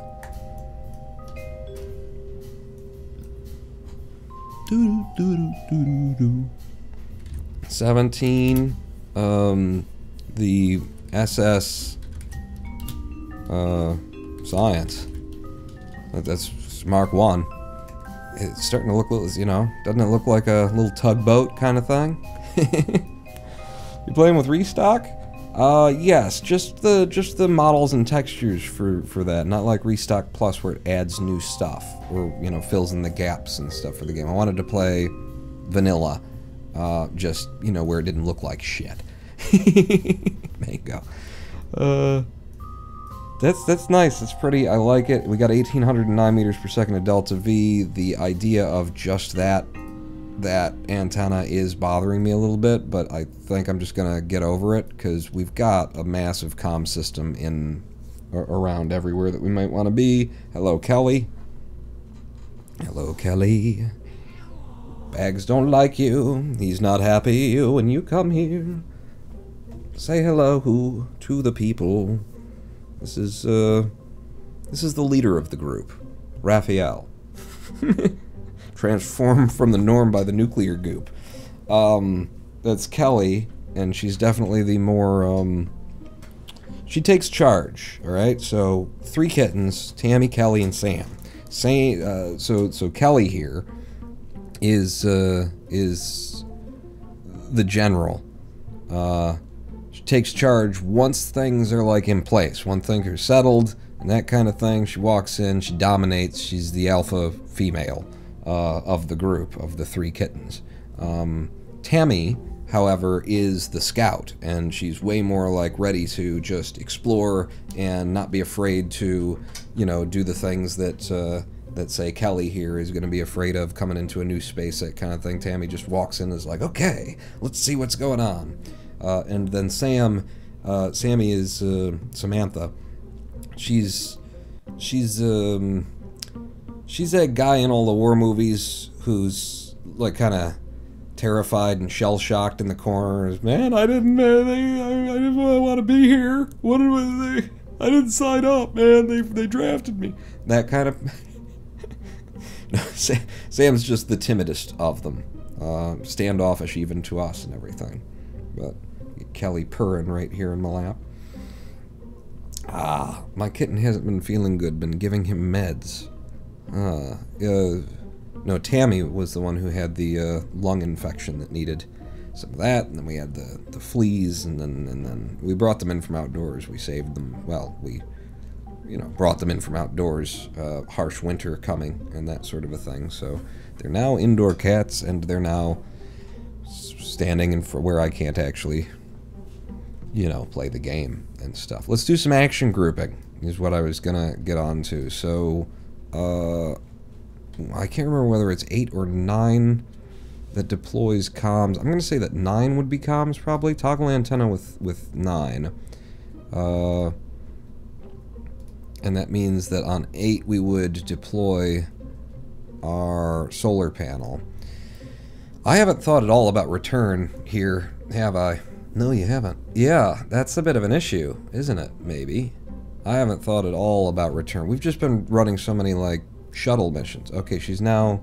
17. Um, the SS uh, Science. That's Mark 1. It's starting to look, you know, doesn't it look like a little tugboat kind of thing? you playing with restock? Uh, yes, just the just the models and textures for for that, not like Restock Plus where it adds new stuff or you know fills in the gaps and stuff for the game. I wanted to play vanilla, uh, just you know where it didn't look like shit. there you go. Uh, that's that's nice. That's pretty. I like it. We got 1809 meters per second of delta V. The idea of just that that antenna is bothering me a little bit, but I think I'm just going to get over it because we've got a massive comm system in around everywhere that we might want to be. Hello, Kelly. Hello, Kelly. Bags don't like you. He's not happy when you come here. Say hello who to the people. This is uh this is the leader of the group, Raphael. Transformed from the norm by the nuclear goop. Um that's Kelly, and she's definitely the more um she takes charge, all right? So, three kittens, Tammy, Kelly, and Sam. Say, uh, so so Kelly here is uh, is the general. Uh, she takes charge once things are like in place, once things are settled, and that kind of thing. She walks in, she dominates. She's the alpha female uh, of the group of the three kittens. Um, Tammy, however, is the scout, and she's way more like ready to just explore and not be afraid to, you know, do the things that uh, that say Kelly here is going to be afraid of coming into a new space, that kind of thing. Tammy just walks in and is like, okay, let's see what's going on. Uh, and then Sam, uh, Sammy is uh, Samantha. She's she's um, she's that guy in all the war movies who's like kind of terrified and shell shocked in the corner. Man, I didn't, uh, they, I, I didn't want to be here. What did they? I didn't sign up, man. They they drafted me. That kind of. no, Sam, Sam's just the timidest of them, uh, standoffish even to us and everything. But Kelly purring right here in my lap. Ah, my kitten hasn't been feeling good. Been giving him meds. Ah, uh, no, Tammy was the one who had the uh, lung infection that needed some of that, and then we had the, the fleas, and then and then we brought them in from outdoors. We saved them. Well, we you know brought them in from outdoors. Uh, harsh winter coming and that sort of a thing. So they're now indoor cats, and they're now standing in for where I can't actually you know play the game and stuff. Let's do some action grouping. Is what I was gonna get on to. So. Uh, I can't remember whether it's 8 or 9 that deploys comms. I'm going to say that 9 would be comms, probably. Toggle antenna with, with 9. Uh, and that means that on 8 we would deploy our solar panel. I haven't thought at all about return here, have I? No, you haven't. Yeah, that's a bit of an issue, isn't it? Maybe. I haven't thought at all about return. We've just been running so many, like, shuttle missions. Okay, she's now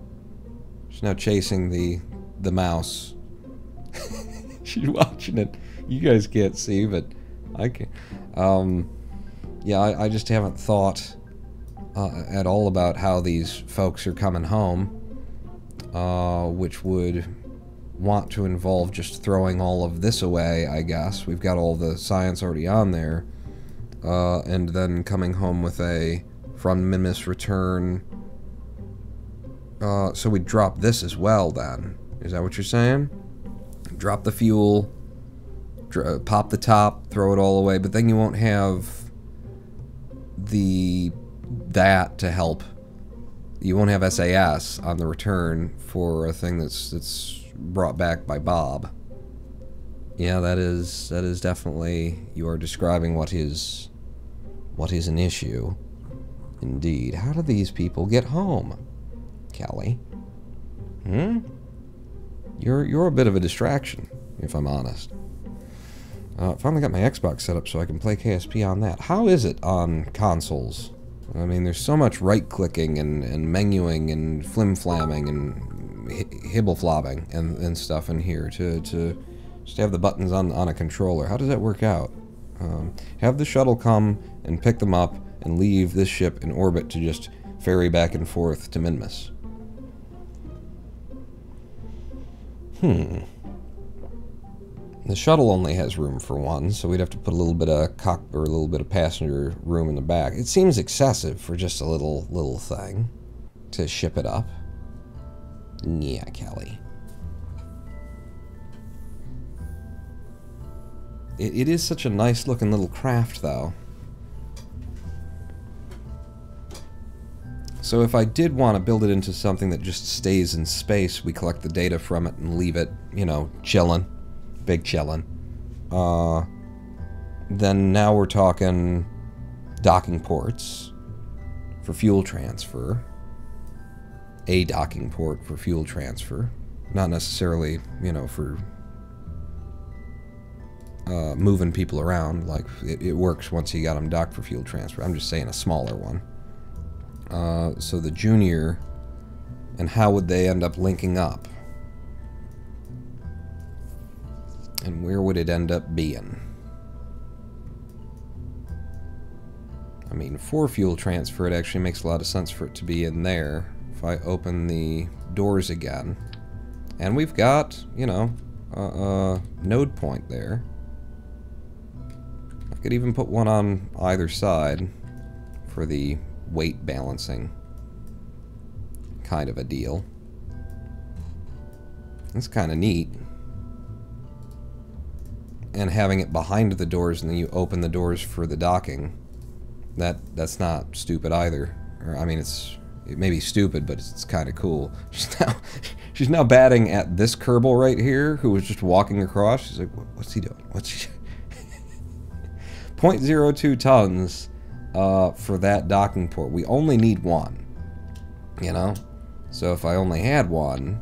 she's now chasing the the mouse. she's watching it. You guys can't see, but I can. Um, yeah, I, I just haven't thought uh, at all about how these folks are coming home, uh, which would want to involve just throwing all of this away. I guess we've got all the science already on there, uh, and then coming home with a from Minmus return uh, so we drop this as well then. Is that what you're saying? Drop the fuel, dr pop the top, throw it all away, but then you won't have the that to help. You won't have SAS on the return for a thing that's that's brought back by Bob. Yeah, that is that is definitely you are describing what is what is an issue. Indeed. How do these people get home? Kelly. Hmm? You're, you're a bit of a distraction, if I'm honest. Uh, finally got my Xbox set up so I can play KSP on that. How is it on consoles? I mean, there's so much right-clicking and, and menuing and flim-flamming and hibble-flobbing and, and stuff in here to, to just have the buttons on, on a controller. How does that work out? Um, have the shuttle come and pick them up and leave this ship in orbit to just ferry back and forth to Minmus. Hmm. The shuttle only has room for one, so we'd have to put a little bit of cock or a little bit of passenger room in the back. It seems excessive for just a little little thing to ship it up. Yeah, Kelly. It, it is such a nice looking little craft, though. So if I did want to build it into something that just stays in space, we collect the data from it and leave it, you know, chillin', big chillin'. Uh, then now we're talking docking ports for fuel transfer, a docking port for fuel transfer, not necessarily, you know, for uh, moving people around. Like it, it works once you got them docked for fuel transfer. I'm just saying a smaller one. Uh, so the junior, and how would they end up linking up? And where would it end up being? I mean, for fuel transfer, it actually makes a lot of sense for it to be in there. If I open the doors again, and we've got, you know, a, a node point there. I could even put one on either side for the weight balancing kind of a deal. That's kind of neat. And having it behind the doors and then you open the doors for the docking, that that's not stupid either. Or, I mean, it's it may be stupid, but it's, it's kind of cool. She's now she's now batting at this Kerbal right here, who was just walking across. She's like, "What's he doing? What's he?" 0.02 tons uh, for that docking port. We only need one. You know, so if I only had one,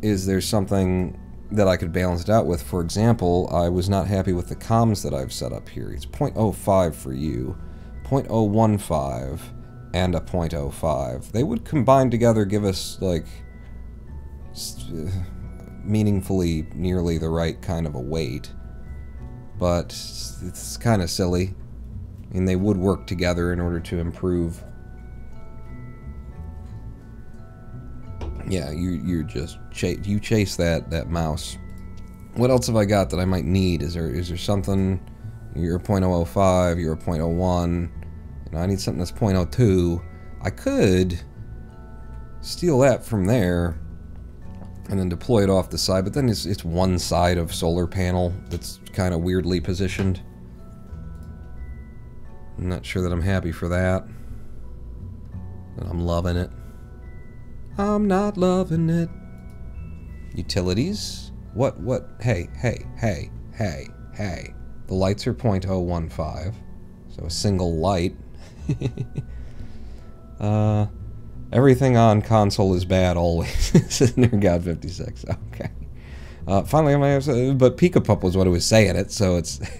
is there something that I could balance it out with? For example, I was not happy with the comms that I've set up here. It's 0.05 for you, 0.015 and a 0.05. They would combine together give us, like, meaningfully nearly the right kind of a weight. But it's kind of silly. I mean, they would work together in order to improve. Yeah, you you just chase you chase that that mouse. What else have I got that I might need? Is there is there something? You're a .005. You're a .01. I need something that's 0.02. I could steal that from there and then deploy it off the side, but then it's, it's one side of solar panel that's kind of weirdly positioned. I'm not sure that I'm happy for that. I'm loving it. I'm not loving it. Utilities? What, what? Hey, hey, hey, hey, hey. The lights are 0.015. So a single light uh, everything on console is bad always. Near God 56. Okay. Uh, finally, gonna but Pika was what I was saying it, so it's.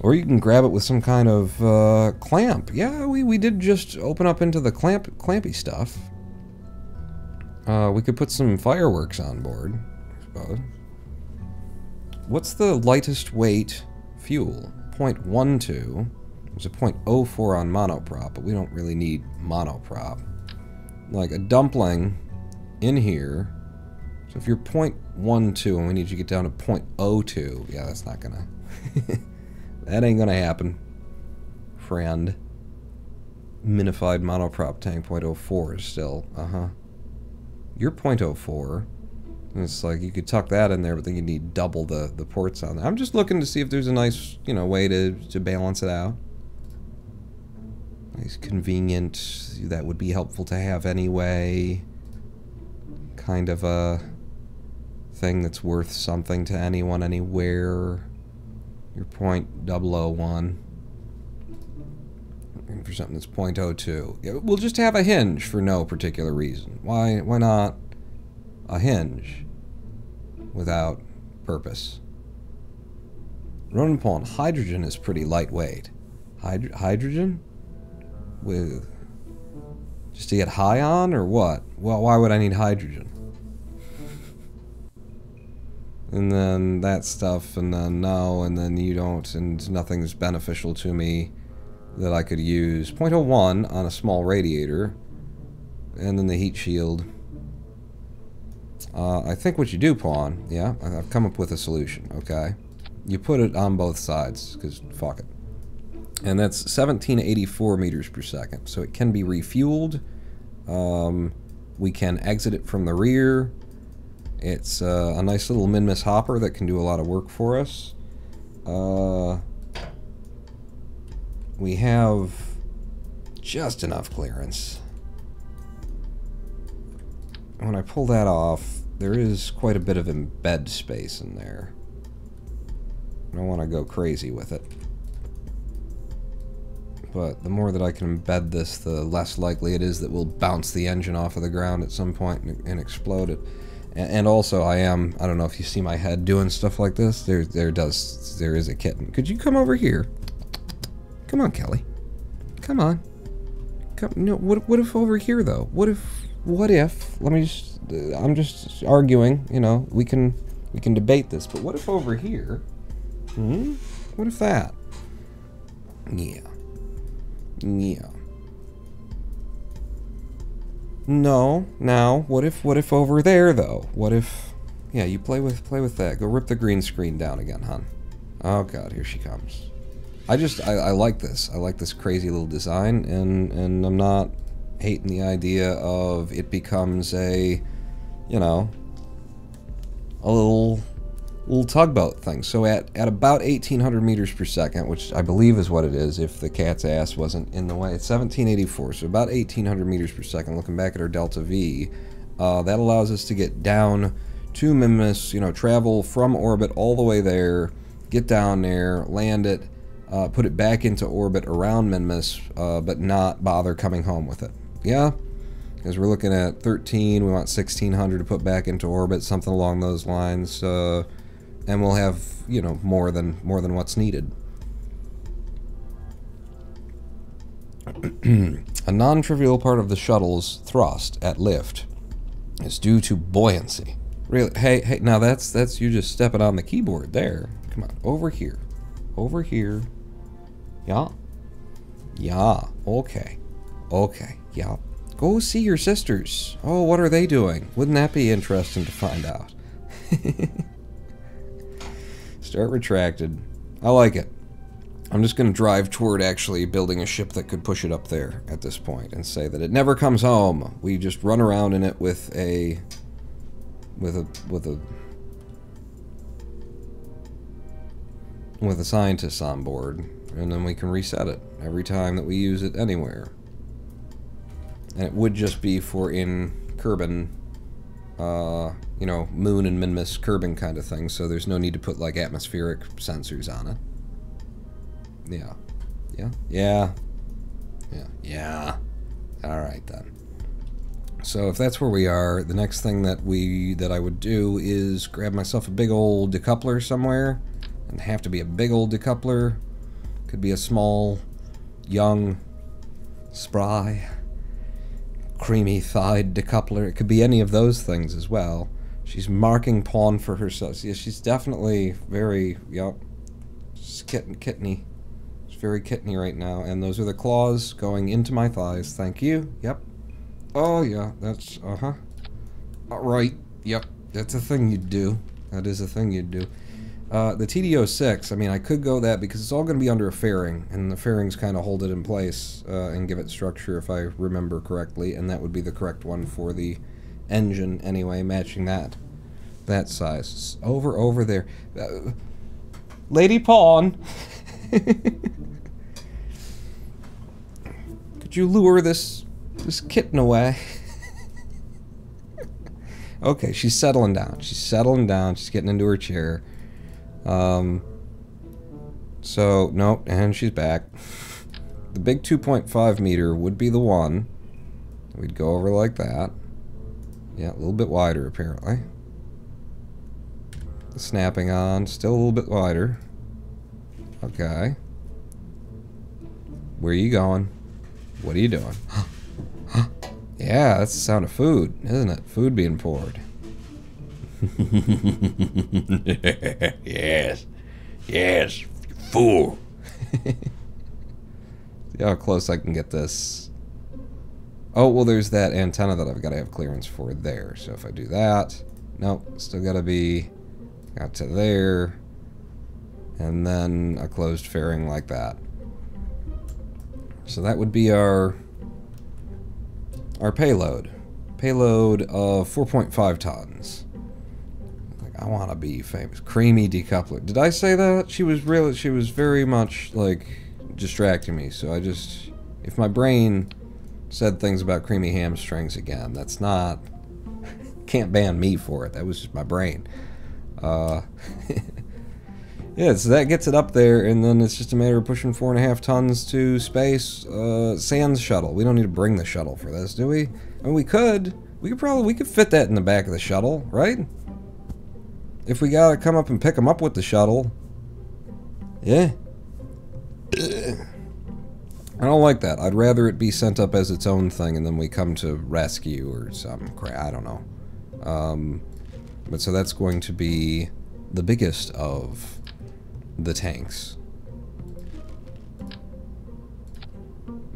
or you can grab it with some kind of uh, clamp. Yeah, we, we did just open up into the clamp clampy stuff. Uh, we could put some fireworks on board, I suppose. What's the lightest weight fuel? 0.12. There's a 0.04 on monoprop, but we don't really need monoprop. Like a dumpling in here. So if you're 0.12 and we need you to get down to 0.02, yeah, that's not gonna... that ain't gonna happen, friend. Minified monoprop tank 0.04 is still, uh-huh. You're 0.04. and It's like you could tuck that in there, but then you need double the, the ports on there. I'm just looking to see if there's a nice, you know, way to, to balance it out. Nice convenient, that would be helpful to have anyway. Kind of a thing that's worth something to anyone anywhere. Your point 001. Looking for something that's 0.02. Yeah, we'll just have a hinge for no particular reason. Why, why not a hinge without purpose? RoninPawn, hydrogen is pretty lightweight. Hyd hydrogen? With just to get high on or what? Well, why would I need hydrogen? And then that stuff, and then no, and then you don't, and nothing's beneficial to me that I could use. 0.01 on a small radiator, and then the heat shield. Uh, I think what you do, Pawn, yeah, I've come up with a solution, okay? You put it on both sides, because fuck it and that's 1784 meters per second. So it can be refueled. Um, we can exit it from the rear. It's uh, a nice little Minmus hopper that can do a lot of work for us. Uh, we have just enough clearance. When I pull that off, there is quite a bit of embed space in there. I don't want to go crazy with it. But the more that I can embed this, the less likely it is that we'll bounce the engine off of the ground at some point and, and explode it. And, and also, I am, I don't know if you see my head doing stuff like this, there, there does, there is a kitten. Could you come over here? Come on, Kelly. Come on. Come, no, what, what if over here, though? What if, what if, let me just, uh, I'm just arguing, you know, we can, we can debate this, but what if over here, hmm? What if that? Yeah. Yeah. No. Now, what if what if over there though? What if Yeah, you play with play with that. Go rip the green screen down again, hon. Oh god, here she comes. I just I, I like this. I like this crazy little design and and I'm not hating the idea of it becomes a you know a little little tugboat thing. So at, at about 1800 meters per second, which I believe is what it is if the cat's ass wasn't in the way, it's 1784, so about 1800 meters per second, looking back at our delta V, uh, that allows us to get down to Minmus, you know, travel from orbit all the way there, get down there, land it, uh, put it back into orbit around Minmus, uh, but not bother coming home with it. Yeah? Because we're looking at 13, we want 1600 to put back into orbit, something along those lines. Uh, and we'll have you know more than more than what's needed. a non-trivial part of the shuttle's thrust at lift is due to buoyancy. Really? Hey, hey! Now that's that's you just stepping on the keyboard there. Come on, over here, over here. Yeah, yeah. Okay, okay. Yeah. Go see your sisters. Oh, what are they doing? Wouldn't that be interesting to find out? Start retracted. I like it. I'm just going to drive toward actually building a ship that could push it up there at this point and say that it never comes home. We just run around in it with a with a with a with a scientist on board and then we can reset it every time that we use it anywhere. And it would just be for in Kerbin uh, you know, Mun and Minmus Kerbin kind of thing, so there's no need to put like atmospheric sensors on it. Yeah. Yeah. Yeah. Yeah. Yeah. Alright then. So if that's where we are, the next thing that we that I would do is grab myself a big old decoupler somewhere. And have to be a big old decoupler. Could be a small, young, spry creamy thighed decoupler. It could be any of those things as well. She's marking pawn for herself. Yeah, she's definitely very, yep, she's kitten, kitteny. She's very kitteny right now. And those are the claws going into my thighs. Thank you. Yep. Oh, yeah, that's, uh-huh. All right. Yep, that's a thing you'd do. That is a thing you'd do. Uh, the TD-06, I mean, I could go that because it's all going to be under a fairing, and the fairings kind of hold it in place uh, and give it structure if I remember correctly, and that would be the correct one for the engine anyway, matching that that size. Over, over there. Uh, Lady Pawn! could you lure this, this kitten away? okay, she's settling down. She's settling down. She's getting into her chair. Um, so, nope, and she's back. The big 2.5 meter would be the one. We'd go over like that. Yeah, a little bit wider, apparently. The snapping on, still a little bit wider. Okay. Where are you going? What are you doing? yeah, that's the sound of food, isn't it? Food being poured. yes. Yes. Fool. See how close I can get this. Oh, well, there's that antenna that I've got to have clearance for there. So if I do that, nope, still got to be got to there, and then a closed fairing like that. So that would be our our payload. Payload of 4.5 tons. I want to be famous. Creamy decoupler. Did I say that? She was really, she was very much like distracting me. So I just, if my brain said things about creamy hamstrings again, that's not, can't ban me for it. That was just my brain. Uh, Yeah, so that gets it up there, and then it's just a matter of pushing four and a half tons to space. Uh, Sans shuttle. We don't need to bring the shuttle for this, do we? I mean, we could. We could probably we could fit that in the back of the shuttle, right? If we gotta come up and pick them up with the shuttle. Yeah. I don't like that. I'd rather it be sent up as its own thing, and then we come to rescue or some crap. I don't know. Um, but so that's going to be the biggest of the tanks.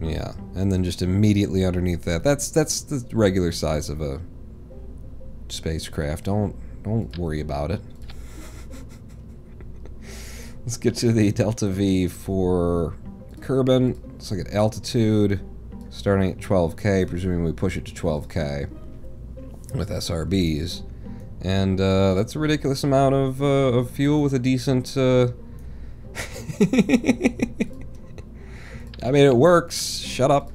Yeah, and then just immediately underneath that, that's that's the regular size of a spacecraft. Don't don't worry about it. Let's get to the Delta V for Kerbin. Let's look at altitude, starting at 12k, presuming we push it to 12k with SRBs. And uh, that's a ridiculous amount of, uh, of fuel with a decent... Uh... I mean, it works. Shut up.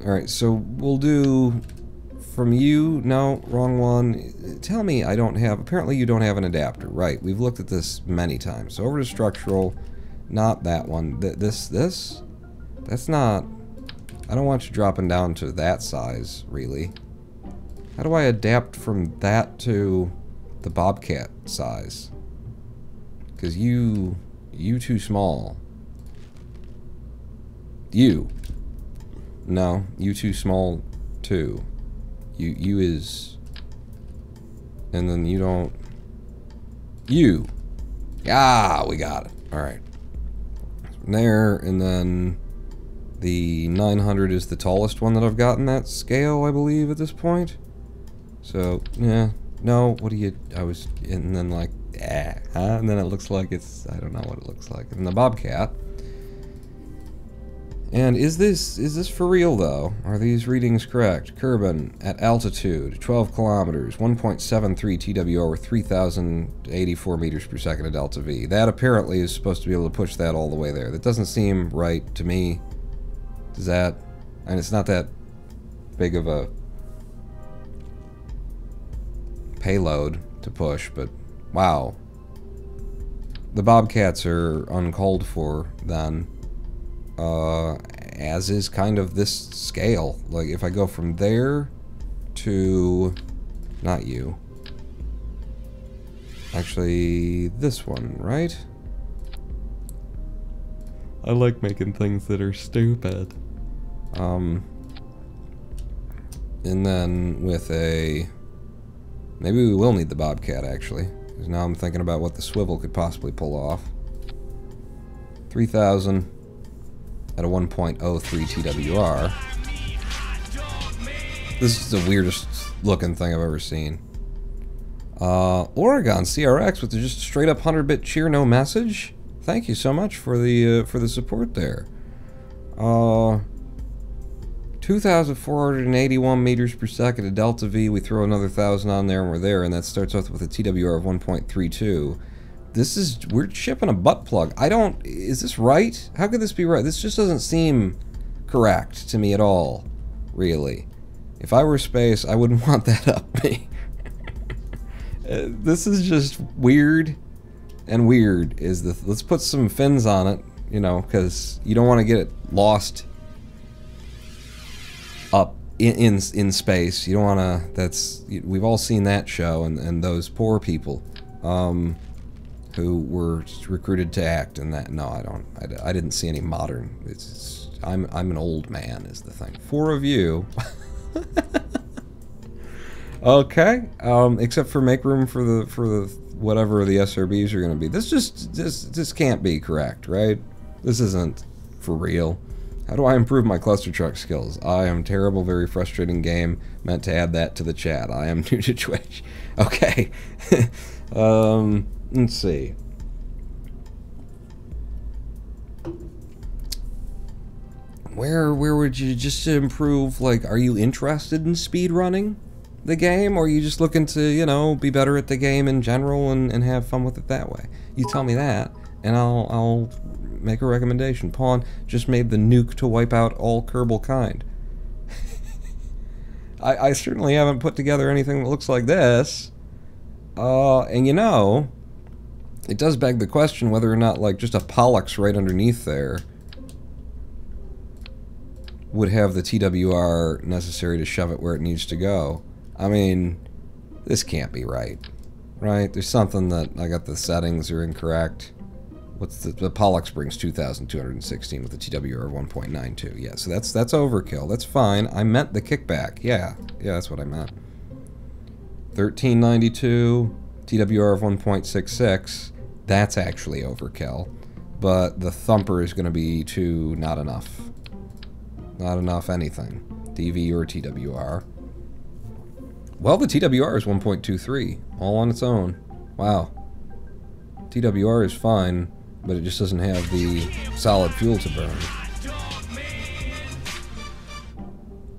Alright, so we'll do from you. No, wrong one. Tell me I don't have... Apparently you don't have an adapter. Right, we've looked at this many times. So over to structural. Not that one. Th this, this? That's not... I don't want you dropping down to that size, really. How do I adapt from that to the Bobcat size? Because you... You too small. You. No, you too small too. You you is and then you don't you. Yeah, we got it. Alright. There, and then the 900 is the tallest one that I've gotten that scale, I believe, at this point. So, yeah. No, what do you... I was... And then, like, eh, huh? And then it looks like it's... I don't know what it looks like. And the Bobcat. And is this is this for real though? Are these readings correct? Kerbin at altitude, 12 kilometers, 1.73 TWR or 3,084 meters per second at delta V. That apparently is supposed to be able to push that all the way there. That doesn't seem right to me. Does that? And it's not that big of a payload to push, but wow. The Bobcats are uncalled for then uh, as is kind of this scale. Like if I go from there to, not you, actually this one, right? I like making things that are stupid. Um, and then with a, maybe we will need the Bobcat actually, because now I'm thinking about what the swivel could possibly pull off. 3,000 at a 1.03 TWR. This is the weirdest looking thing I've ever seen. Uh, Oregon CRX with just straight up 100-bit cheer, no message. Thank you so much for the uh, for the support there. Uh, 2,481 meters per second at Delta V. We throw another thousand on there and we're there, and that starts off with a TWR of 1.32 this is we're shipping a butt plug. I don't is this right? How could this be right? This just doesn't seem correct to me at all, really. If I were space, I wouldn't want that up me. uh, this is just weird and weird is the let's put some fins on it, you know, cuz you don't want to get it lost up in, in in space. You don't want to that's we've all seen that show and and those poor people. Um who were recruited to act in that. No, I don't. I, I didn't see any modern. It's, it's, I'm I'm an old man is the thing. Four of you. okay. Um, except for make room for the for the whatever the SRBs are going to be. This just this this can't be correct, right? This isn't for real. How do I improve my Clustertruck skills? I am terrible, very frustrating game. Meant to add that to the chat. I am new to Twitch. Okay. um, Let's see. Where where would you just improve? Like, are you interested in speed running the game, or are you just looking to you know be better at the game in general and, and have fun with it that way? You tell me that, and I'll I'll make a recommendation. Pawn just made the nuke to wipe out all Kerbal kind. I, I certainly haven't put together anything that looks like this. Uh, and you know, it does beg the question whether or not, like, just a Pollux right underneath there would have the TWR necessary to shove it where it needs to go. I mean, this can't be right. Right? There's something that I got the settings are incorrect. What's the, the Pollux brings 2,216 with the TWR of 1.92. Yeah, so that's that's overkill. That's fine. I meant the kickback. Yeah, yeah, that's what I meant. 1392 TWR of 1.66. That's actually overkill, but the thumper is going to be too not enough. Not enough anything. DV or TWR. Well, the TWR is 1.23, all on its own. Wow. TWR is fine, but it just doesn't have the solid fuel to burn.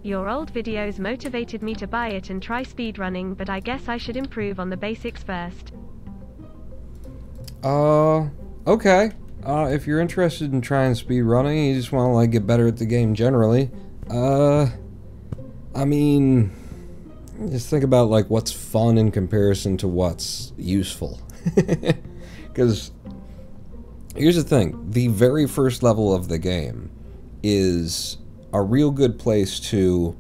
Your old videos motivated me to buy it and try speedrunning, but I guess I should improve on the basics first. Uh, okay. Uh, if you're interested in trying speedrunning, you just want to like get better at the game generally. Uh, I mean, just think about like what's fun in comparison to what's useful. Because here's the thing: the very first level of the game is a real good place to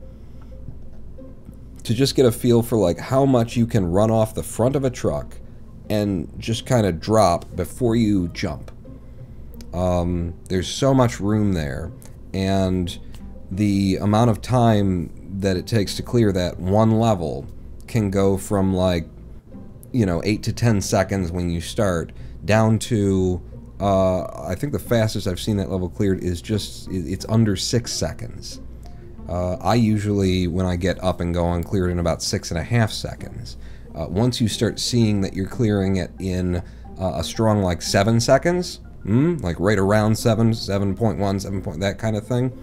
to just get a feel for like how much you can run off the front of a truck and just kind of drop before you jump. Um, there's so much room there, and the amount of time that it takes to clear that one level can go from like, you know, 8 to 10 seconds when you start down to, uh, I think the fastest I've seen that level cleared is just, it's under 6 seconds. Uh, I usually, when I get up and going, clear it in about six and a half seconds. Uh, once you start seeing that you're clearing it in uh, a strong like seven seconds, mm, like right around seven, 7.1, 7 point, that kind of thing,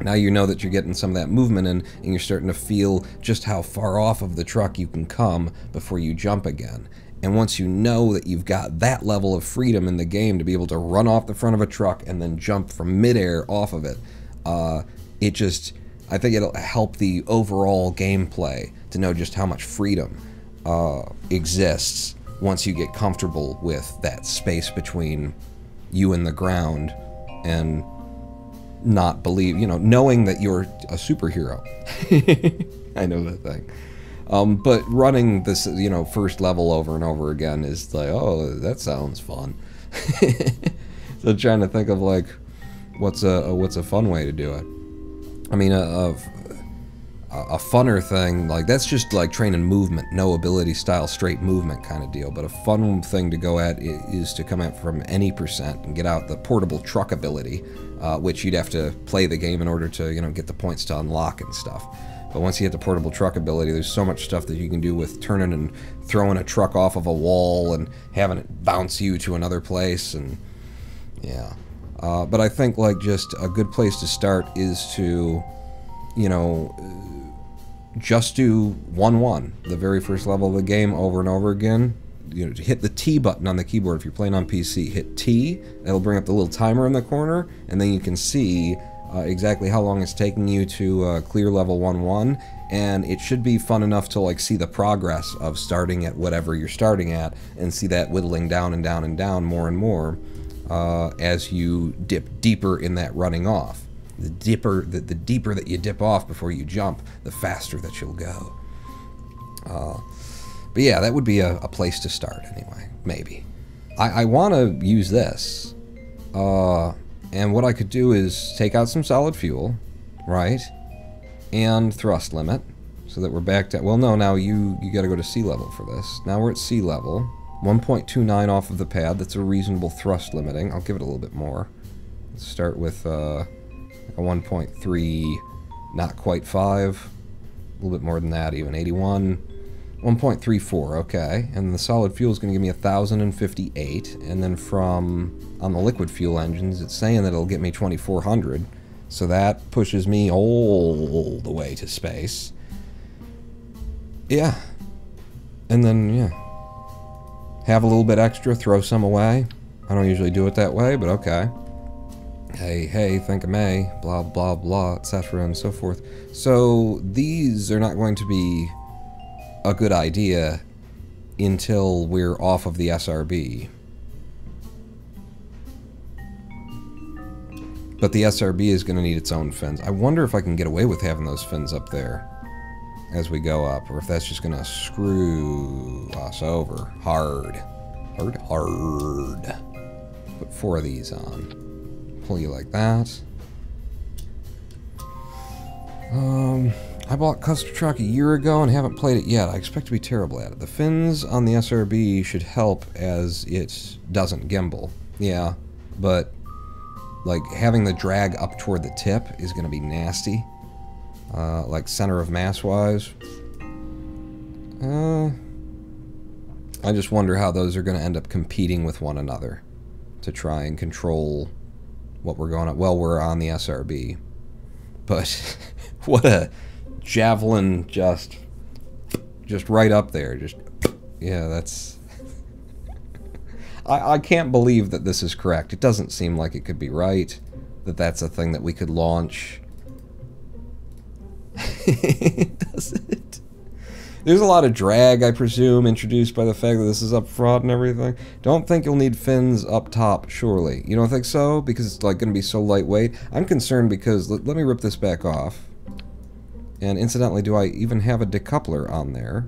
now you know that you're getting some of that movement in, and you're starting to feel just how far off of the truck you can come before you jump again. And once you know that you've got that level of freedom in the game to be able to run off the front of a truck and then jump from midair off of it, uh, it just, I think it'll help the overall gameplay to know just how much freedom uh, exists once you get comfortable with that space between you and the ground and not believe, you know, knowing that you're a superhero. I know that thing. Um, but running this, you know, first level over and over again is like, oh, that sounds fun. so trying to think of like, what's a, a what's a fun way to do it. I mean, a, a, a funner thing like that's just like training movement, no ability style, straight movement kind of deal. But a fun thing to go at is to come at from any percent and get out the portable truck ability, uh, which you'd have to play the game in order to you know get the points to unlock and stuff. But once you get the portable truck ability, there's so much stuff that you can do with turning and throwing a truck off of a wall and having it bounce you to another place and yeah. Uh, but I think like just a good place to start is to, you know, just do 1-1, the very first level of the game over and over again. You know, hit the T button on the keyboard if you're playing on PC. Hit T, it'll bring up the little timer in the corner, and then you can see uh, exactly how long it's taking you to uh, clear level 1-1, and it should be fun enough to like see the progress of starting at whatever you're starting at, and see that whittling down and down and down more and more uh, as you dip deeper in that running off. The dipper, the, the deeper that you dip off before you jump, the faster that you'll go. Uh, but yeah, that would be a, a, place to start anyway. Maybe. I, I want to use this. Uh, and what I could do is take out some solid fuel, right? And thrust limit, so that we're back to. Well, no, now you you got to go to sea level for this. Now we're at sea level. 1.29 off of the pad. That's a reasonable thrust limiting. I'll give it a little bit more. Let's start with. Uh, a 1.3, not quite 5, a little bit more than that even, 81, 1.34, okay, and the solid fuel is going to give me 1,058, and then from, on the liquid fuel engines, it's saying that it'll get me 2,400, so that pushes me all the way to space. Yeah, and then, yeah, have a little bit extra, throw some away. I don't usually do it that way, but okay hey, hey, think of May, blah, blah, blah, etc., and so forth. So these are not going to be a good idea until we're off of the SRB. But the SRB is going to need its own fins. I wonder if I can get away with having those fins up there as we go up, or if that's just going to screw us over hard. Hard, hard. Put four of these on. Pull you like that. Um, I bought Clustertruck a year ago and haven't played it yet. I expect to be terrible at it. The fins on the SRB should help as it doesn't gimbal. Yeah, but like having the drag up toward the tip is going to be nasty. Uh, like center of mass wise. Uh, I just wonder how those are going to end up competing with one another to try and control what we're going on. Well, we're on the SRB. But what a javelin just just right up there. Just yeah, that's I, I can't believe that this is correct. It doesn't seem like it could be right that that's a thing that we could launch. Does it? There's a lot of drag, I presume, introduced by the fact that this is up front and everything. Don't think you'll need fins up top, surely. You don't think so? Because it's like going to be so lightweight? I'm concerned because, let, let me rip this back off. And incidentally, do I even have a decoupler on there?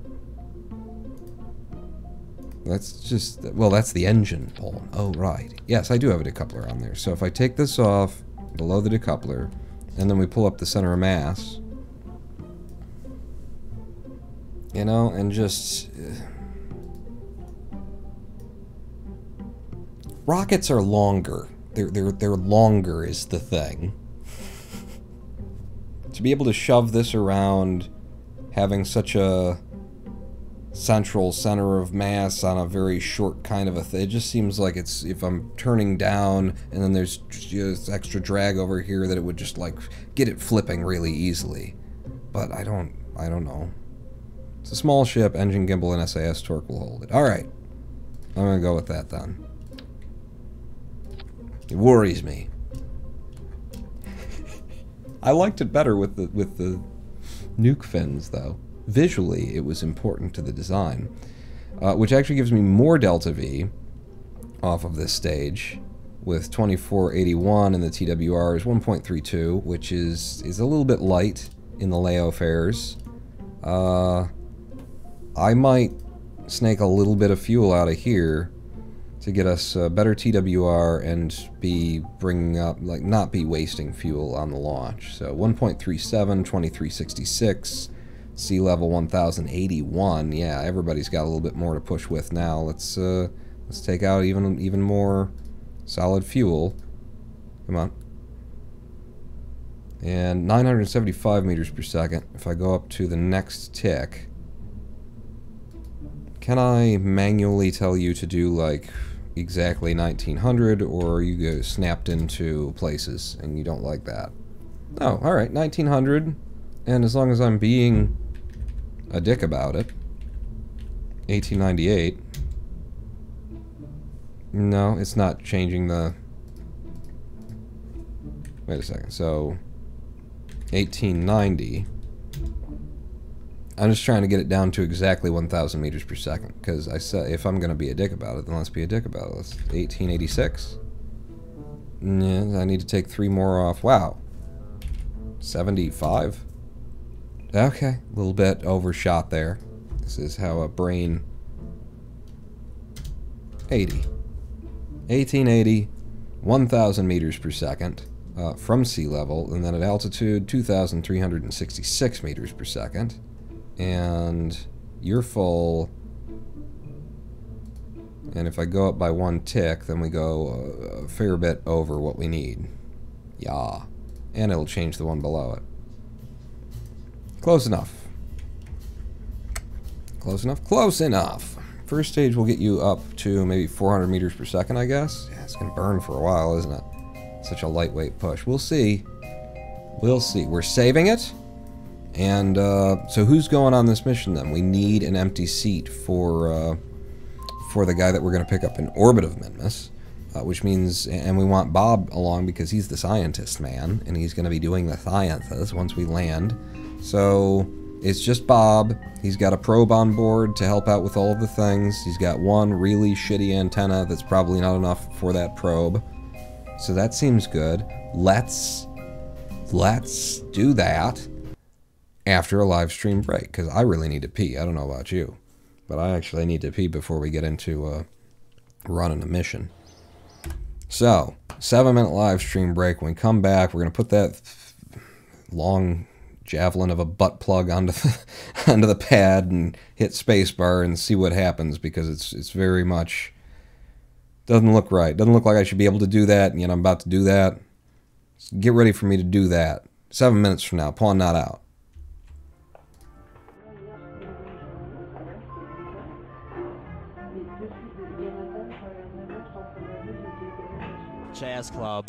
That's just, well, that's the engine pole. Oh, right. Yes, I do have a decoupler on there. So if I take this off below the decoupler, and then we pull up the center of mass, you know, and just... Uh, rockets are longer. They're, they're, they're longer is the thing. to be able to shove this around, having such a central center of mass on a very short kind of a thing. It just seems like it's if I'm turning down and then there's just extra drag over here that it would just like get it flipping really easily. But I don't I don't know. It's a small ship, engine gimbal and SAS torque will hold it. Alright. I'm gonna go with that then. It worries me. I liked it better with the with the nuke fins though visually it was important to the design, uh, which actually gives me more delta V off of this stage with 2481 and the TWR is 1.32, which is, is a little bit light in the layout fares. Uh, I might snake a little bit of fuel out of here to get us a better TWR and be bringing up, like, not be wasting fuel on the launch. So 1.37, 2366, sea level 1081 yeah everybody's got a little bit more to push with now. Let's uh let's take out even even more solid fuel. Come on. And 975 meters per second. If I go up to the next tick can I manually tell you to do like exactly 1900 or you go snapped into places and you don't like that? Oh alright 1900 and as long as I'm being a dick about it. 1898. No, it's not changing the... Wait a second, so... 1890. I'm just trying to get it down to exactly 1,000 meters per second, because I said if I'm going to be a dick about it, then let's be a dick about it. Let's 1886. Yeah, I need to take three more off. Wow. 75? Okay, a little bit overshot there. This is how a brain... 80. 1880, 1,000 meters per second uh, from sea level, and then at altitude, 2,366 meters per second. And you're full... And if I go up by one tick, then we go a, a fair bit over what we need. Yeah. And it'll change the one below it. Close enough. Close enough? Close enough. First stage will get you up to maybe 400 meters per second, I guess. Yeah, it's going to burn for a while, isn't it? Such a lightweight push. We'll see. We'll see. We're saving it. And uh, so who's going on this mission then? We need an empty seat for uh, for the guy that we're going to pick up in orbit of Minmus. Uh, which means, and we want Bob along because he's the scientist man, and he's going to be doing the sciences once we land. So it's just Bob. He's got a probe on board to help out with all of the things. He's got one really shitty antenna that's probably not enough for that probe. So that seems good. let's let's do that after a live stream break because I really need to pee. I don't know about you, but I actually need to pee before we get into uh, running a mission. So, seven minute live stream break. When we come back, we're gonna put that long javelin of a butt plug onto the onto the pad and hit spacebar and see what happens because it's it's very much doesn't look right. Doesn't look like I should be able to do that. And yet I'm about to do that. So get ready for me to do that. Seven minutes from now. Pawn not out. Jazz Club.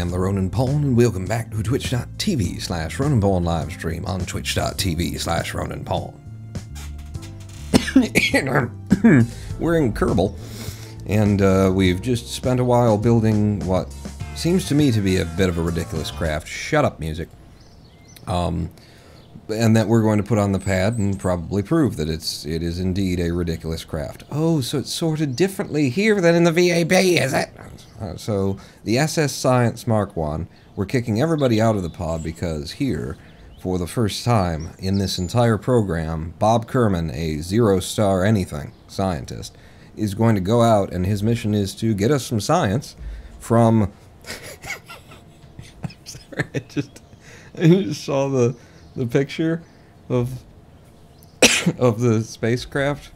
Am the RoninPawn, and welcome back to twitch.tv slash RoninPawn live stream on twitch.tv slash RoninPawn. We're in Kerbal, and uh, we've just spent a while building what seems to me to be a bit of a ridiculous craft. Shut up, music. Um, and that we're going to put on the pad and probably prove that it's it is indeed a ridiculous craft. Oh, so it's sorted differently here than in the VAB, is it? Uh, so the SS Science Mark One, we're kicking everybody out of the pod because here, for the first time in this entire program, Bob Kerman, a zero-star anything scientist, is going to go out and his mission is to get us some science from. I'm sorry, I just I just saw the the picture of of the spacecraft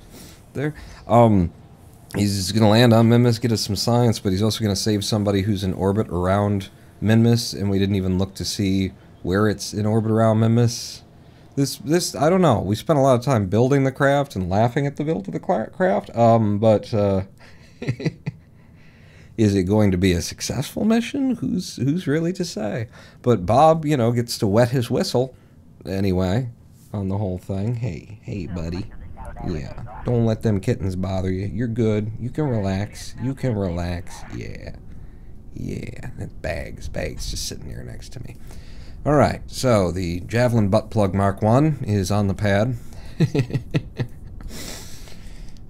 there. Um, he's going to land on Minmus, get us some science, but he's also going to save somebody who's in orbit around Minmus, and we didn't even look to see where it's in orbit around Minmus. This, this, I don't know. We spent a lot of time building the craft and laughing at the build of the craft. Um, but uh, is it going to be a successful mission? Who's who's really to say? But Bob, you know, gets to wet his whistle anyway on the whole thing. Hey, hey, buddy. Yeah, don't let them kittens bother you. You're good. You can relax. You can relax. Yeah. Yeah, that bag's bag's just sitting here next to me. All right, so the Javelin butt plug Mark One is on the pad.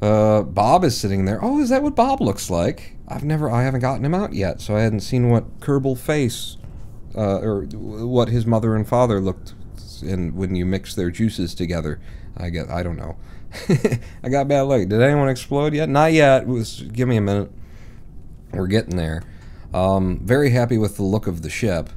uh, Bob is sitting there. Oh, is that what Bob looks like? I've never, I haven't gotten him out yet, so I hadn't seen what Kerbal face, uh, or what his mother and father looked, and when you mix their juices together, I get, I don't know. I got bad luck. Did anyone explode yet? Not yet. It was give me a minute. We're getting there. Um, very happy with the look of the ship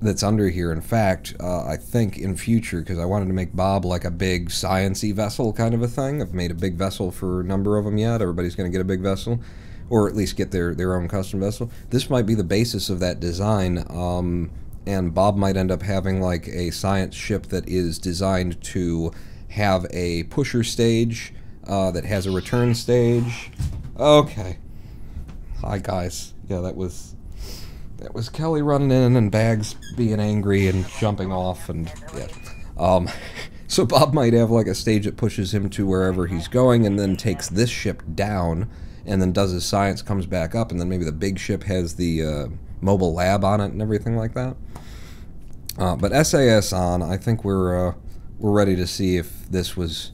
that's under here. In fact, uh, I think in future, because I wanted to make Bob like a big sciency vessel kind of a thing. I've made a big vessel for a number of them yet. Everybody's going to get a big vessel, or at least get their their own custom vessel. This might be the basis of that design. Um, and Bob might end up having like a science ship that is designed to have a pusher stage uh, that has a return stage. Okay. Hi guys. Yeah, that was that was Kelly running in and Bags being angry and jumping off and yeah. Um, so Bob might have like a stage that pushes him to wherever he's going and then takes this ship down and then does his science, comes back up, and then maybe the big ship has the uh, mobile lab on it and everything like that. Uh, but SAS on, I think we're uh, we're ready to see if this was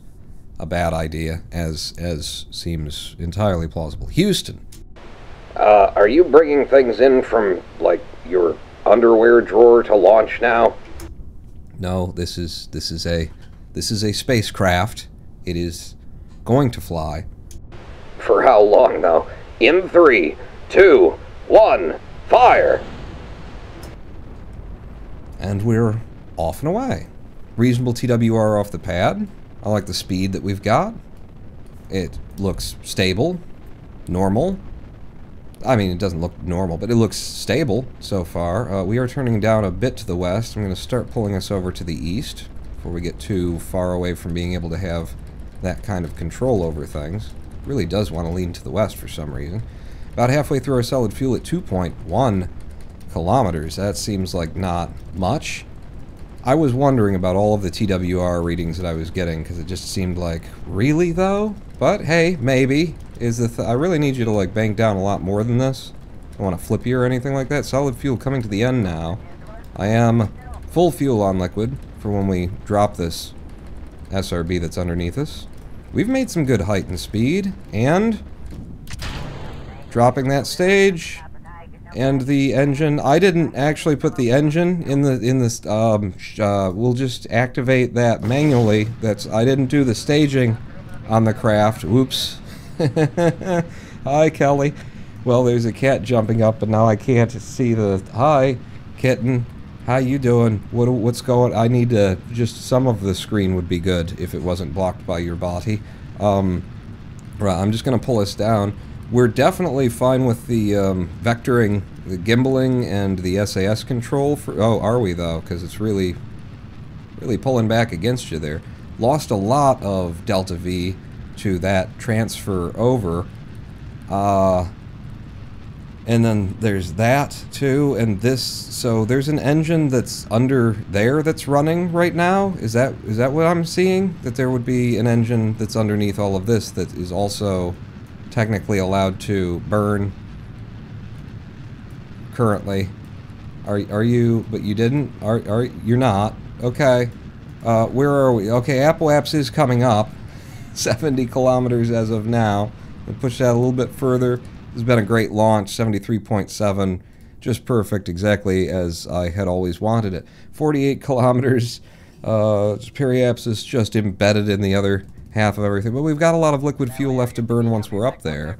a bad idea, as as seems entirely plausible. Houston, Uh, are you bringing things in from, like, your underwear drawer to launch now? no, this is this is a this is a spacecraft. It is going to fly. for how long, though. In three, two, one, fire! And we're off and away. Reasonable TWR off the pad. I like the speed that we've got. It looks stable, normal. I mean, it doesn't look normal, but it looks stable so far. Uh, we are turning down a bit to the west. I'm going to start pulling us over to the east before we get too far away from being able to have that kind of control over things. Really does want to lean to the west for some reason. About halfway through our solid fuel at 2.1 kilometers. That seems like not much. I was wondering about all of the TWR readings that I was getting because it just seemed like, really though? But hey, maybe. Is the th I really need you to like bank down a lot more than this. I want to flip you or anything like that. Solid fuel coming to the end now. I am full fuel on liquid for when we drop this SRB that's underneath us. We've made some good height and speed, and dropping that stage, and the engine. I didn't actually put the engine in the in this. Um, uh, we'll just activate that manually. That's I didn't do the staging on the craft. Oops. Hi, Kelly. Well, there's a cat jumping up, but now I can't see the. Hi, kitten. How you doing? What what's going? I need to just some of the screen would be good if it wasn't blocked by your body. Um, right, I'm just gonna pull this down. We're definitely fine with the um, vectoring, the gimbaling, and the SAS control. For oh, are we though? Because it's really, really pulling back against you there. Lost a lot of delta V to that transfer over. Uh, and then there's that too, and this. So there's an engine that's under there that's running right now. Is that is that what I'm seeing? That there would be an engine that's underneath all of this that is also technically allowed to burn currently. Are are you? But you didn't. Are are you're not? Okay. Uh, where are we? Okay, Apoaps is coming up. 70 kilometers as of now. We'll push that a little bit further. This has been a great launch, 73.7, just perfect, exactly as I had always wanted it. 48 kilometers, uh, periapsis just embedded in the other half of everything, but we've got a lot of liquid fuel left to burn once we're up there.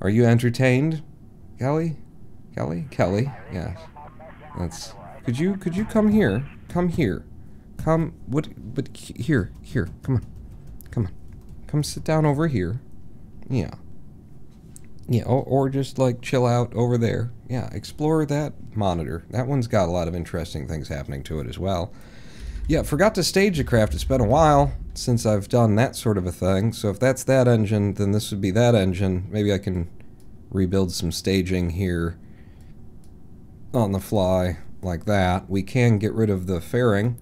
Are you entertained, Kelly? Kelly? Kelly? Yes. That's. Could you could you come here? Come here. Come. What? But here, here. Come on. Come on. Come sit down over here. Yeah. Yeah, or, or just like chill out over there. Yeah, explore that monitor. That one's got a lot of interesting things happening to it as well. Yeah, forgot to stage the craft. It's been a while since I've done that sort of a thing. So if that's that engine, then this would be that engine. Maybe I can rebuild some staging here on the fly like that. We can get rid of the fairing.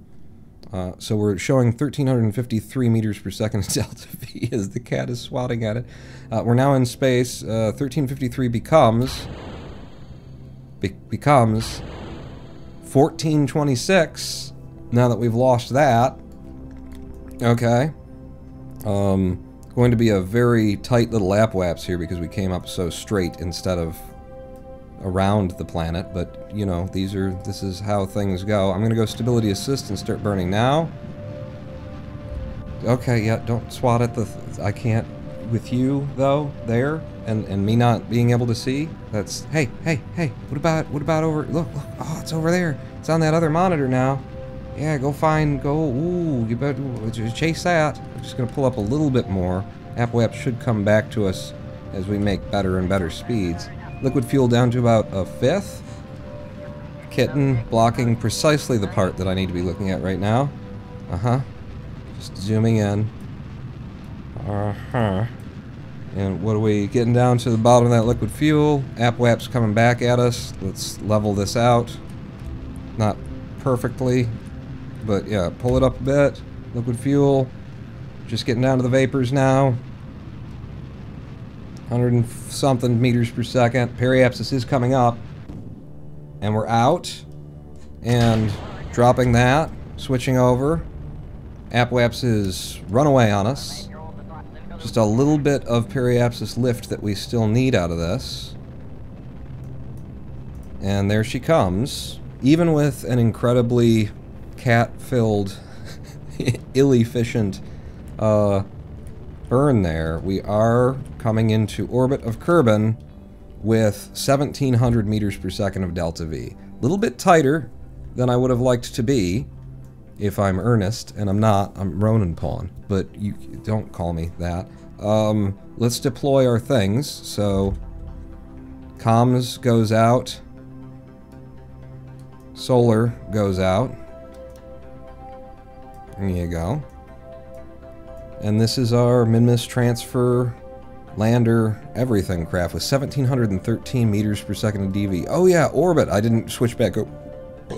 Uh, so we're showing 1353 meters per second delta V as the cat is swatting at it. Uh, we're now in space. Uh, 1353 becomes be becomes 1426. Now that we've lost that, okay. Um, going to be a very tight little apoaps here because we came up so straight instead of around the planet, but you know, these are this is how things go. I'm gonna go stability assist and start burning now. Okay, yeah, don't swat at the. Th I can't with you though there, and and me not being able to see. That's hey hey hey. What about what about over? Look look. Oh, it's over there. It's on that other monitor now. Yeah, go find go. Ooh, you better chase that. I'm just gonna pull up a little bit more. Apoaps should come back to us as we make better and better speeds. Liquid fuel down to about a fifth. Kitten blocking precisely the part that I need to be looking at right now. Uh-huh. Just zooming in. Uh-huh. And what are we getting down to the bottom of that liquid fuel? Apoap's coming back at us. Let's level this out. Not perfectly, but yeah, pull it up a bit. Liquid fuel. Just getting down to the vapors now. 100 and something meters per second. Periapsis is coming up. And we're out. And dropping that. Switching over. Apoaps is run away on us. Just a little bit of periapsis lift that we still need out of this. And there she comes. Even with an incredibly cat-filled, ill-efficient uh, burn there, we are coming into orbit of Kerbin with 1700 meters per second of delta V. A little bit tighter than I would have liked to be if I'm earnest, and I'm not. I'm Ronin Pawn, but you don't call me that. Um, let's deploy our things. So, comms goes out. Solar goes out. There you go. And this is our Minmus transfer lander everything craft with 1713 meters per second of DV. Oh yeah, orbit. I didn't switch back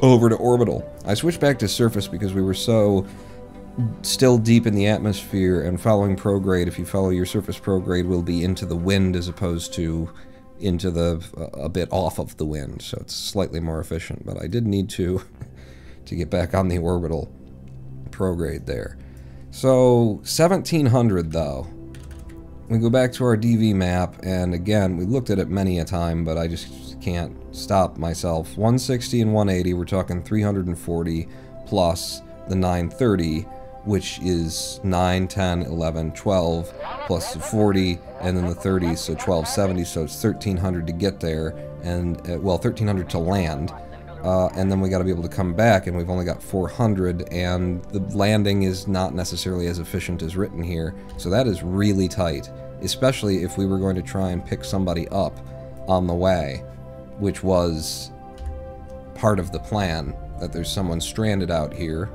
over to orbital. I switched back to surface because we were so still deep in the atmosphere and following prograde, if you follow your surface prograde, will be into the wind as opposed to into the a bit off of the wind, so it's slightly more efficient. But I did need to to get back on the orbital prograde there. So 1700 though. We go back to our DV map, and again, we looked at it many a time, but I just can't stop myself. 160 and 180, we're talking 340 plus the 930, which is 9, 10, 11, 12, plus the 40, and then the 30, so 1270, so it's 1300 to get there, and, uh, well, 1300 to land. Uh, and then we got to be able to come back, and we've only got 400, and the landing is not necessarily as efficient as written here, so that is really tight, especially if we were going to try and pick somebody up on the way, which was part of the plan, that there's someone stranded out here.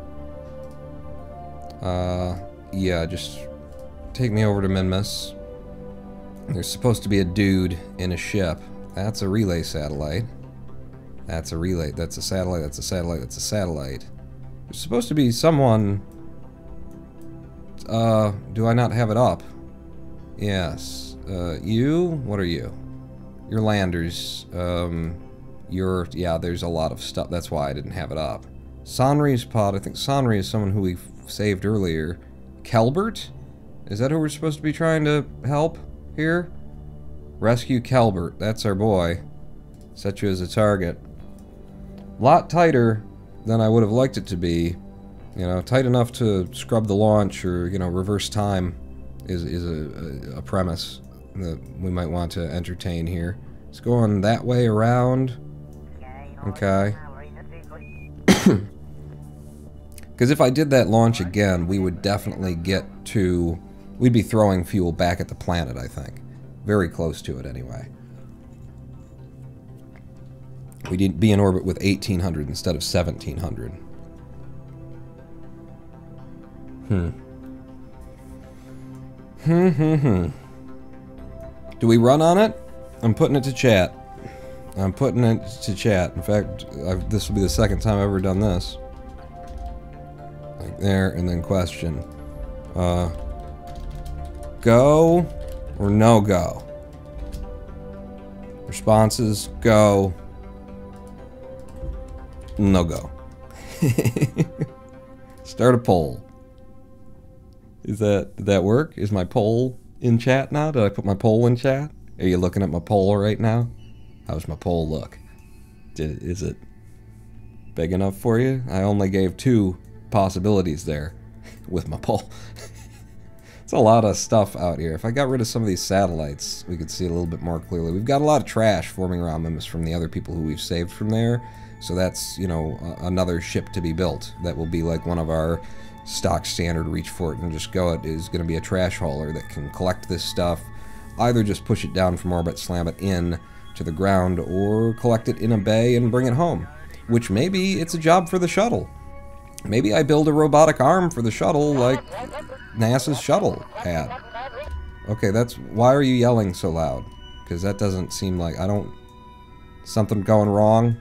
Uh, yeah, just take me over to Minmus. There's supposed to be a dude in a ship. That's a relay satellite. That's a relay. That's a satellite. That's a satellite. That's a satellite. There's supposed to be someone. Uh, do I not have it up? Yes. Uh, you? What are you? You're landers. Um, you're. Yeah, there's a lot of stuff. That's why I didn't have it up. Sonri's pod. I think Sonri is someone who we saved earlier. Kelbert? Is that who we're supposed to be trying to help here? Rescue Kelbert. That's our boy. Set you as a target lot tighter than I would have liked it to be. You know, tight enough to scrub the launch or, you know, reverse time is, is a, a, premise that we might want to entertain here. It's going that way around. Okay. Because if I did that launch again, we would definitely get to... We'd be throwing fuel back at the planet, I think. Very close to it, anyway. We'd be in orbit with 1800 instead of 1700. Hmm. Hmm, hmm, hmm. Do we run on it? I'm putting it to chat. I'm putting it to chat. In fact, I've, this will be the second time I've ever done this. Like there, and then question. Uh, go or no go? Responses, go. No go. Start a poll. Is that did that work? Is my poll in chat now? Did I put my poll in chat? Are you looking at my poll right now? How's my poll look? Did is it big enough for you? I only gave two possibilities there with my poll. it's a lot of stuff out here. If I got rid of some of these satellites, we could see a little bit more clearly. We've got a lot of trash forming around Minmus from the other people who we've saved from there. So that's, you know, another ship to be built that will be like one of our stock standard reach for it and just go it is going to be a trash hauler that can collect this stuff, either just push it down from orbit, slam it in to the ground, or collect it in a bay and bring it home. Which maybe it's a job for the shuttle. Maybe I build a robotic arm for the shuttle like NASA's shuttle had. Okay, that's... Why are you yelling so loud? Because that doesn't seem like... I don't... Something going wrong?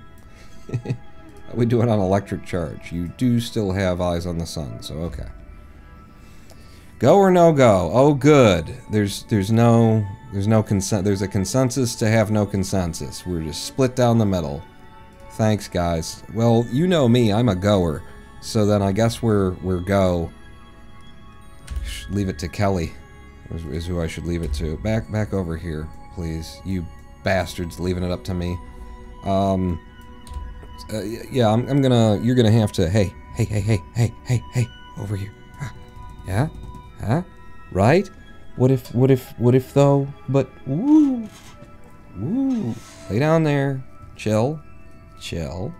we do it on electric charge. You do still have eyes on the sun, so okay. Go or no go? Oh, good. There's there's no there's no consent. There's a consensus to have no consensus. We're just split down the middle. Thanks, guys. Well, you know me. I'm a goer. So then I guess we're we're go. Leave it to Kelly. Is, is who I should leave it to. Back back over here, please. You bastards leaving it up to me. Um uh, yeah, I'm, I'm gonna, you're gonna have to, hey, hey, hey, hey, hey, hey, hey, over here. Huh? Yeah? Huh? Right? What if, what if, what if though? But, woo, woo. Lay down there. Chill. Chill.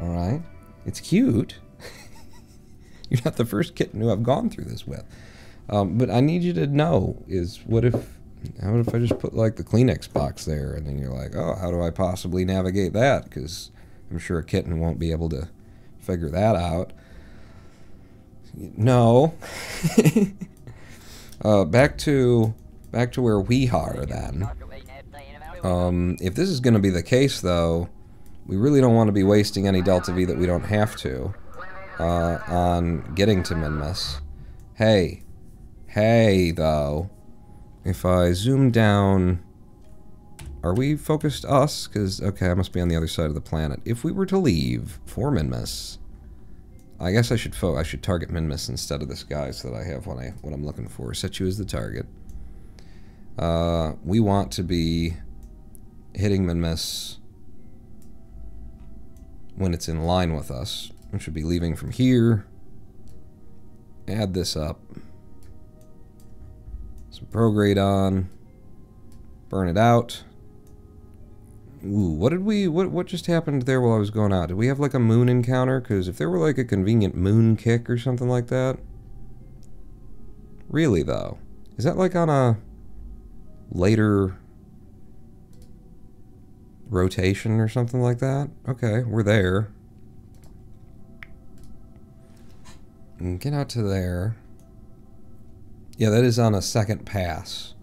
Alright? It's cute. You're not the first kitten who I've gone through this with. Um, but I need you to know is what if, how if I just put like the Kleenex box there and then you're like, oh, how do I possibly navigate that? Because I'm sure a kitten won't be able to figure that out. No. uh, back to back to where we are then. Um, if this is going to be the case, though, we really don't want to be wasting any Delta V that we don't have to uh, on getting to Minmus. Hey, hey, though, if I zoom down, are we focused us? Because, okay, I must be on the other side of the planet. If we were to leave for Minmus, I guess I should I should target Minmus instead of this guy so that I have what I what I'm looking for. Set you as the target. Uh, we want to be hitting Minmus when it's in line with us. We should be leaving from here. Add this up. Some prograde on. Burn it out. Ooh, what did we, what, what just happened there while I was going out? Did we have like a moon encounter? Because if there were like a convenient moon kick or something like that. Really though. Is that like on a later rotation or something like that? Okay, we're there. And get out to there. Yeah, that is on a second pass.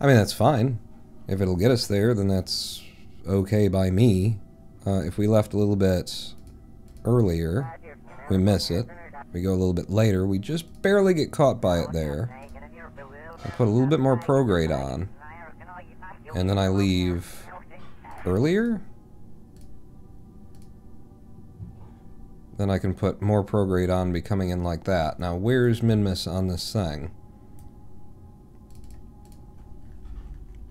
I mean, that's fine. If it'll get us there, then that's okay by me. Uh, if we left a little bit earlier, we miss it. We go a little bit later, we just barely get caught by it there. I put a little bit more prograde on. And then I leave earlier? Then I can put more prograde on be coming in like that. Now where's Minmus on this thing?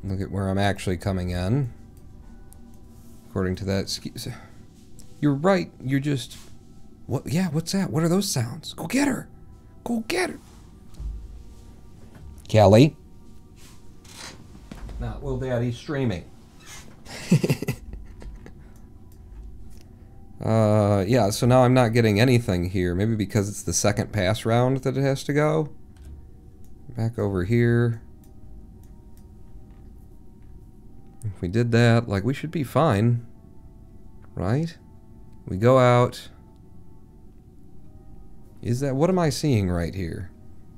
Look at where I'm actually coming in. According to that You're right, you're just... What? Yeah, what's that? What are those sounds? Go get her! Go get her! Kelly? Not Will Daddy streaming. uh, yeah, so now I'm not getting anything here. Maybe because it's the second pass round that it has to go. Back over here. If we did that, like, we should be fine. Right? We go out. Is that... What am I seeing right here?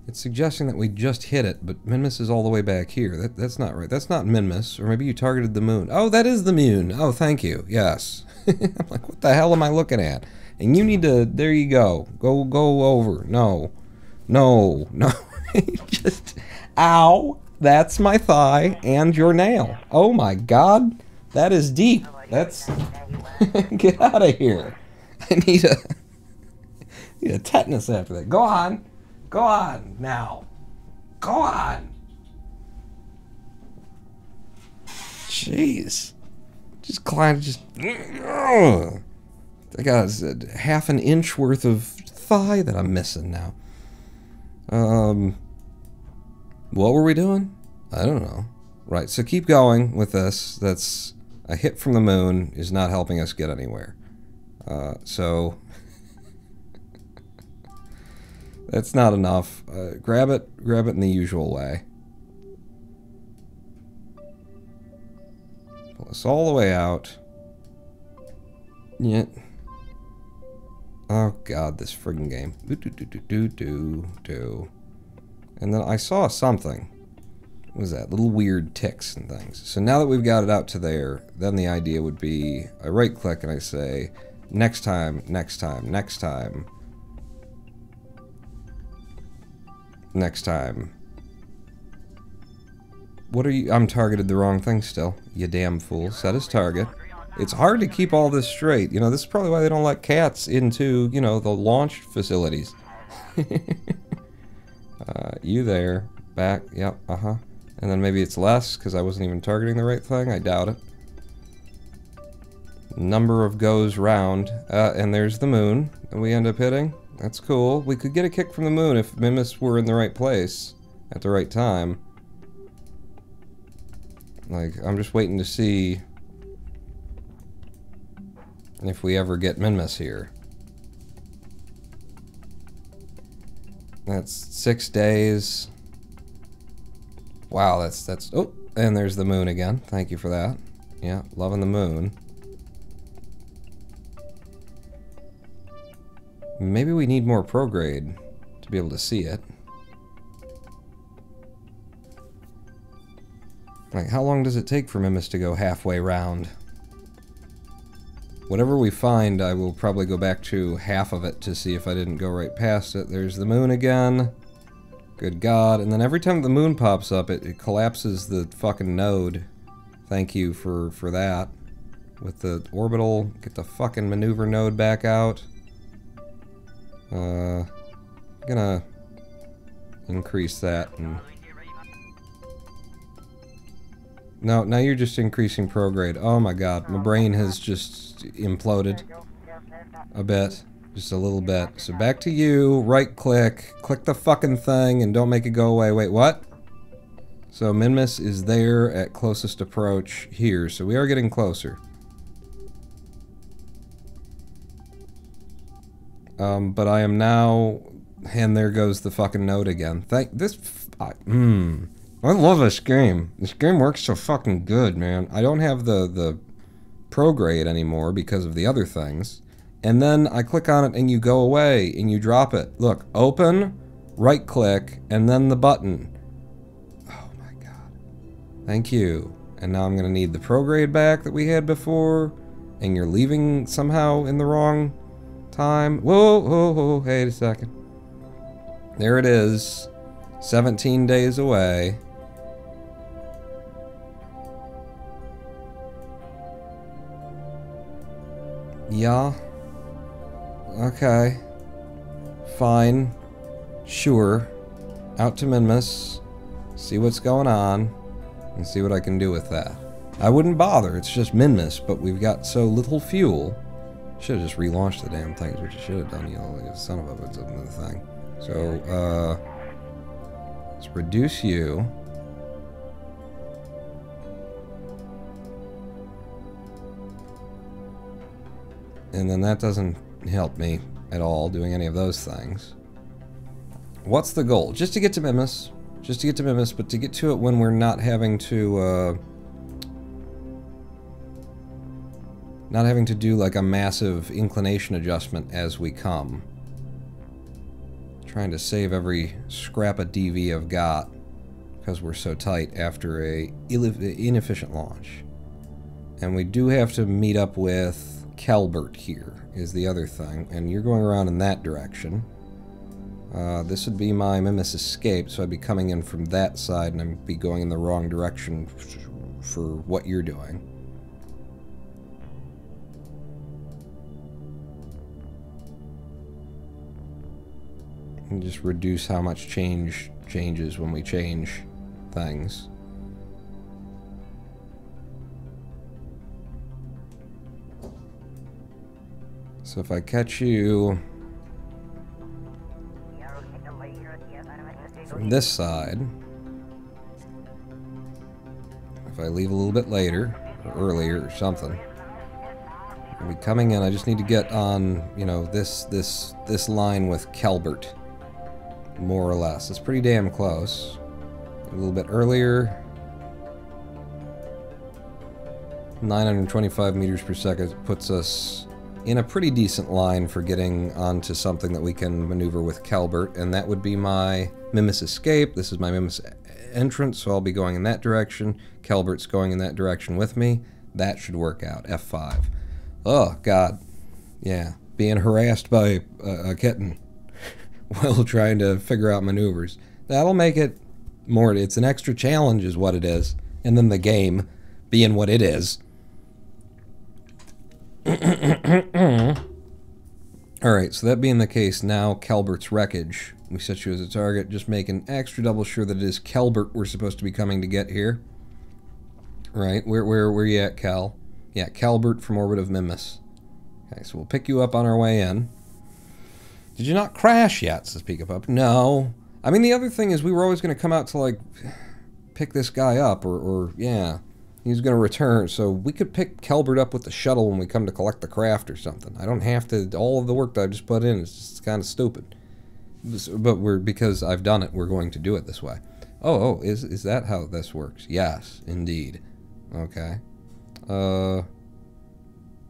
It's suggesting that we just hit it, but Minmus is all the way back here. That, that's not right. That's not Minmus. Or maybe you targeted the moon. Oh, that is the moon. Oh, thank you. Yes. I'm like, what the hell am I looking at? And you need to... There you go. Go, go over. No. No. No. just... Ow. That's my thigh and your nail. Oh my god. That is deep. That's... Get out of here. I need a... need a tetanus after that. Go on. Go on now. Go on. Jeez. Just climb, just. I got half an inch worth of thigh that I'm missing now. Um. What were we doing? I don't know. Right, so keep going with this. That's a hit from the moon is not helping us get anywhere. Uh, so that's not enough. Uh, grab it, grab it in the usual way. Pull us all the way out. Yeah. Oh god, this friggin' game. Do do do do do do. And then I saw something. What was that? Little weird ticks and things. So now that we've got it out to there, then the idea would be I right click and I say, next time, next time, next time. next time. What are you? I'm targeted the wrong thing still. You damn fool. Set his target. It's hard to keep all this straight. You know, this is probably why they don't let cats into, you know, the launch facilities. uh, you there. Back. Yep. Uh-huh. And then maybe it's less because I wasn't even targeting the right thing. I doubt it. Number of goes round. Uh, and there's the moon. And we end up hitting. That's cool. We could get a kick from the moon if Minmus were in the right place at the right time. Like, I'm just waiting to see if we ever get Minmus here. That's six days. Wow, that's that's oh, and there's the moon again. Thank you for that. Yeah, loving the moon. Maybe we need more prograde to be able to see it. Like, how long does it take for Minmus to go halfway round? Whatever we find, I will probably go back to half of it to see if I didn't go right past it. There's the moon again. Good God. And then every time the moon pops up, it, it collapses the fucking node. Thank you for, for that. With the orbital, get the fucking maneuver node back out. Uh, gonna increase that and... No, now you're just increasing prograde. Oh my god, my brain has just imploded a bit. Just a little bit. So back to you, right click, click the fucking thing, and don't make it go away. Wait, what? So Minmus is there at closest approach here, so we are getting closer. Um, but I am now, and there goes the fucking note again. Thank this. I, mm, I love this game. This game works so fucking good, man. I don't have the the prograde anymore because of the other things. And then I click on it and you go away and you drop it. Look, open, right click, and then the button. Oh my god. Thank you. And now I'm gonna need the prograde back that we had before. And you're leaving somehow in the wrong time. Whoa, whoa, whoa, wait a second. There it is. 17 days away. Yeah. Okay. Fine. Sure. Out to Minmus. See what's going on. And see what I can do with that. I wouldn't bother, it's just Minmus, but we've got so little fuel. Should have just relaunched the damn things, which I should have done, you know, like son of a bitch another thing. So, uh, let's reduce you. And then that doesn't help me at all doing any of those things. What's the goal? Just to get to Minmus. Just to get to Minmus, but to get to it when we're not having to, uh, Not having to do like a massive inclination adjustment as we come. Trying to save every scrap of DV I've got because we're so tight after a inefficient launch. And we do have to meet up with Calbert here is the other thing. And you're going around in that direction. Uh, this would be my Minmus escape, so I'd be coming in from that side and I'd be going in the wrong direction for what you're doing. and just reduce how much change changes when we change things. So if I catch you from this side, if I leave a little bit later, or earlier, or something, I'll be coming in. I just need to get on, you know, this this this line with Calbert more or less. It's pretty damn close. A little bit earlier. 925 meters per second puts us in a pretty decent line for getting onto something that we can maneuver with Calbert, and that would be my Minmus escape. This is my Minmus entrance, so I'll be going in that direction. Calbert's going in that direction with me. That should work out. F5. Oh, God. Yeah. Being harassed by a, a kitten. while trying to figure out maneuvers. That'll make it more, it's an extra challenge is what it is. And then the game being what it is. Alright, so that being the case, now Calbert's wreckage. We set you as a target, just making extra double sure that it is Calbert we're supposed to be coming to get here. Right, where, where, where you at, Cal? Yeah, Calbert from Orbit of Minmus. Okay, so we'll pick you up on our way in. Did you not crash yet? says Pikapup. No. I mean, the other thing is we were always going to come out to, like, pick this guy up, or, or, yeah. He's going to return, so we could pick Kelbert up with the shuttle when we come to collect the craft or something. I don't have to. All of the work that I just put in is just kind of stupid. But we're because I've done it, we're going to do it this way. Oh, oh, is is that how this works? Yes, indeed. Okay. Uh,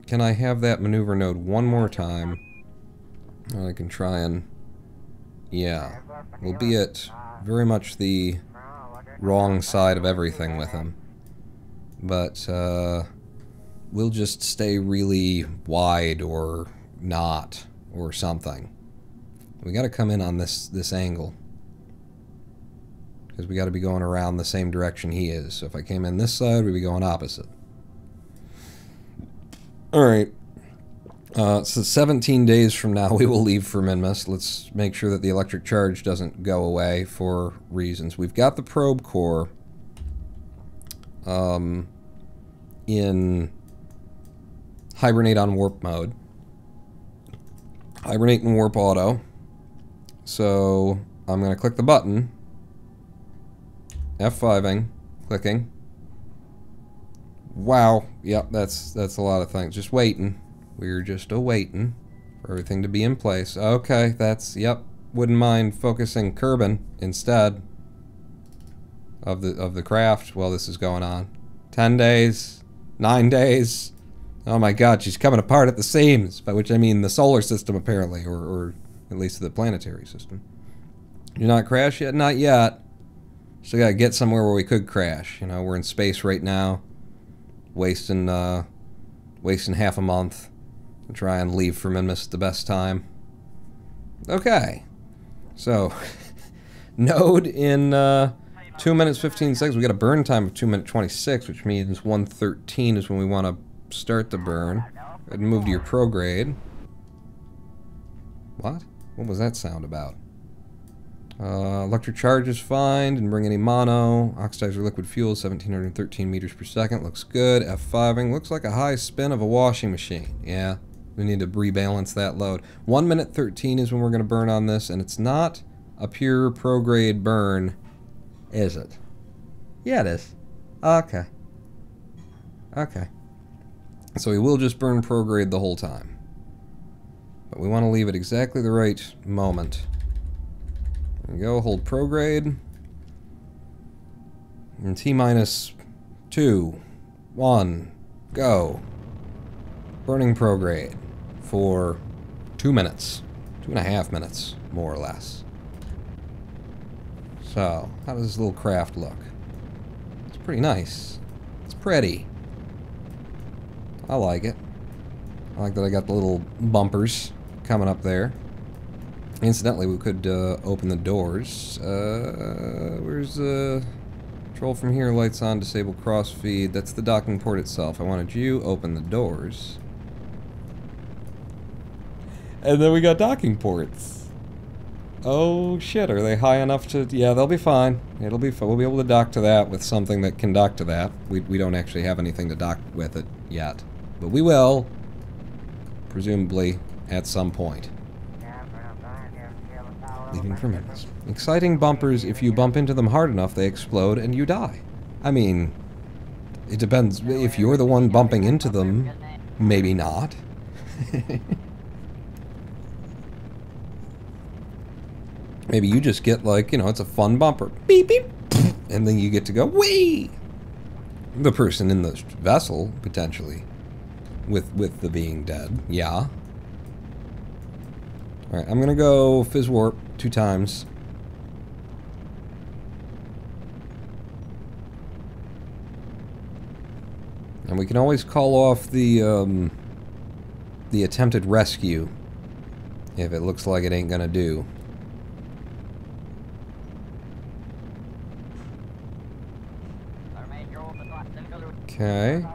can I have that maneuver node one more time? I can try and. Yeah, we'll be at very much the wrong side of everything with him but uh, we'll just stay really wide or not or something. We got to come in on this this angle because we got to be going around the same direction he is. So if I came in this side, we'd be going opposite. All right. Uh, so 17 days from now, we will leave for Minmus. Let's make sure that the electric charge doesn't go away for reasons. We've got the probe core um, in hibernate on warp mode. Hibernate in warp auto. So I'm going to click the button. F5ing, clicking. Wow. Yep, that's that's a lot of things. Just waiting. We're just a waiting for everything to be in place. Okay, that's yep. Wouldn't mind focusing Kerbin instead of the of the craft while this is going on. Ten days, nine days. Oh my God, she's coming apart at the seams. By which I mean the solar system, apparently, or, or at least the planetary system. You're not crashed yet? Not yet. Still gotta get somewhere where we could crash. You know, we're in space right now, wasting uh, wasting half a month to try and leave for Minmus at the best time. Okay, so node in. Uh, 2 minutes 15 seconds. We got a burn time of 2 minutes 26, which means 113 is when we want to start the burn. And move to your prograde. What? What was that sound about? Uh, electric charge is fine. Didn't bring any mono. Oxidizer liquid fuel, 1713 meters per second. Looks good. F5ing. Looks like a high spin of a washing machine. Yeah, we need to rebalance that load. 1 minute 13 is when we're going to burn on this, and it's not a pure prograde burn. Is it? Yeah, it is. Okay. Okay. So we will just burn prograde the whole time. But we want to leave it exactly the right moment. There we go, hold prograde. And T minus two, one, go. Burning prograde for two minutes. Two and a half minutes, more or less. So, how does this little craft look? It's pretty nice. It's pretty. I like it. I like that I got the little bumpers coming up there. Incidentally, we could uh, open the doors. Uh, where's the... Control from here, lights on, disable crossfeed. That's the docking port itself. I wanted you open the doors. And then we got docking ports. Oh shit, are they high enough to... Yeah, they'll be fine. It'll be fine. We'll be able to dock to that with something that can dock to that. We, we don't actually have anything to dock with it yet. But we will. Presumably at some point. Leaving for Minmus. Exciting bumpers, if you bump into them hard enough, they explode and you die. I mean, it depends. If you're the one bumping into them, maybe not. maybe you just get like, you know, it's a fun bumper. Beep, beep. And then you get to go, wee! The person in the vessel, potentially. With, with the being dead. Yeah. Alright, I'm gonna go phys warp two times. And we can always call off the, um, the attempted rescue if it looks like it ain't gonna do. Okay.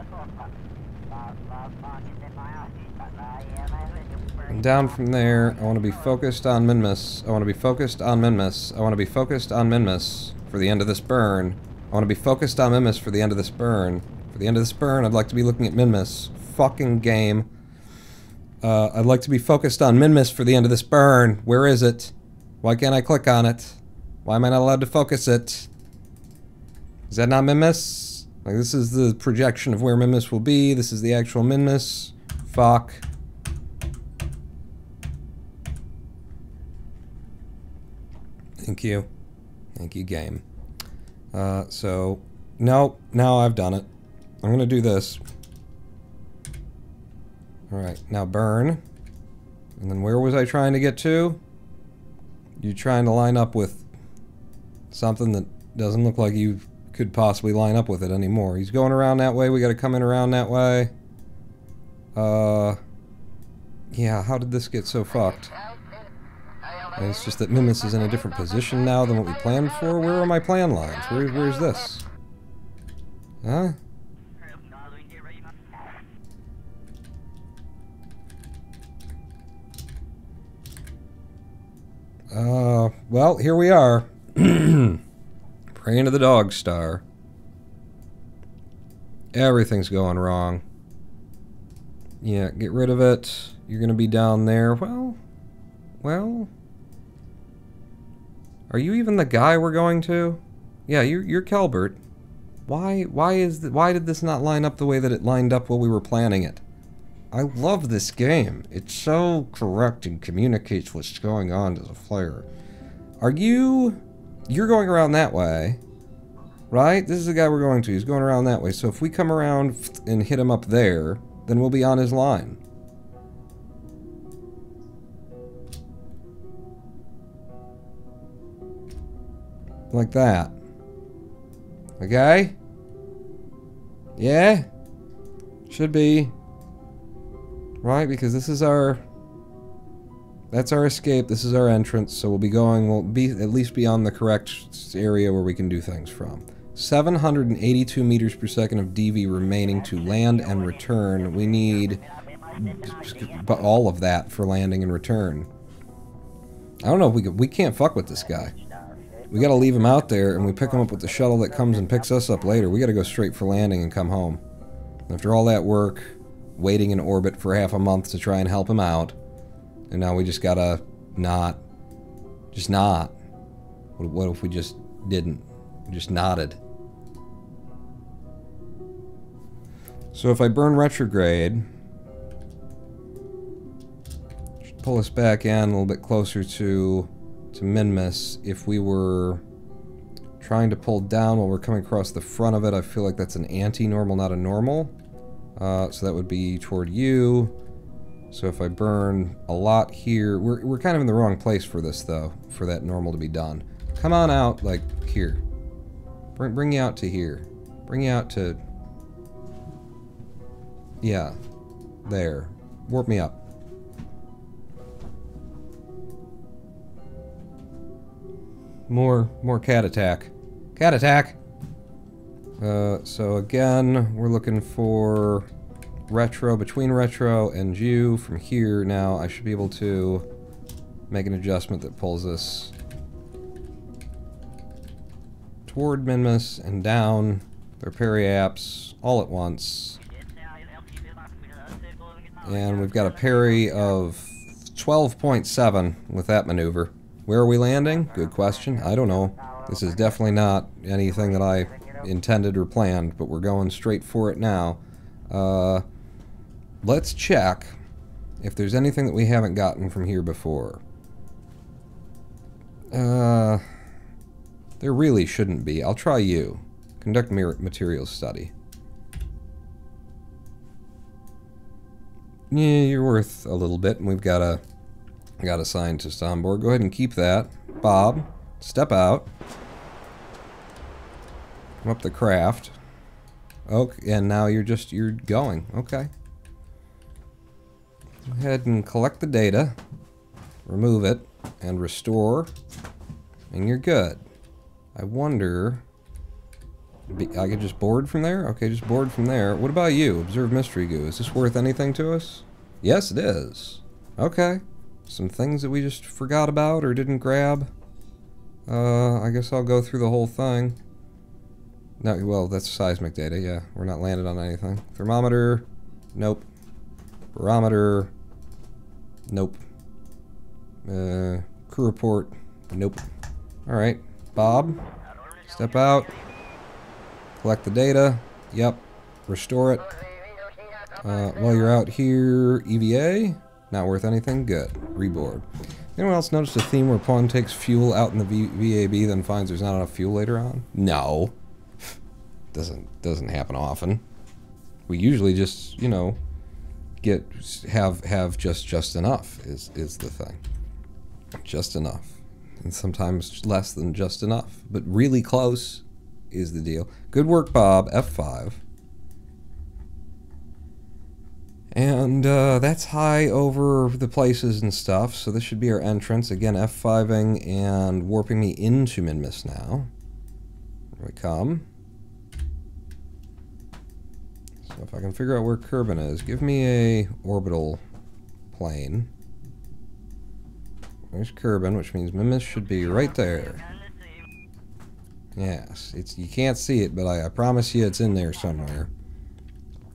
And down from there, I want to be focused on Minmus. I want to be focused on Minmus. I want to be focused on Minmus for the end of this burn. I want to be focused on Minmus for the end of this burn. For the end of this burn, I'd like to be looking at Minmus. Fucking game. Uh, I'd like to be focused on Minmus for the end of this burn. Where is it? Why can't I click on it? Why am I not allowed to focus it? Is that not Minmus? Like, this is the projection of where Minmus will be. This is the actual Minmus. Fuck. Thank you. Thank you, game. Uh, so, no, now I've done it. I'm gonna do this. Alright, now burn. And then where was I trying to get to? You trying to line up with something that doesn't look like you could possibly line up with it anymore. He's going around that way, we gotta come in around that way. Uh... Yeah, how did this get so fucked? It's just that Minmus is in a different position now than what we planned for. Where are my plan lines? Where, where's this? Huh? Uh, well, here we are. Praying to the dog star. Everything's going wrong. Yeah, get rid of it. You're gonna be down there. Well, well. Are you even the guy we're going to? Yeah, you're you're Kelbert. Why why is th why did this not line up the way that it lined up while we were planning it? I love this game. It's so correct and communicates what's going on to the player. Are you you're going around that way, right? This is the guy we're going to. He's going around that way. So if we come around and hit him up there, then we'll be on his line. Like that. Okay? Yeah? Should be. Right, because this is our... That's our escape, this is our entrance, so we'll be going, we'll be at least be on the correct area where we can do things from. 782 meters per second of DV remaining to land and return. We need but all of that for landing and return. I don't know if we we can't fuck with this guy. We gotta leave him out there and we pick him up with the shuttle that comes and picks us up later. We gotta go straight for landing and come home. After all that work, waiting in orbit for half a month to try and help him out, and now we just gotta not, just not. What, what if we just didn't? We just nodded. So if I burn retrograde, should pull us back in a little bit closer to to Minmus. If we were trying to pull down while we're coming across the front of it, I feel like that's an anti-normal, not a normal. Uh, so that would be toward you. So if I burn a lot here, we're, we're kind of in the wrong place for this though, for that normal to be done. Come on out, like, here. Bring, bring you out to here. Bring you out to... Yeah. There. Warp me up. More, more cat attack. Cat attack! Uh, so again, we're looking for retro, between retro and you from here. Now I should be able to make an adjustment that pulls us toward Minmus and down their periaps all at once. And we've got a peri of 12.7 with that maneuver. Where are we landing? Good question. I don't know. This is definitely not anything that I intended or planned, but we're going straight for it now. Uh, let's check if there's anything that we haven't gotten from here before. Uh, there really shouldn't be. I'll try you. Conduct materials study. Yeah, you're worth a little bit, and we've got a got a scientist on board. Go ahead and keep that. Bob, step out. Come up the craft. Okay, and now you're just, you're going. Okay. Go ahead and collect the data. Remove it. And restore. And you're good. I wonder... I could just board from there? Okay, just board from there. What about you? Observe mystery goo. Is this worth anything to us? Yes, it is. Okay. Some things that we just forgot about or didn't grab. Uh, I guess I'll go through the whole thing. No, well, that's seismic data, yeah. We're not landed on anything. Thermometer, nope. Barometer, nope. Uh, crew report, nope. Alright, Bob, step out, collect the data, Yep. Restore it. Uh, while you're out here, EVA. Not worth anything? Good. Reboard. Anyone else notice a theme where Pawn takes fuel out in the v VAB, then finds there's not enough fuel later on? No. doesn't doesn't happen often. We usually just, you know, get have have just just enough is is the thing. Just enough. And sometimes less than just enough, but really close is the deal. Good work, Bob. F5. And uh, that's high over the places and stuff, so this should be our entrance. Again, F5ing and warping me into Minmus now. Here we come. So if I can figure out where Kerbin is, give me a orbital plane. There's Kerbin, which means Minmus should be right there. Yes, it's you can't see it, but I, I promise you it's in there somewhere.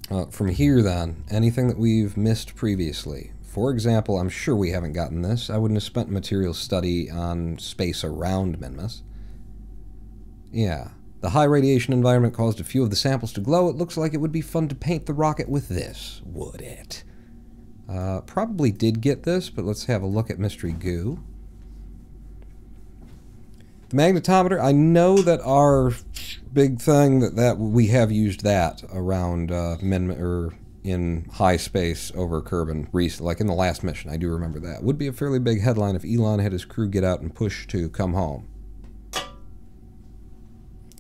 Uh, from here, then, anything that we've missed previously. For example, I'm sure we haven't gotten this. I wouldn't have spent material study on space around Minmus. Yeah. The high radiation environment caused a few of the samples to glow. It looks like it would be fun to paint the rocket with this, would it? Uh, probably did get this, but let's have a look at Mystery Goo. The magnetometer, I know that our big thing that, that we have used that around uh, men or in high space over Kerbin recently, like in the last mission. I do remember that. Would be a fairly big headline if Elon had his crew get out and push to come home.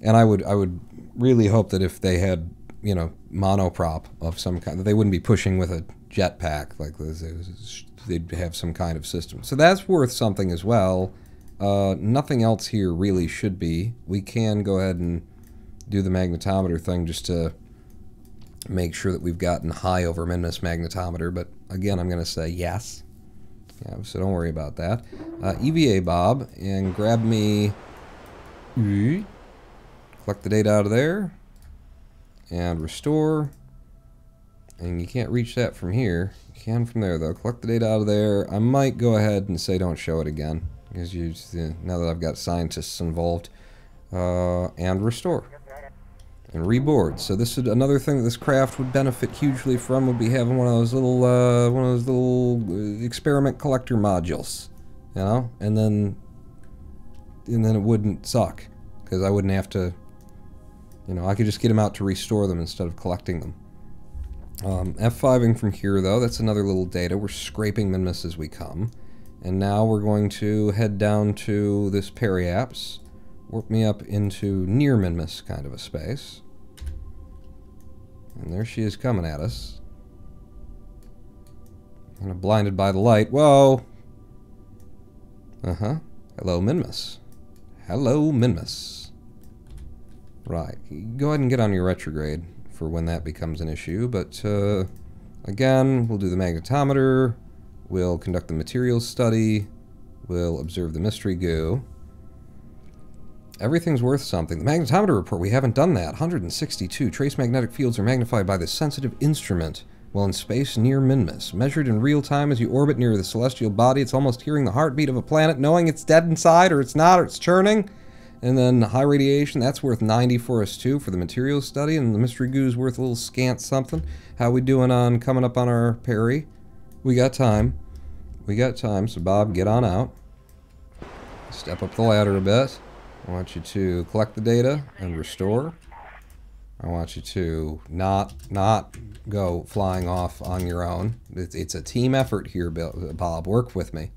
And I would I would really hope that if they had you know monoprop of some kind, that they wouldn't be pushing with a jetpack like this. They'd have some kind of system. So that's worth something as well. Uh, nothing else here really should be. We can go ahead and do the magnetometer thing just to make sure that we've gotten high over Minmus magnetometer, but again, I'm going to say yes. Yeah, so don't worry about that. Uh, EVA Bob, and grab me... Collect the data out of there. And restore. And you can't reach that from here. You can from there, though. Collect the data out of there. I might go ahead and say don't show it again. Because you, now that I've got scientists involved. Uh, and restore and reboard. So this is another thing that this craft would benefit hugely from would be having one of those little uh, one of those little uh, experiment collector modules, you know, and then and then it wouldn't suck because I wouldn't have to, you know, I could just get them out to restore them instead of collecting them. Um, F5ing from here though, that's another little data. We're scraping Minmus as we come. And now we're going to head down to this periapse, warp me up into near Minmus kind of a space. And there she is coming at us. Kind of blinded by the light. Whoa! Uh-huh. Hello, Minmus. Hello, Minmus. Right. Go ahead and get on your retrograde for when that becomes an issue, but uh, again, we'll do the magnetometer, we'll conduct the materials study, we'll observe the mystery goo. Everything's worth something. The magnetometer report, we haven't done that. 162. Trace magnetic fields are magnified by this sensitive instrument while in space near Minmus. Measured in real time as you orbit near the celestial body, it's almost hearing the heartbeat of a planet, knowing it's dead inside or it's not or it's churning. And then high radiation, that's worth 90 for us too for the materials study. And the mystery goo's worth a little scant something. How we doing on coming up on our peri? We got time. We got time, so Bob, get on out. Step up the ladder a bit. I want you to collect the data and restore. I want you to not not go flying off on your own. It's, it's a team effort here, Bob. Work with me.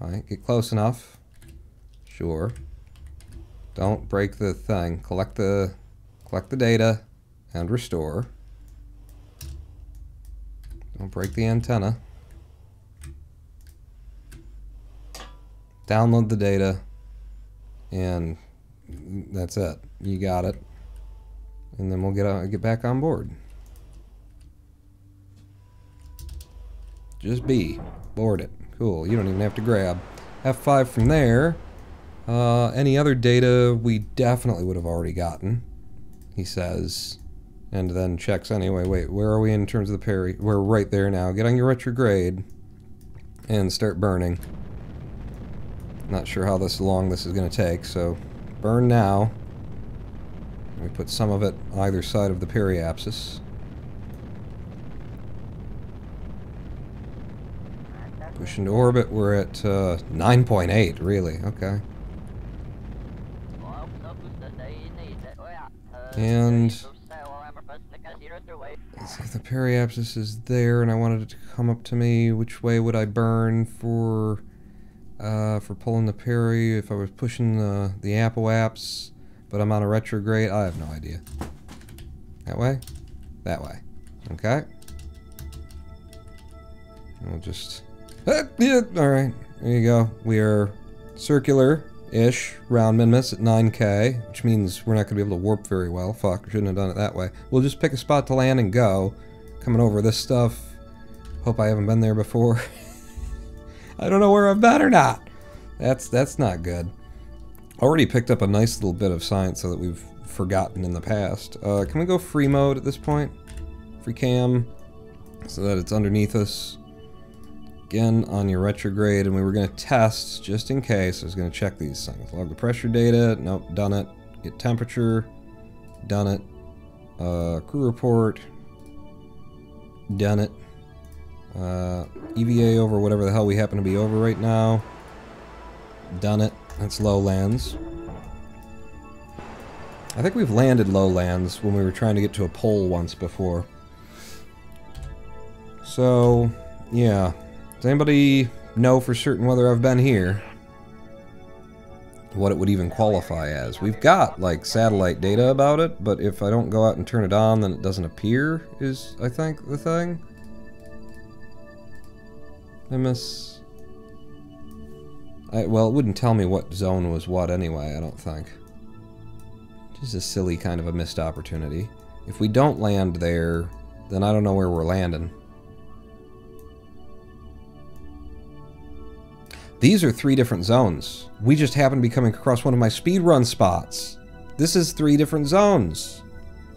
All right, get close enough. Sure. Don't break the thing. Collect the collect the data and restore. Don't break the antenna. Download the data and that's it. You got it. And then we'll get uh, get back on board. Just be. Board it. Cool. You don't even have to grab. F5 from there. Uh, any other data we definitely would have already gotten, he says. And then checks anyway. Wait, where are we in terms of the peri? We're right there now. Get on your retrograde and start burning. Not sure how this long this is going to take, so burn now. We put some of it either side of the periapsis. Push into orbit, we're at uh, 9.8, really, okay. And let's see if the periapsis is there and I wanted it to come up to me, which way would I burn for uh, for pulling the peri if I was pushing the, the apoaps, but I'm on a retrograde? I have no idea. That way? That way. Okay. And we'll just... Ah, yeah, Alright, there you go. We are circular-ish round Minmus at 9k, which means we're not going to be able to warp very well. Fuck, shouldn't have done it that way. We'll just pick a spot to land and go. Coming over this stuff. Hope I haven't been there before. I don't know where I've been or not. That's that's not good. Already picked up a nice little bit of science so that we've forgotten in the past. Uh, can we go free mode at this point? Free cam, so that it's underneath us. Again, on your retrograde, and we were going to test, just in case, I was going to check these things. Log the pressure data, nope, done it. Get temperature, done it. Uh, crew report, done it. Uh, EVA over whatever the hell we happen to be over right now. Done it. That's lowlands. I think we've landed lowlands when we were trying to get to a pole once before. So, yeah. Does anybody know for certain whether I've been here? What it would even qualify as. We've got, like, satellite data about it, but if I don't go out and turn it on, then it doesn't appear, is, I think, the thing. I miss... I, well, it wouldn't tell me what zone was what anyway, I don't think. Just a silly kind of a missed opportunity. If we don't land there, then I don't know where we're landing. These are three different zones. We just happen to be coming across one of my speedrun spots. This is three different zones.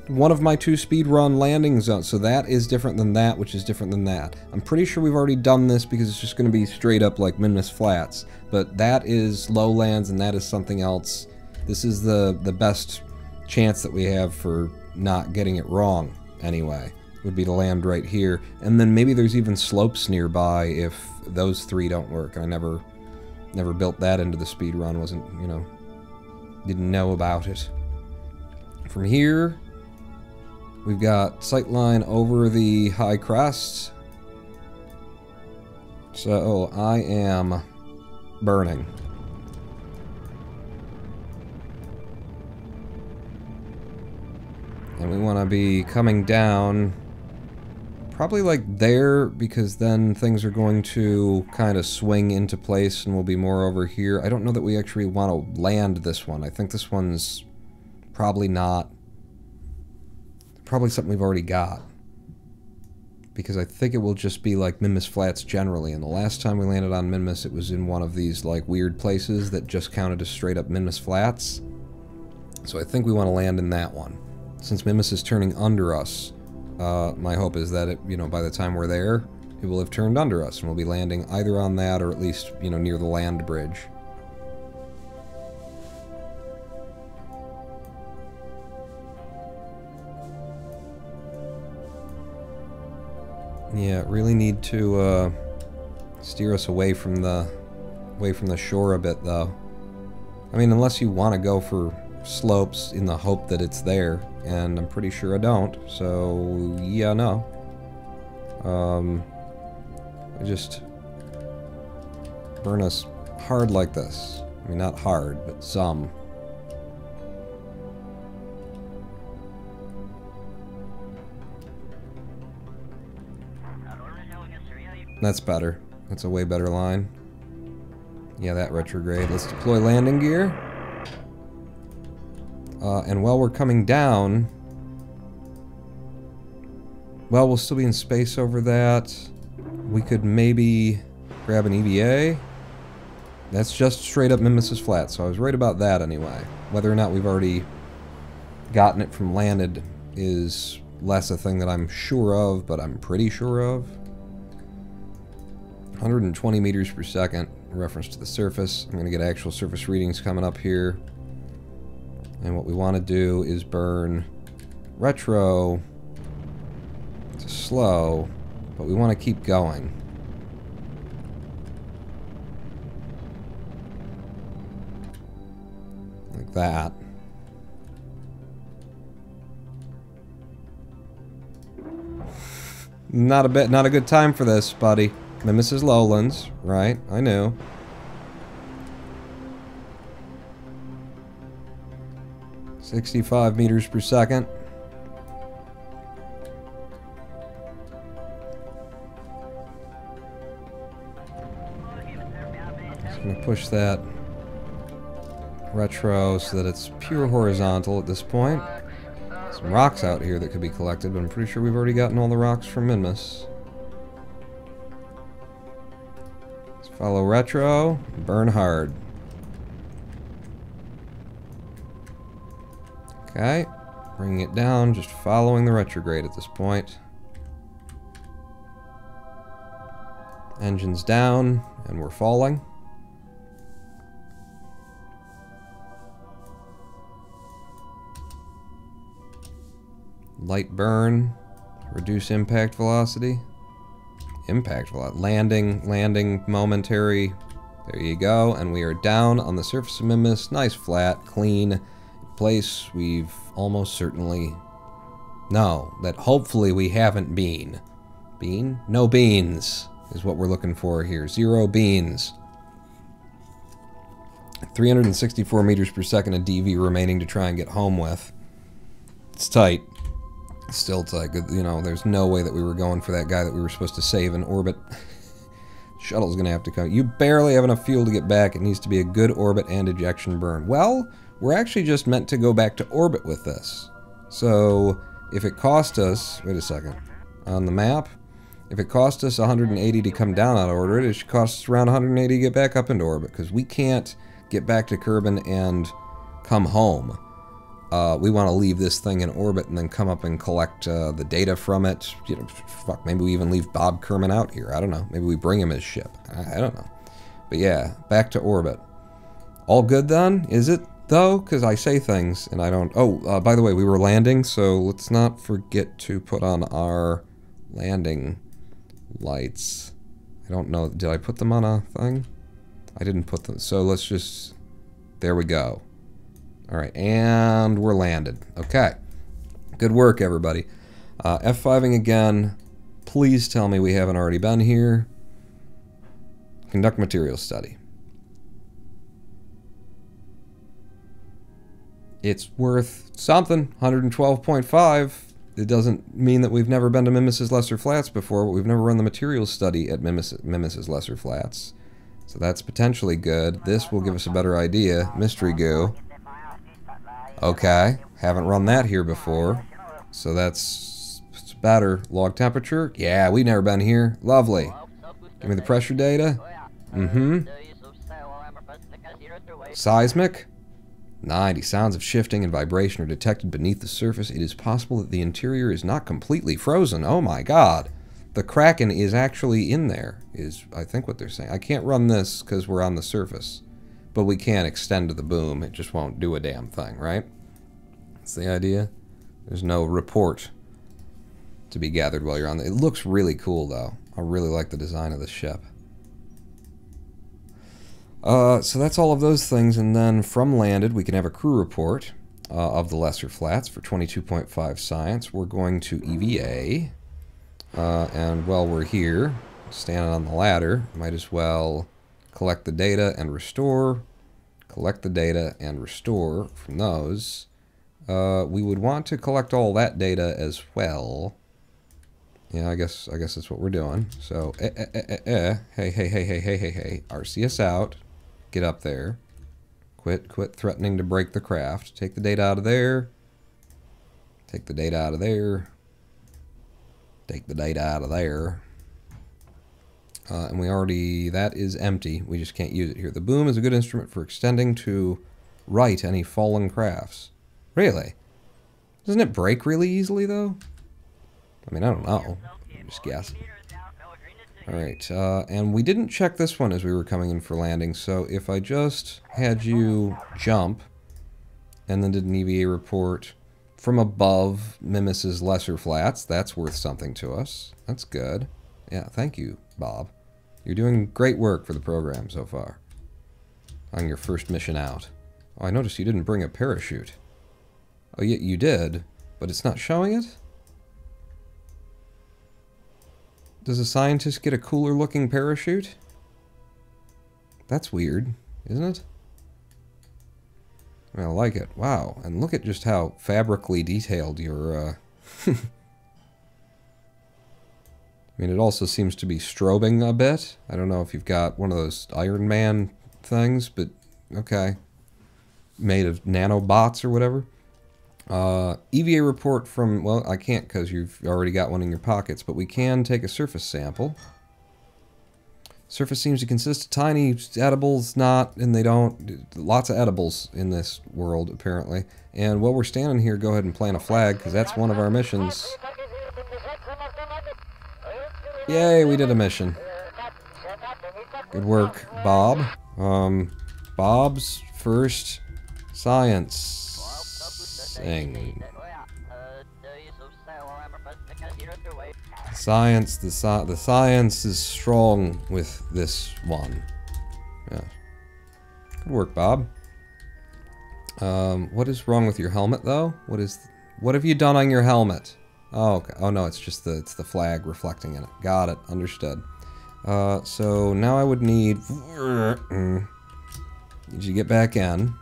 One of my two speedrun landing zones, so that is different than that, which is different than that. I'm pretty sure we've already done this because it's just going to be straight up like Minmus Flats, but that is lowlands and that is something else. This is the, the best chance that we have for not getting it wrong, anyway, would be to land right here. And then maybe there's even slopes nearby if those three don't work. I never never built that into the speed run, wasn't, you know, didn't know about it. From here, we've got sightline over the high crests. So I am burning. And we want to be coming down probably like there because then things are going to kind of swing into place and we'll be more over here. I don't know that we actually want to land this one. I think this one's probably not. Probably something we've already got. Because I think it will just be like Minmus Flats generally. And the last time we landed on Minmus, it was in one of these like weird places that just counted as straight up Minmus Flats. So I think we want to land in that one. Since Minmus is turning under us, uh, my hope is that, it, you know, by the time we're there, it will have turned under us, and we'll be landing either on that or at least, you know, near the land bridge. Yeah, really need to uh, steer us away from the away from the shore a bit, though. I mean, unless you want to go for slopes in the hope that it's there, and I'm pretty sure I don't, so yeah, no. Um, just burn us hard like this. I mean, not hard, but some. That's better. That's a way better line. Yeah, that retrograde. Let's deploy landing gear. Uh, and while we're coming down, well, we'll still be in space over that. We could maybe grab an EVA. That's just straight up Minmus's flat, so I was right about that anyway. Whether or not we've already gotten it from landed is less a thing that I'm sure of, but I'm pretty sure of. 120 meters per second, reference to the surface. I'm going to get actual surface readings coming up here. And what we want to do is burn retro to slow, but we want to keep going. Like that. Not a bit, not a good time for this, buddy. Minmus's Lowlands, right? I knew. Sixty-five meters per second. Just gonna push that retro so that it's pure horizontal at this point. Some rocks out here that could be collected, but I'm pretty sure we've already gotten all the rocks from Minmus. Follow retro, burn hard. Okay, bringing it down, just following the retrograde at this point. Engines down, and we're falling. Light burn, reduce impact velocity. Impact velocity, landing, landing, momentary. There you go, and we are down on the surface of Minmus. Nice, flat, clean place. We've almost certainly... No, that hopefully we haven't been. Bean? No beans is what we're looking for here. Zero beans. 364 meters per second of DV remaining to try and get home with. It's tight. Still tight. You know, there's no way that we were going for that guy that we were supposed to save in orbit. Shuttle's gonna have to come. You barely have enough fuel to get back. It needs to be a good orbit and ejection burn. Well, we're actually just meant to go back to orbit with this. So, if it cost us... Wait a second. On the map, if it cost us 180 to come down out of orbit, it should cost us around 180 to get back up into orbit, because we can't get back to Kerbin and come home. Uh, we want to leave this thing in orbit and then come up and collect uh, the data from it. You know, fuck, maybe we even leave Bob Kerman out here. I don't know. Maybe we bring him his ship. I, I don't know. But yeah, back to orbit. All good then? Is it though? Because I say things and I don't. Oh, uh, by the way, we were landing, so let's not forget to put on our landing lights. I don't know. Did I put them on a thing? I didn't put them. So let's just. There we go. All right, and we're landed. Okay. Good work, everybody. Uh, F5ing again. Please tell me we haven't already been here. Conduct material study. It's worth something, 112.5. It doesn't mean that we've never been to Minmus's Lesser Flats before, but we've never run the materials study at Minmus's, Minmus's Lesser Flats. So that's potentially good. This will give us a better idea. Mystery goo. Okay, haven't run that here before. So that's better. Log temperature? Yeah, we've never been here. Lovely. Give me the pressure data. Mm-hmm. Seismic? 90. Sounds of shifting and vibration are detected beneath the surface. It is possible that the interior is not completely frozen. Oh my god. The Kraken is actually in there, is I think what they're saying. I can't run this because we're on the surface. But we can extend to the boom. It just won't do a damn thing, right? That's the idea. There's no report to be gathered while you're on the... It looks really cool, though. I really like the design of the ship. Uh, so that's all of those things, and then from landed, we can have a crew report uh, of the Lesser Flats for 22.5 science. We're going to EVA, uh, and while we're here, standing on the ladder, might as well collect the data and restore, collect the data and restore from those. Uh, we would want to collect all that data as well. Yeah, I guess I guess that's what we're doing. So, eh, eh, eh, eh, eh. hey, hey, hey, hey, hey, hey, hey, RCS out. Get up there. Quit, quit threatening to break the craft. Take the data out of there. Take the data out of there. Take the data out of there. Uh, and we already, that is empty. We just can't use it here. The boom is a good instrument for extending to right any fallen crafts. Really? Doesn't it break really easily, though? I mean, I don't know. I'm just guessing. Alright, uh, and we didn't check this one as we were coming in for landing, so if I just had you jump and then did an EVA report from above Minmus's lesser flats. That's worth something to us. That's good. Yeah, thank you, Bob. You're doing great work for the program so far. On your first mission out. Oh, I noticed you didn't bring a parachute. Oh, yeah, you did, but it's not showing it? Does a scientist get a cooler looking parachute? That's weird, isn't it? I like it. Wow. And look at just how fabrically detailed your, uh... I mean, it also seems to be strobing a bit. I don't know if you've got one of those Iron Man things, but okay. Made of nanobots or whatever. Uh, EVA report from, well, I can't because you've already got one in your pockets, but we can take a surface sample. Surface seems to consist of tiny edibles, not, and they don't, lots of edibles in this world, apparently. And while we're standing here, go ahead and plant a flag, because that's one of our missions. Yay, we did a mission. Good work, Bob. Um, Bob's first science thing. Science, the, sci the science is strong with this one. Yeah. Good work, Bob. Um, what is wrong with your helmet, though? What is... What have you done on your helmet? Oh, okay. Oh, no, it's just the, it's the flag reflecting in it. Got it. Understood. Uh, so now I would need... Need you get back in.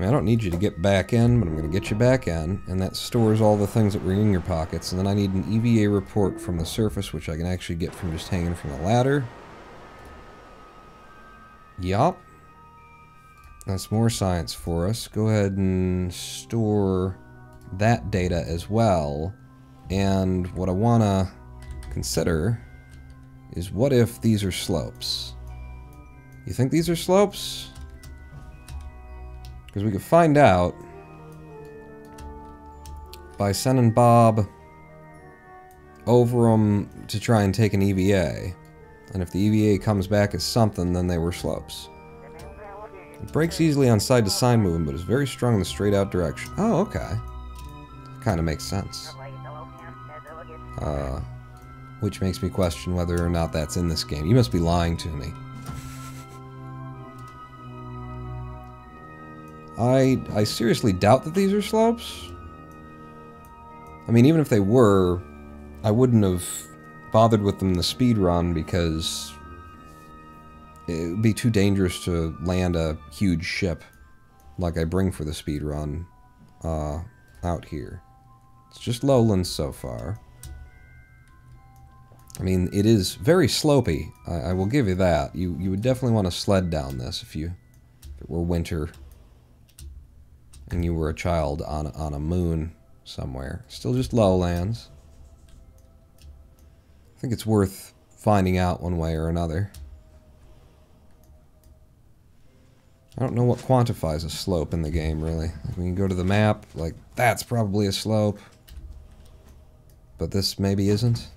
I, mean, I don't need you to get back in, but I'm going to get you back in, and that stores all the things that were in your pockets. And then I need an EVA report from the surface, which I can actually get from just hanging from the ladder. Yup. That's more science for us. Go ahead and store that data as well. And what I want to consider is what if these are slopes? You think these are slopes? Because we could find out by sending Bob over them to try and take an EVA. And if the EVA comes back as something, then they were slopes. It breaks easily on side to side movement, but is very strong in the straight out direction. Oh, okay. Kind of makes sense. Uh, which makes me question whether or not that's in this game. You must be lying to me. I, I seriously doubt that these are slopes. I mean, even if they were, I wouldn't have bothered with them the speed run because it would be too dangerous to land a huge ship like I bring for the speed run uh, out here. It's just lowlands so far. I mean, it is very slopey. I, I will give you that. You you would definitely want to sled down this if you if it were winter and you were a child on, on a moon somewhere. Still just lowlands. I think it's worth finding out one way or another. I don't know what quantifies a slope in the game, really. Like when you go to the map, like, that's probably a slope. But this maybe isn't.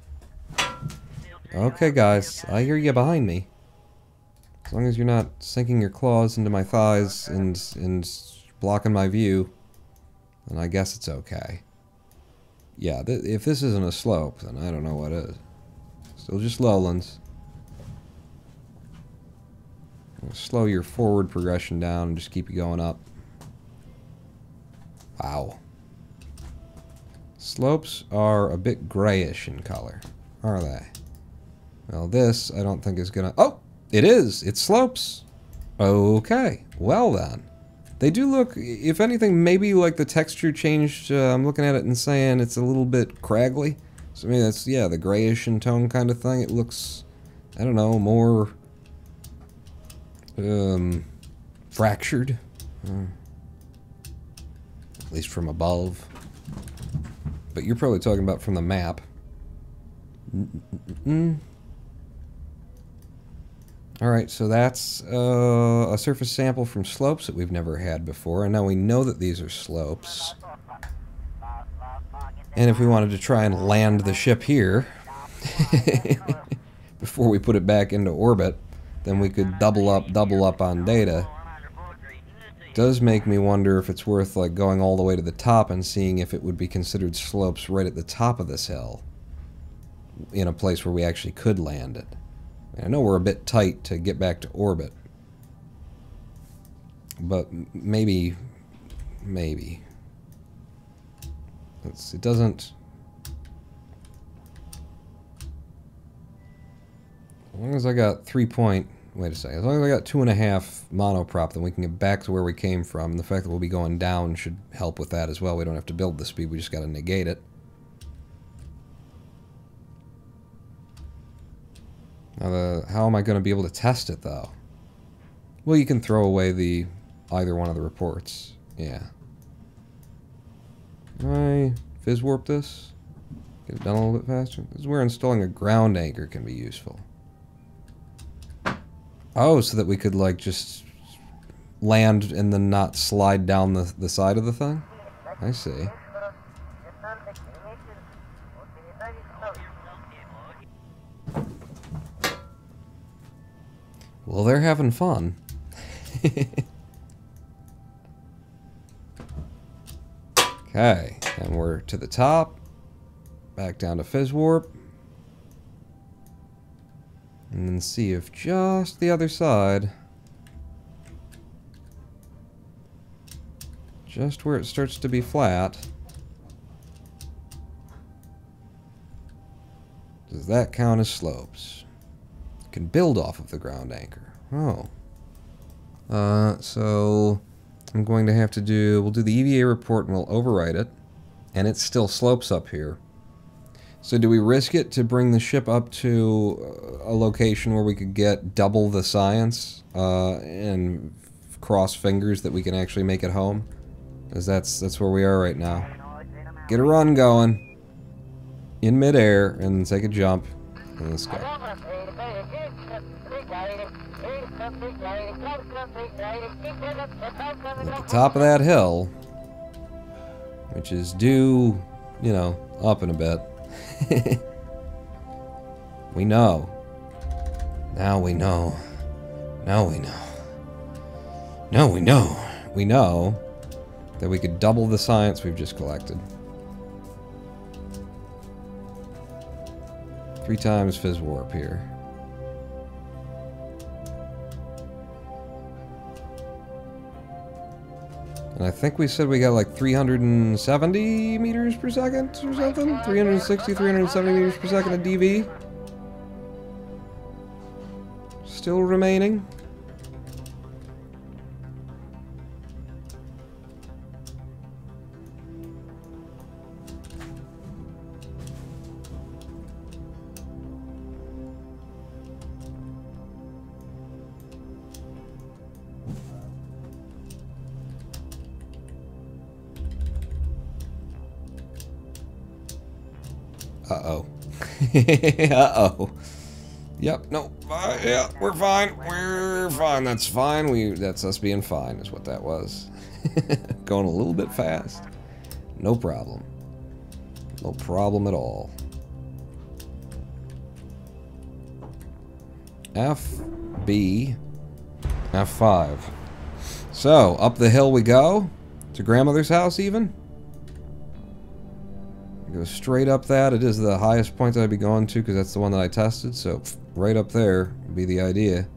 Okay, guys, I hear you behind me. As long as you're not sinking your claws into my thighs and, and blocking my view, then I guess it's okay. Yeah, th if this isn't a slope, then I don't know what is. Still just lowlands. Slow your forward progression down and just keep you going up. Wow. Slopes are a bit grayish in color, are they? Well, this I don't think is gonna... Oh! It is! It slopes! Okay. Well then. They do look, if anything, maybe like the texture changed. Uh, I'm looking at it and saying it's a little bit craggly. So maybe that's, yeah, the grayish in tone kind of thing. It looks, I don't know, more um, fractured. Uh, at least from above. But you're probably talking about from the map. Mm -mm. Alright, so that's uh, a surface sample from slopes that we've never had before, and now we know that these are slopes. And if we wanted to try and land the ship here, before we put it back into orbit, then we could double up, double up on data. Does make me wonder if it's worth like going all the way to the top and seeing if it would be considered slopes right at the top of this hill in a place where we actually could land it. I know we're a bit tight to get back to orbit, but maybe, maybe. It's, it doesn't. As long as I got three point. Wait a second. As long as I got two and a half monoprop, then we can get back to where we came from. The fact that we'll be going down should help with that as well. We don't have to build the speed. We just got to negate it. How am I going to be able to test it though? Well, you can throw away the either one of the reports. Yeah. Can I phys warp this. Get it done a little bit faster. This is where installing a ground anchor can be useful. Oh, so that we could like just land and then not slide down the, the side of the thing? I see. Well, they're having fun. okay, and we're to the top. Back down to Phys Warp. And then see if just the other side, just where it starts to be flat, does that count as slopes? Can build off of the ground anchor. Oh. Uh, so I'm going to have to do, we'll do the EVA report and we'll overwrite it. And it still slopes up here. So do we risk it to bring the ship up to uh, a location where we could get double the science uh, and cross fingers that we can actually make it home? Because that's that's where we are right now. Get a run going in midair and take a jump. And let's go. At the top of that hill, which is due, you know, up in a bit. we know. Now we know. Now we know. Now we know. We know that we could double the science we've just collected. Three times Phys Warp here. And I think we said we got like 370 meters per second or something? 360, 370 meters per second of DV. Still remaining. Uh-oh. Yep, no, uh, yeah, we're fine. We're fine. That's fine. We that's us being fine is what that was. Going a little bit fast. No problem. No problem at all. F B F5. So, up the hill we go to grandmother's house even. Go straight up that. It is the highest point that I'd be going to because that's the one that I tested. So right up there would be the idea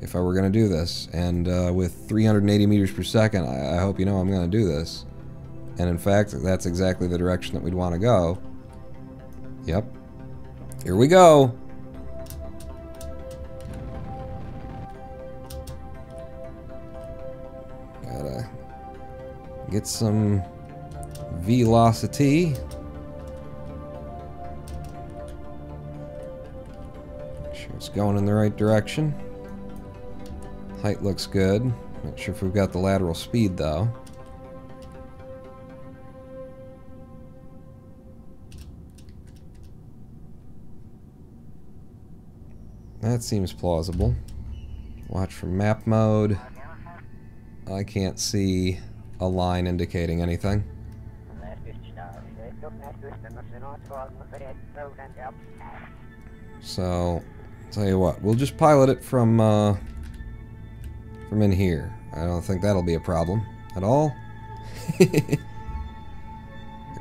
if I were going to do this. And uh, with 380 meters per second, I, I hope you know I'm going to do this. And in fact, that's exactly the direction that we'd want to go. Yep. Here we go. Gotta get some velocity. It's going in the right direction. Height looks good. Not sure if we've got the lateral speed though. That seems plausible. Watch for map mode. I can't see a line indicating anything. So, Tell you what, we'll just pilot it from uh, from in here. I don't think that'll be a problem at all. the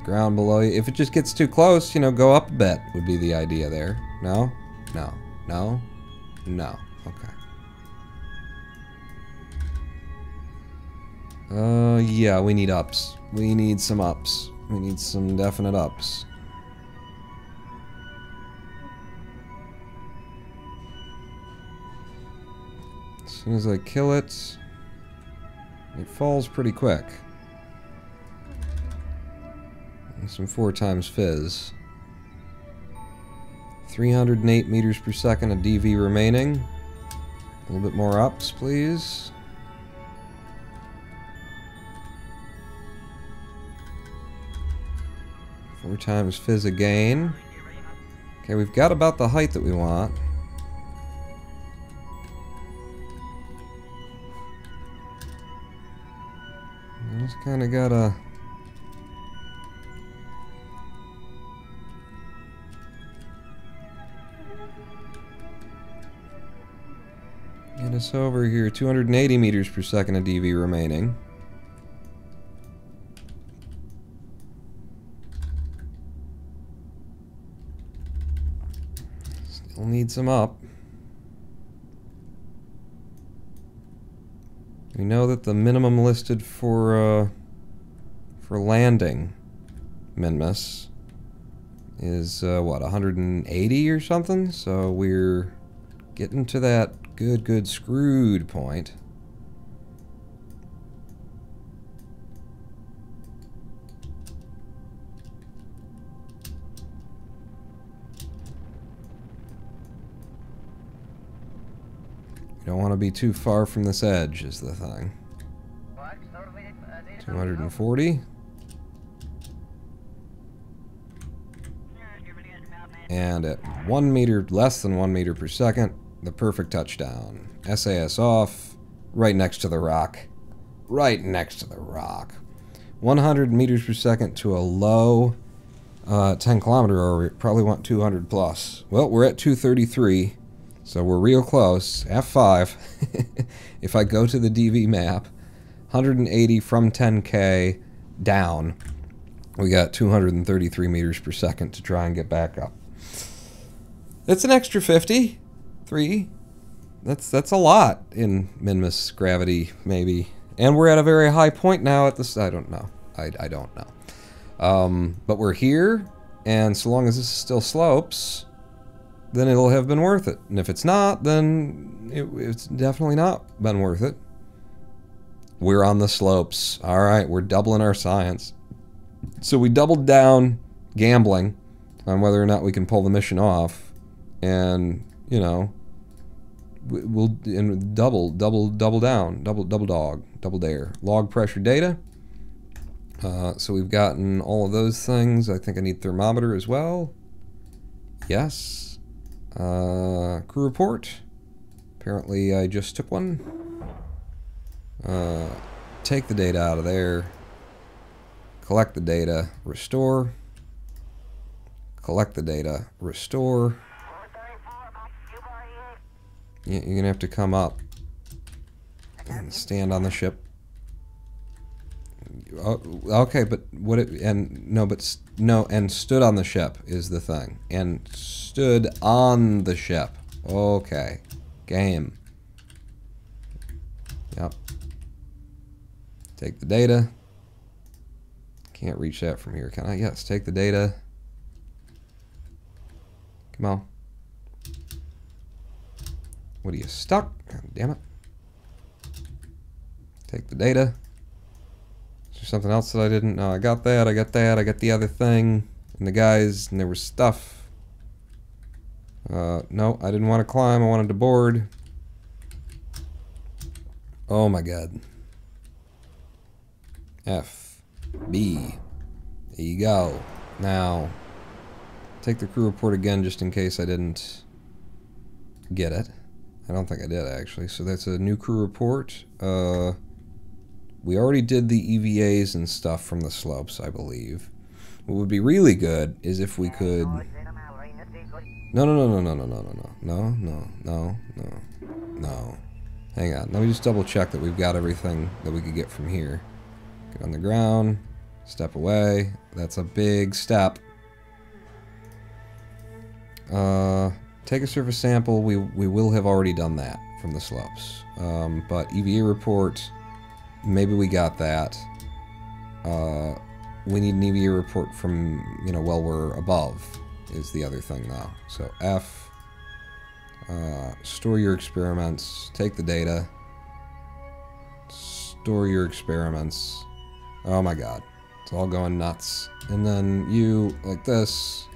ground below you. If it just gets too close, you know, go up a bit would be the idea there. No? No. No? No. Okay. Uh, yeah, we need ups. We need some ups. We need some definite ups. Soon as I kill it, it falls pretty quick. Some four times phys. 308 meters per second of DV remaining. A little bit more ups, please. Four times phys again. Okay, we've got about the height that we want. Just kind of gotta... Get us over here. 280 meters per second of DV remaining. Still need some up. We know that the minimum listed for uh, for landing Minmus is uh, what 180 or something. So we're getting to that good, good screwed point. You don't want to be too far from this edge, is the thing. 240. And at one meter, less than one meter per second, the perfect touchdown. SAS off, right next to the rock. Right next to the rock. 100 meters per second to a low uh, 10 kilometer or we Probably want 200 plus. Well, we're at 233. So we're real close. F5. if I go to the DV map, 180 from 10k down, we got 233 meters per second to try and get back up. That's an extra 50. Three. That's that's a lot in Minmus gravity, maybe. And we're at a very high point now at this. I don't know. I, I don't know. Um, but we're here, and so long as this is still slopes, then it'll have been worth it. And if it's not, then it, it's definitely not been worth it. We're on the slopes. All right, we're doubling our science. So we doubled down gambling on whether or not we can pull the mission off. And, you know, we'll and double, double, double down, double, double dog, double dare. Log pressure data. Uh, so we've gotten all of those things. I think I need thermometer as well. Yes. Uh, crew report. Apparently I just took one. Uh, take the data out of there. Collect the data. Restore. Collect the data. Restore. Yeah, you're gonna have to come up and stand on the ship. Oh, okay, but what it and no, but no, and stood on the ship is the thing, and stood on the ship. Okay, game. Yep. Take the data. Can't reach that from here, can I? Yes, take the data. Come on. What are you stuck? God damn it. Take the data. Is there something else that I didn't? No, I got that, I got that, I got the other thing. And the guys, and there was stuff. Uh, no, I didn't want to climb, I wanted to board. Oh my god. F. B. There you go. Now, take the crew report again just in case I didn't get it. I don't think I did actually. So that's a new crew report. Uh, we already did the EVAs and stuff from the slopes, I believe. What would be really good is if we could No, no, no, no, no, no, no, no, no, no, no, no, no. Hang on. Let me just double check that we've got everything that we could get from here. Get on the ground. Step away. That's a big step. Uh, take a surface sample. We, we will have already done that from the slopes. Um, but EVA report, maybe we got that. Uh, we need an EVA report from, you know, well, we're above is the other thing now. So F, uh, store your experiments, take the data, store your experiments. Oh my god, it's all going nuts. And then you, like this,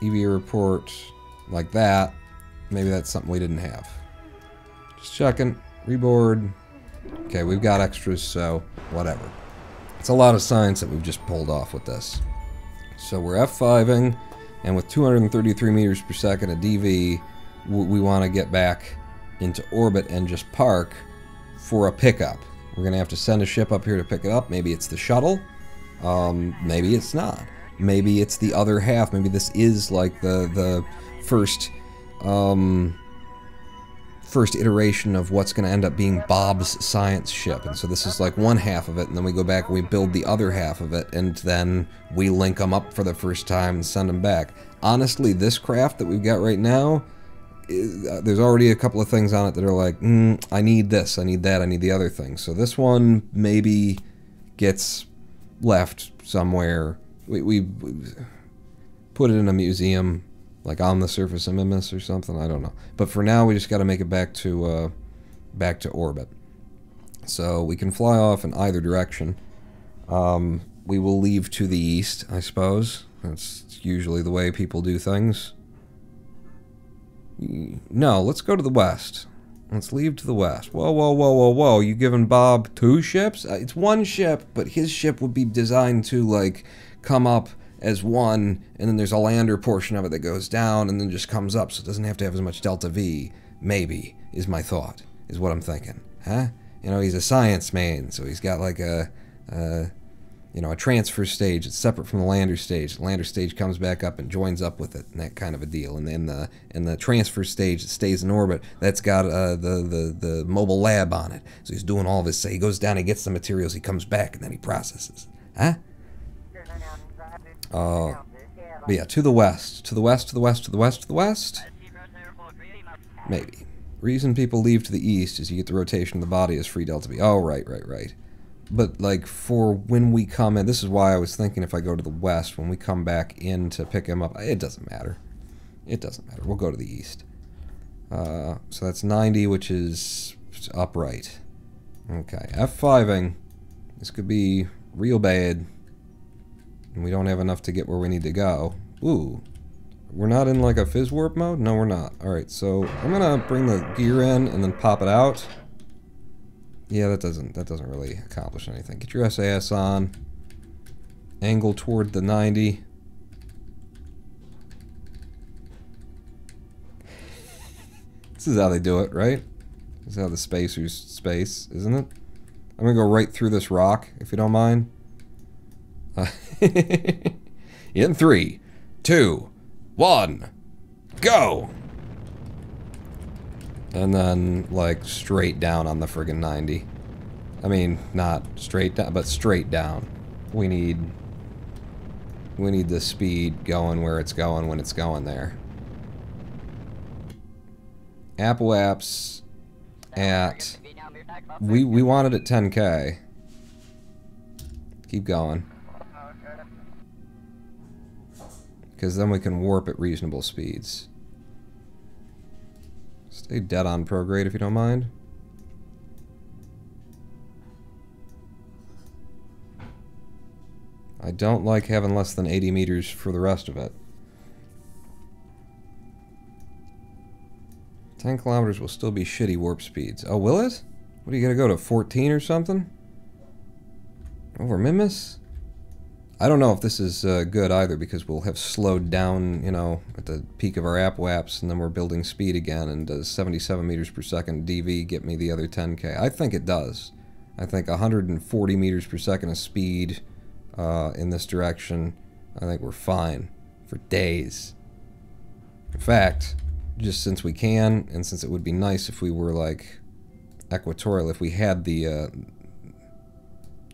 EVA report, like that. Maybe that's something we didn't have. Just checking, reboard. Okay, we've got extras, so whatever. It's a lot of science that we've just pulled off with this. So we're F5ing, and with 233 meters per second of DV, we want to get back into orbit and just park for a pickup. We're going to have to send a ship up here to pick it up. Maybe it's the shuttle. Um, maybe it's not. Maybe it's the other half. Maybe this is like the the first um, first iteration of what's going to end up being Bob's science ship. And so this is like one half of it, and then we go back and we build the other half of it, and then we link them up for the first time and send them back. Honestly, this craft that we've got right now, uh, there's already a couple of things on it that are like, mm, I need this, I need that, I need the other thing. So this one maybe gets left somewhere. We, we, we put it in a museum like on the surface of Minmus or something. I don't know. But for now, we just got to make it back to uh, back to orbit. So we can fly off in either direction. Um, we will leave to the east, I suppose. That's usually the way people do things. No, let's go to the west. Let's leave to the west. Whoa, whoa, whoa, whoa, whoa. You giving Bob two ships? Uh, It's one ship, but his ship would be designed to, like, come up as one, and then there's a lander portion of it that goes down and then just comes up, so it doesn't have to have as much delta V. Maybe, is my thought, is what I'm thinking. Huh? You know, he's a science man, so he's got like a, uh, you know, a transfer stage. It's separate from the lander stage. The lander stage comes back up and joins up with it, and that kind of a deal. And then the and the transfer stage that stays in orbit, that's got uh, the the the mobile lab on it. So he's doing all this. So he goes down, he gets the materials, he comes back, and then he processes. Huh? Uh, but yeah, to the west, to the west, to the west, to the west, to the west. Maybe. Reason people leave to the east is you get the rotation of the body as free delta V. Oh, right, right, right. But like for when we come in, this is why I was thinking if I go to the west, when we come back in to pick him up, it doesn't matter. It doesn't matter. We'll go to the east. Uh, so that's 90, which is upright. Okay, F5ing. This could be real bad. And we don't have enough to get where we need to go. Ooh. We're not in like a phys warp mode? No, we're not. Alright, so I'm gonna bring the gear in and then pop it out. Yeah, that doesn't that doesn't really accomplish anything. Get your SAS on. Angle toward the 90. This is how they do it, right? This is how the spacers space, isn't it? I'm gonna go right through this rock, if you don't mind. in three, two, one, go! And then, like, straight down on the friggin' 90. I mean, not straight down, but straight down. We need... We need the speed going where it's going when it's going there. Apple apps at... We, we wanted at 10k. Keep going. Because then we can warp at reasonable speeds. Stay dead on prograde if you don't mind. I don't like having less than 80 meters for the rest of it. 10 kilometers will still be shitty warp speeds. Oh, will it? What are you gonna go to 14 or something? Over Minmus? I don't know if this is uh, good either because we'll have slowed down, you know, at the peak of our apoaps and then we're building speed again and does 77 meters per second DV get me the other 10k? I think it does. I think 140 meters per second of speed uh, in this direction, I think we're fine for days. In fact, just since we can, and since it would be nice if we were like equatorial, if we had the, uh,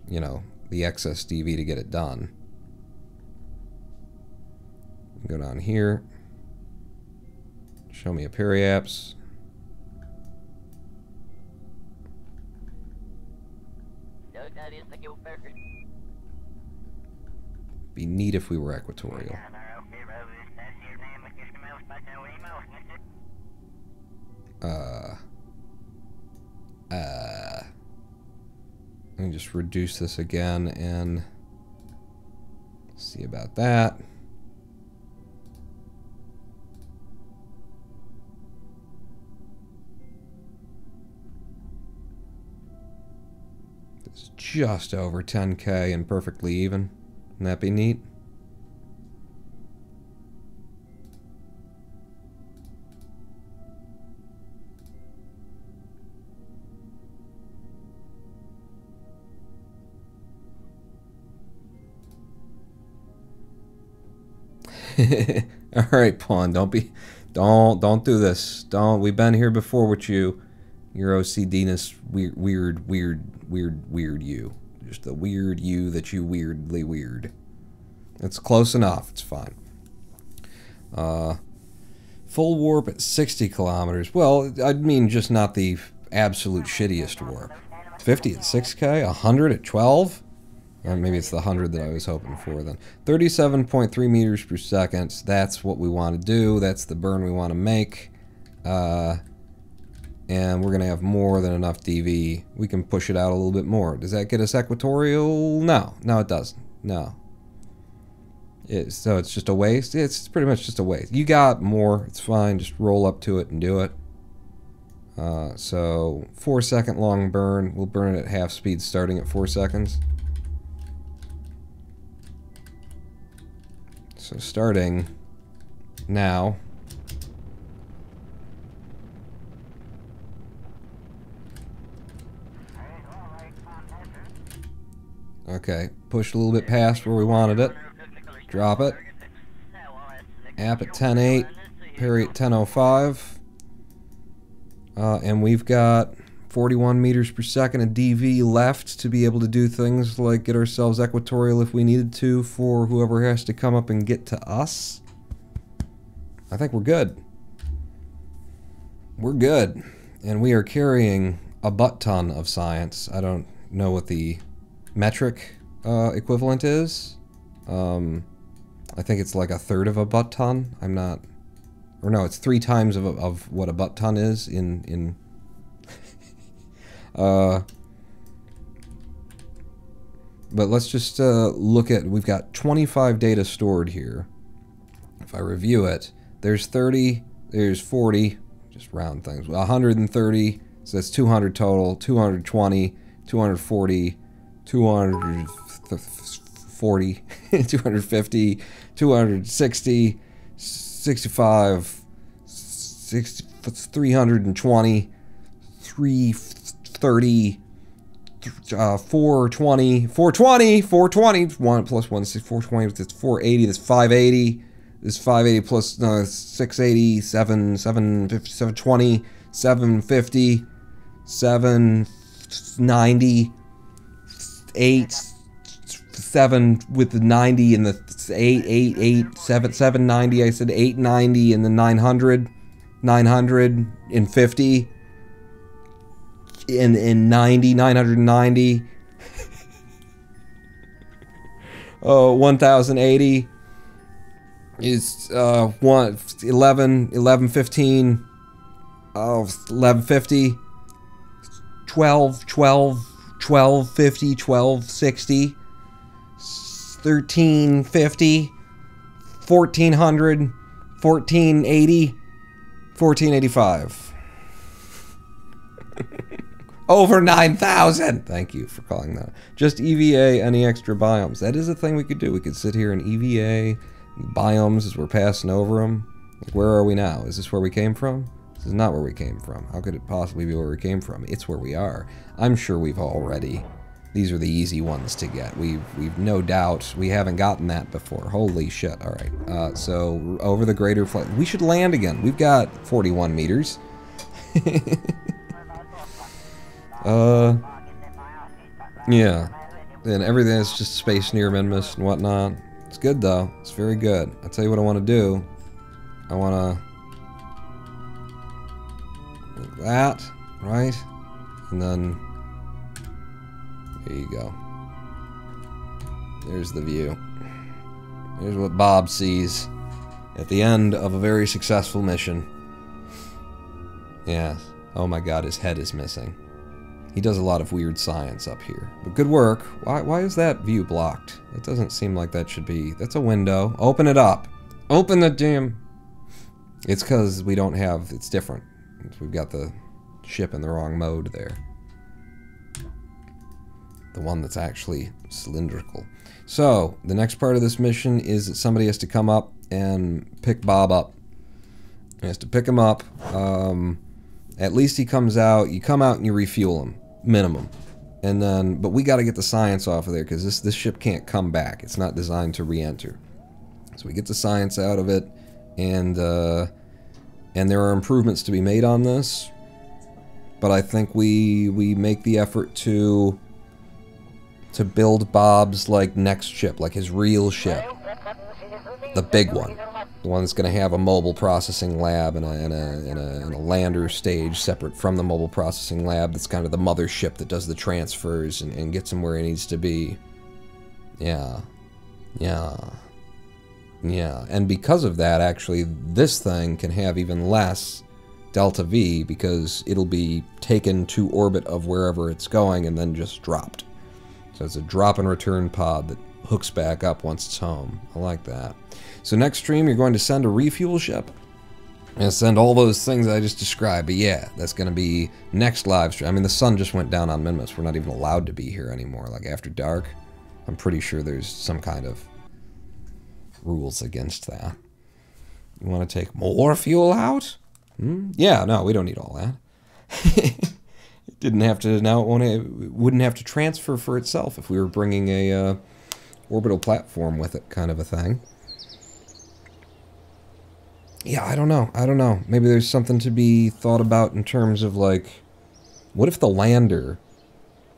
you know, the excess DV to get it done. Go down here. Show me a periapse. Be neat if we were equatorial. Uh. Uh. Let me just reduce this again and see about that. Just over 10k and perfectly even. Wouldn't that be neat? All right, Pawn. Don't be, don't don't do this. Don't. We've been here before with you. Your OCDness, weird, weird, weird, weird, weird. You, just the weird you that you weirdly weird. It's close enough. It's fine. Uh, full warp at 60 kilometers. Well, I mean just not the absolute shittiest warp. 50 at 6k, 100 at 12. Or maybe it's the 100 that I was hoping for then. 37.3 meters per second. That's what we want to do. That's the burn we want to make. Uh, and we're going to have more than enough DV. We can push it out a little bit more. Does that get us equatorial? No. No, it doesn't. No. It, so it's just a waste? It's pretty much just a waste. You got more. It's fine. Just roll up to it and do it. Uh, so, four second long burn. We'll burn it at half speed starting at four seconds. So starting now. Okay, push a little bit past where we wanted it. Drop it. App at 10.8, peri at 10.05. Uh, and we've got 41 meters per second of DV left to be able to do things like get ourselves equatorial if we needed to for whoever has to come up and get to us. I think we're good. We're good. And we are carrying a butt ton of science. I don't know what the metric uh, equivalent is. Um, I think it's like a third of a butt ton. I'm not... Or no, it's three times of, of what a butt ton is in, in uh, but let's just uh, look at, we've got 25 data stored here. If I review it, there's 30, there's 40, just round things, 130, so that's 200 total, 220, 240, 240, 250, 260, 65, 60, 320, 3 30, uh, 420, 420, 420, 1 plus 1, 420, that's 480, that's 580, this 580 plus uh, 680, 7, 750, 720, 750, 790, 8, 7 with the 90 and the 8, 8, 8, 7, 790, I said 890 and the 900, 950, in in 90 990 oh 1080 is uh 1 11 11 15 oh 1150 12 12 12 50 12 60 13 50 1400 1480 1485 over 9,000! Thank you for calling that. Just EVA any extra biomes. That is a thing we could do. We could sit here and EVA biomes as we're passing over them. Like, where are we now? Is this where we came from? This is not where we came from. How could it possibly be where we came from? It's where we are. I'm sure we've already These are the easy ones to get. We've, we've no doubt, we haven't gotten that before. Holy shit, alright. Uh, so, over the greater flight. We should land again. We've got 41 meters. uh, yeah. And everything is just space near Minmus and whatnot. It's good though. It's very good. I'll tell you what I want to do. I want to... Like that, right? And then... There you go. There's the view. Here's what Bob sees at the end of a very successful mission. Yes. Oh my god, his head is missing. He does a lot of weird science up here. But good work. Why, why is that view blocked? It doesn't seem like that should be... That's a window. Open it up. Open the damn... It's because we don't have... It's different. We've got the ship in the wrong mode there. The one that's actually cylindrical. So, the next part of this mission is that somebody has to come up and pick Bob up. He has to pick him up. Um, at least he comes out. You come out and you refuel him, minimum. And then, but we got to get the science off of there because this this ship can't come back. It's not designed to re-enter. So we get the science out of it, and uh, and there are improvements to be made on this. But I think we we make the effort to to build Bob's like next ship, like his real ship, the big one, the one that's going to have a mobile processing lab and a, and, a, and, a, and a lander stage separate from the mobile processing lab. That's kind of the mothership that does the transfers and, and gets him where he needs to be. Yeah, yeah, yeah. And because of that, actually, this thing can have even less delta V because it'll be taken to orbit of wherever it's going and then just dropped. So it's a drop and return pod that hooks back up once it's home. I like that. So next stream, you're going to send a refuel ship and send all those things I just described. But yeah, that's going to be next live stream. I mean, the sun just went down on Minmus. We're not even allowed to be here anymore. Like after dark, I'm pretty sure there's some kind of rules against that. You want to take more fuel out? Hmm? Yeah, no, we don't need all that. it didn't have to now it, it wouldn't have to transfer for itself if we were bringing a uh, orbital platform with it, kind of a thing. Yeah, I don't know. I don't know. Maybe there's something to be thought about in terms of like, what if the lander?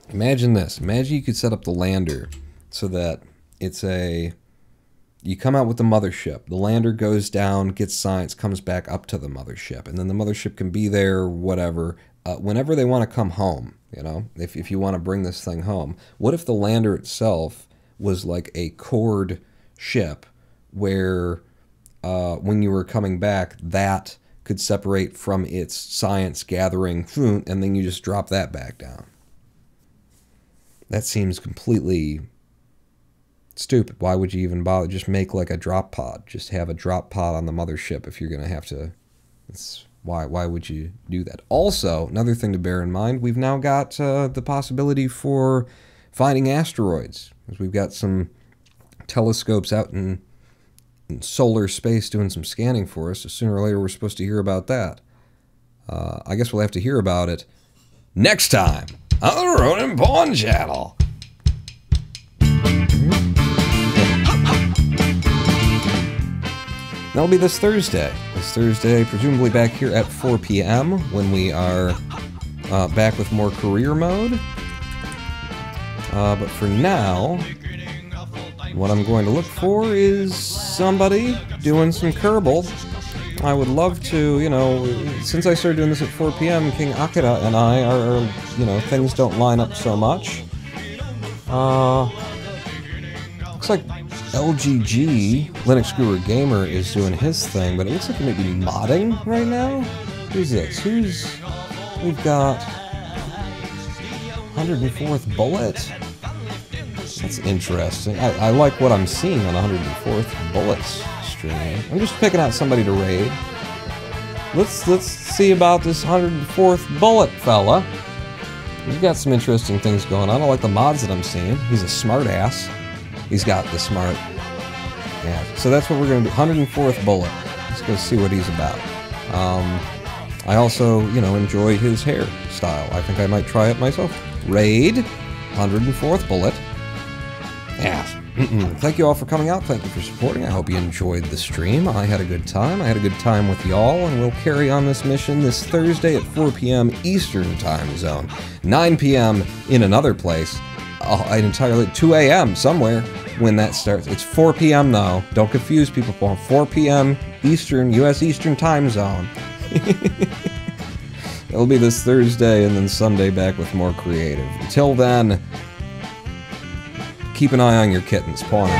Imagine this. Imagine you could set up the lander so that it's a you come out with the mothership. The lander goes down, gets science, comes back up to the mothership, and then the mothership can be there, whatever, uh, whenever they want to come home. You know, if if you want to bring this thing home, what if the lander itself was like a cored ship, where uh, when you were coming back, that could separate from its science gathering, and then you just drop that back down. That seems completely stupid. Why would you even bother? Just make like a drop pod. Just have a drop pod on the mothership if you're gonna have to. Why why would you do that? Also, another thing to bear in mind: we've now got uh, the possibility for finding asteroids. because We've got some telescopes out in, in solar space doing some scanning for us. So sooner or later, we're supposed to hear about that. Uh, I guess we'll have to hear about it next time on the RoninPawn Channel. That'll be this Thursday. This Thursday, presumably back here at 4 p.m. when we are uh, back with more career mode. Uh, but for now, what I'm going to look for is somebody doing some Kerbal. I would love to, you know, since I started doing this at 4 p.m., King Akira and I are, you know, things don't line up so much. Uh, looks like LGG, Linux Guru Gamer, is doing his thing, but it looks like he may be modding right now. Who's this? Who's. We've got. 104th Bullet? That's interesting. I, I like what I'm seeing on 104th Bullets stream. I'm just picking out somebody to raid. Let's let's see about this 104th Bullet fella. He's got some interesting things going on. I like the mods that I'm seeing. He's a smart ass. He's got the smart. Yeah. So that's what we're gonna do. 104th Bullet. Let's go see what he's about. Um, I also, you know, enjoy his hairstyle. I think I might try it myself. Raid. 104th bullet. Yeah. Thank you all for coming out. Thank you for supporting. I hope you enjoyed the stream. I had a good time. I had a good time with y'all, and we'll carry on this mission this Thursday at 4 p.m. Eastern Time Zone, 9 p.m. in another place, uh, entirely 2 a.m. somewhere when that starts. It's 4 p.m. though. Don't confuse people. for 4 p.m. Eastern, U.S. Eastern Time Zone. It'll be this Thursday and then Sunday back with more creative. Until then, keep an eye on your kittens. Pawn.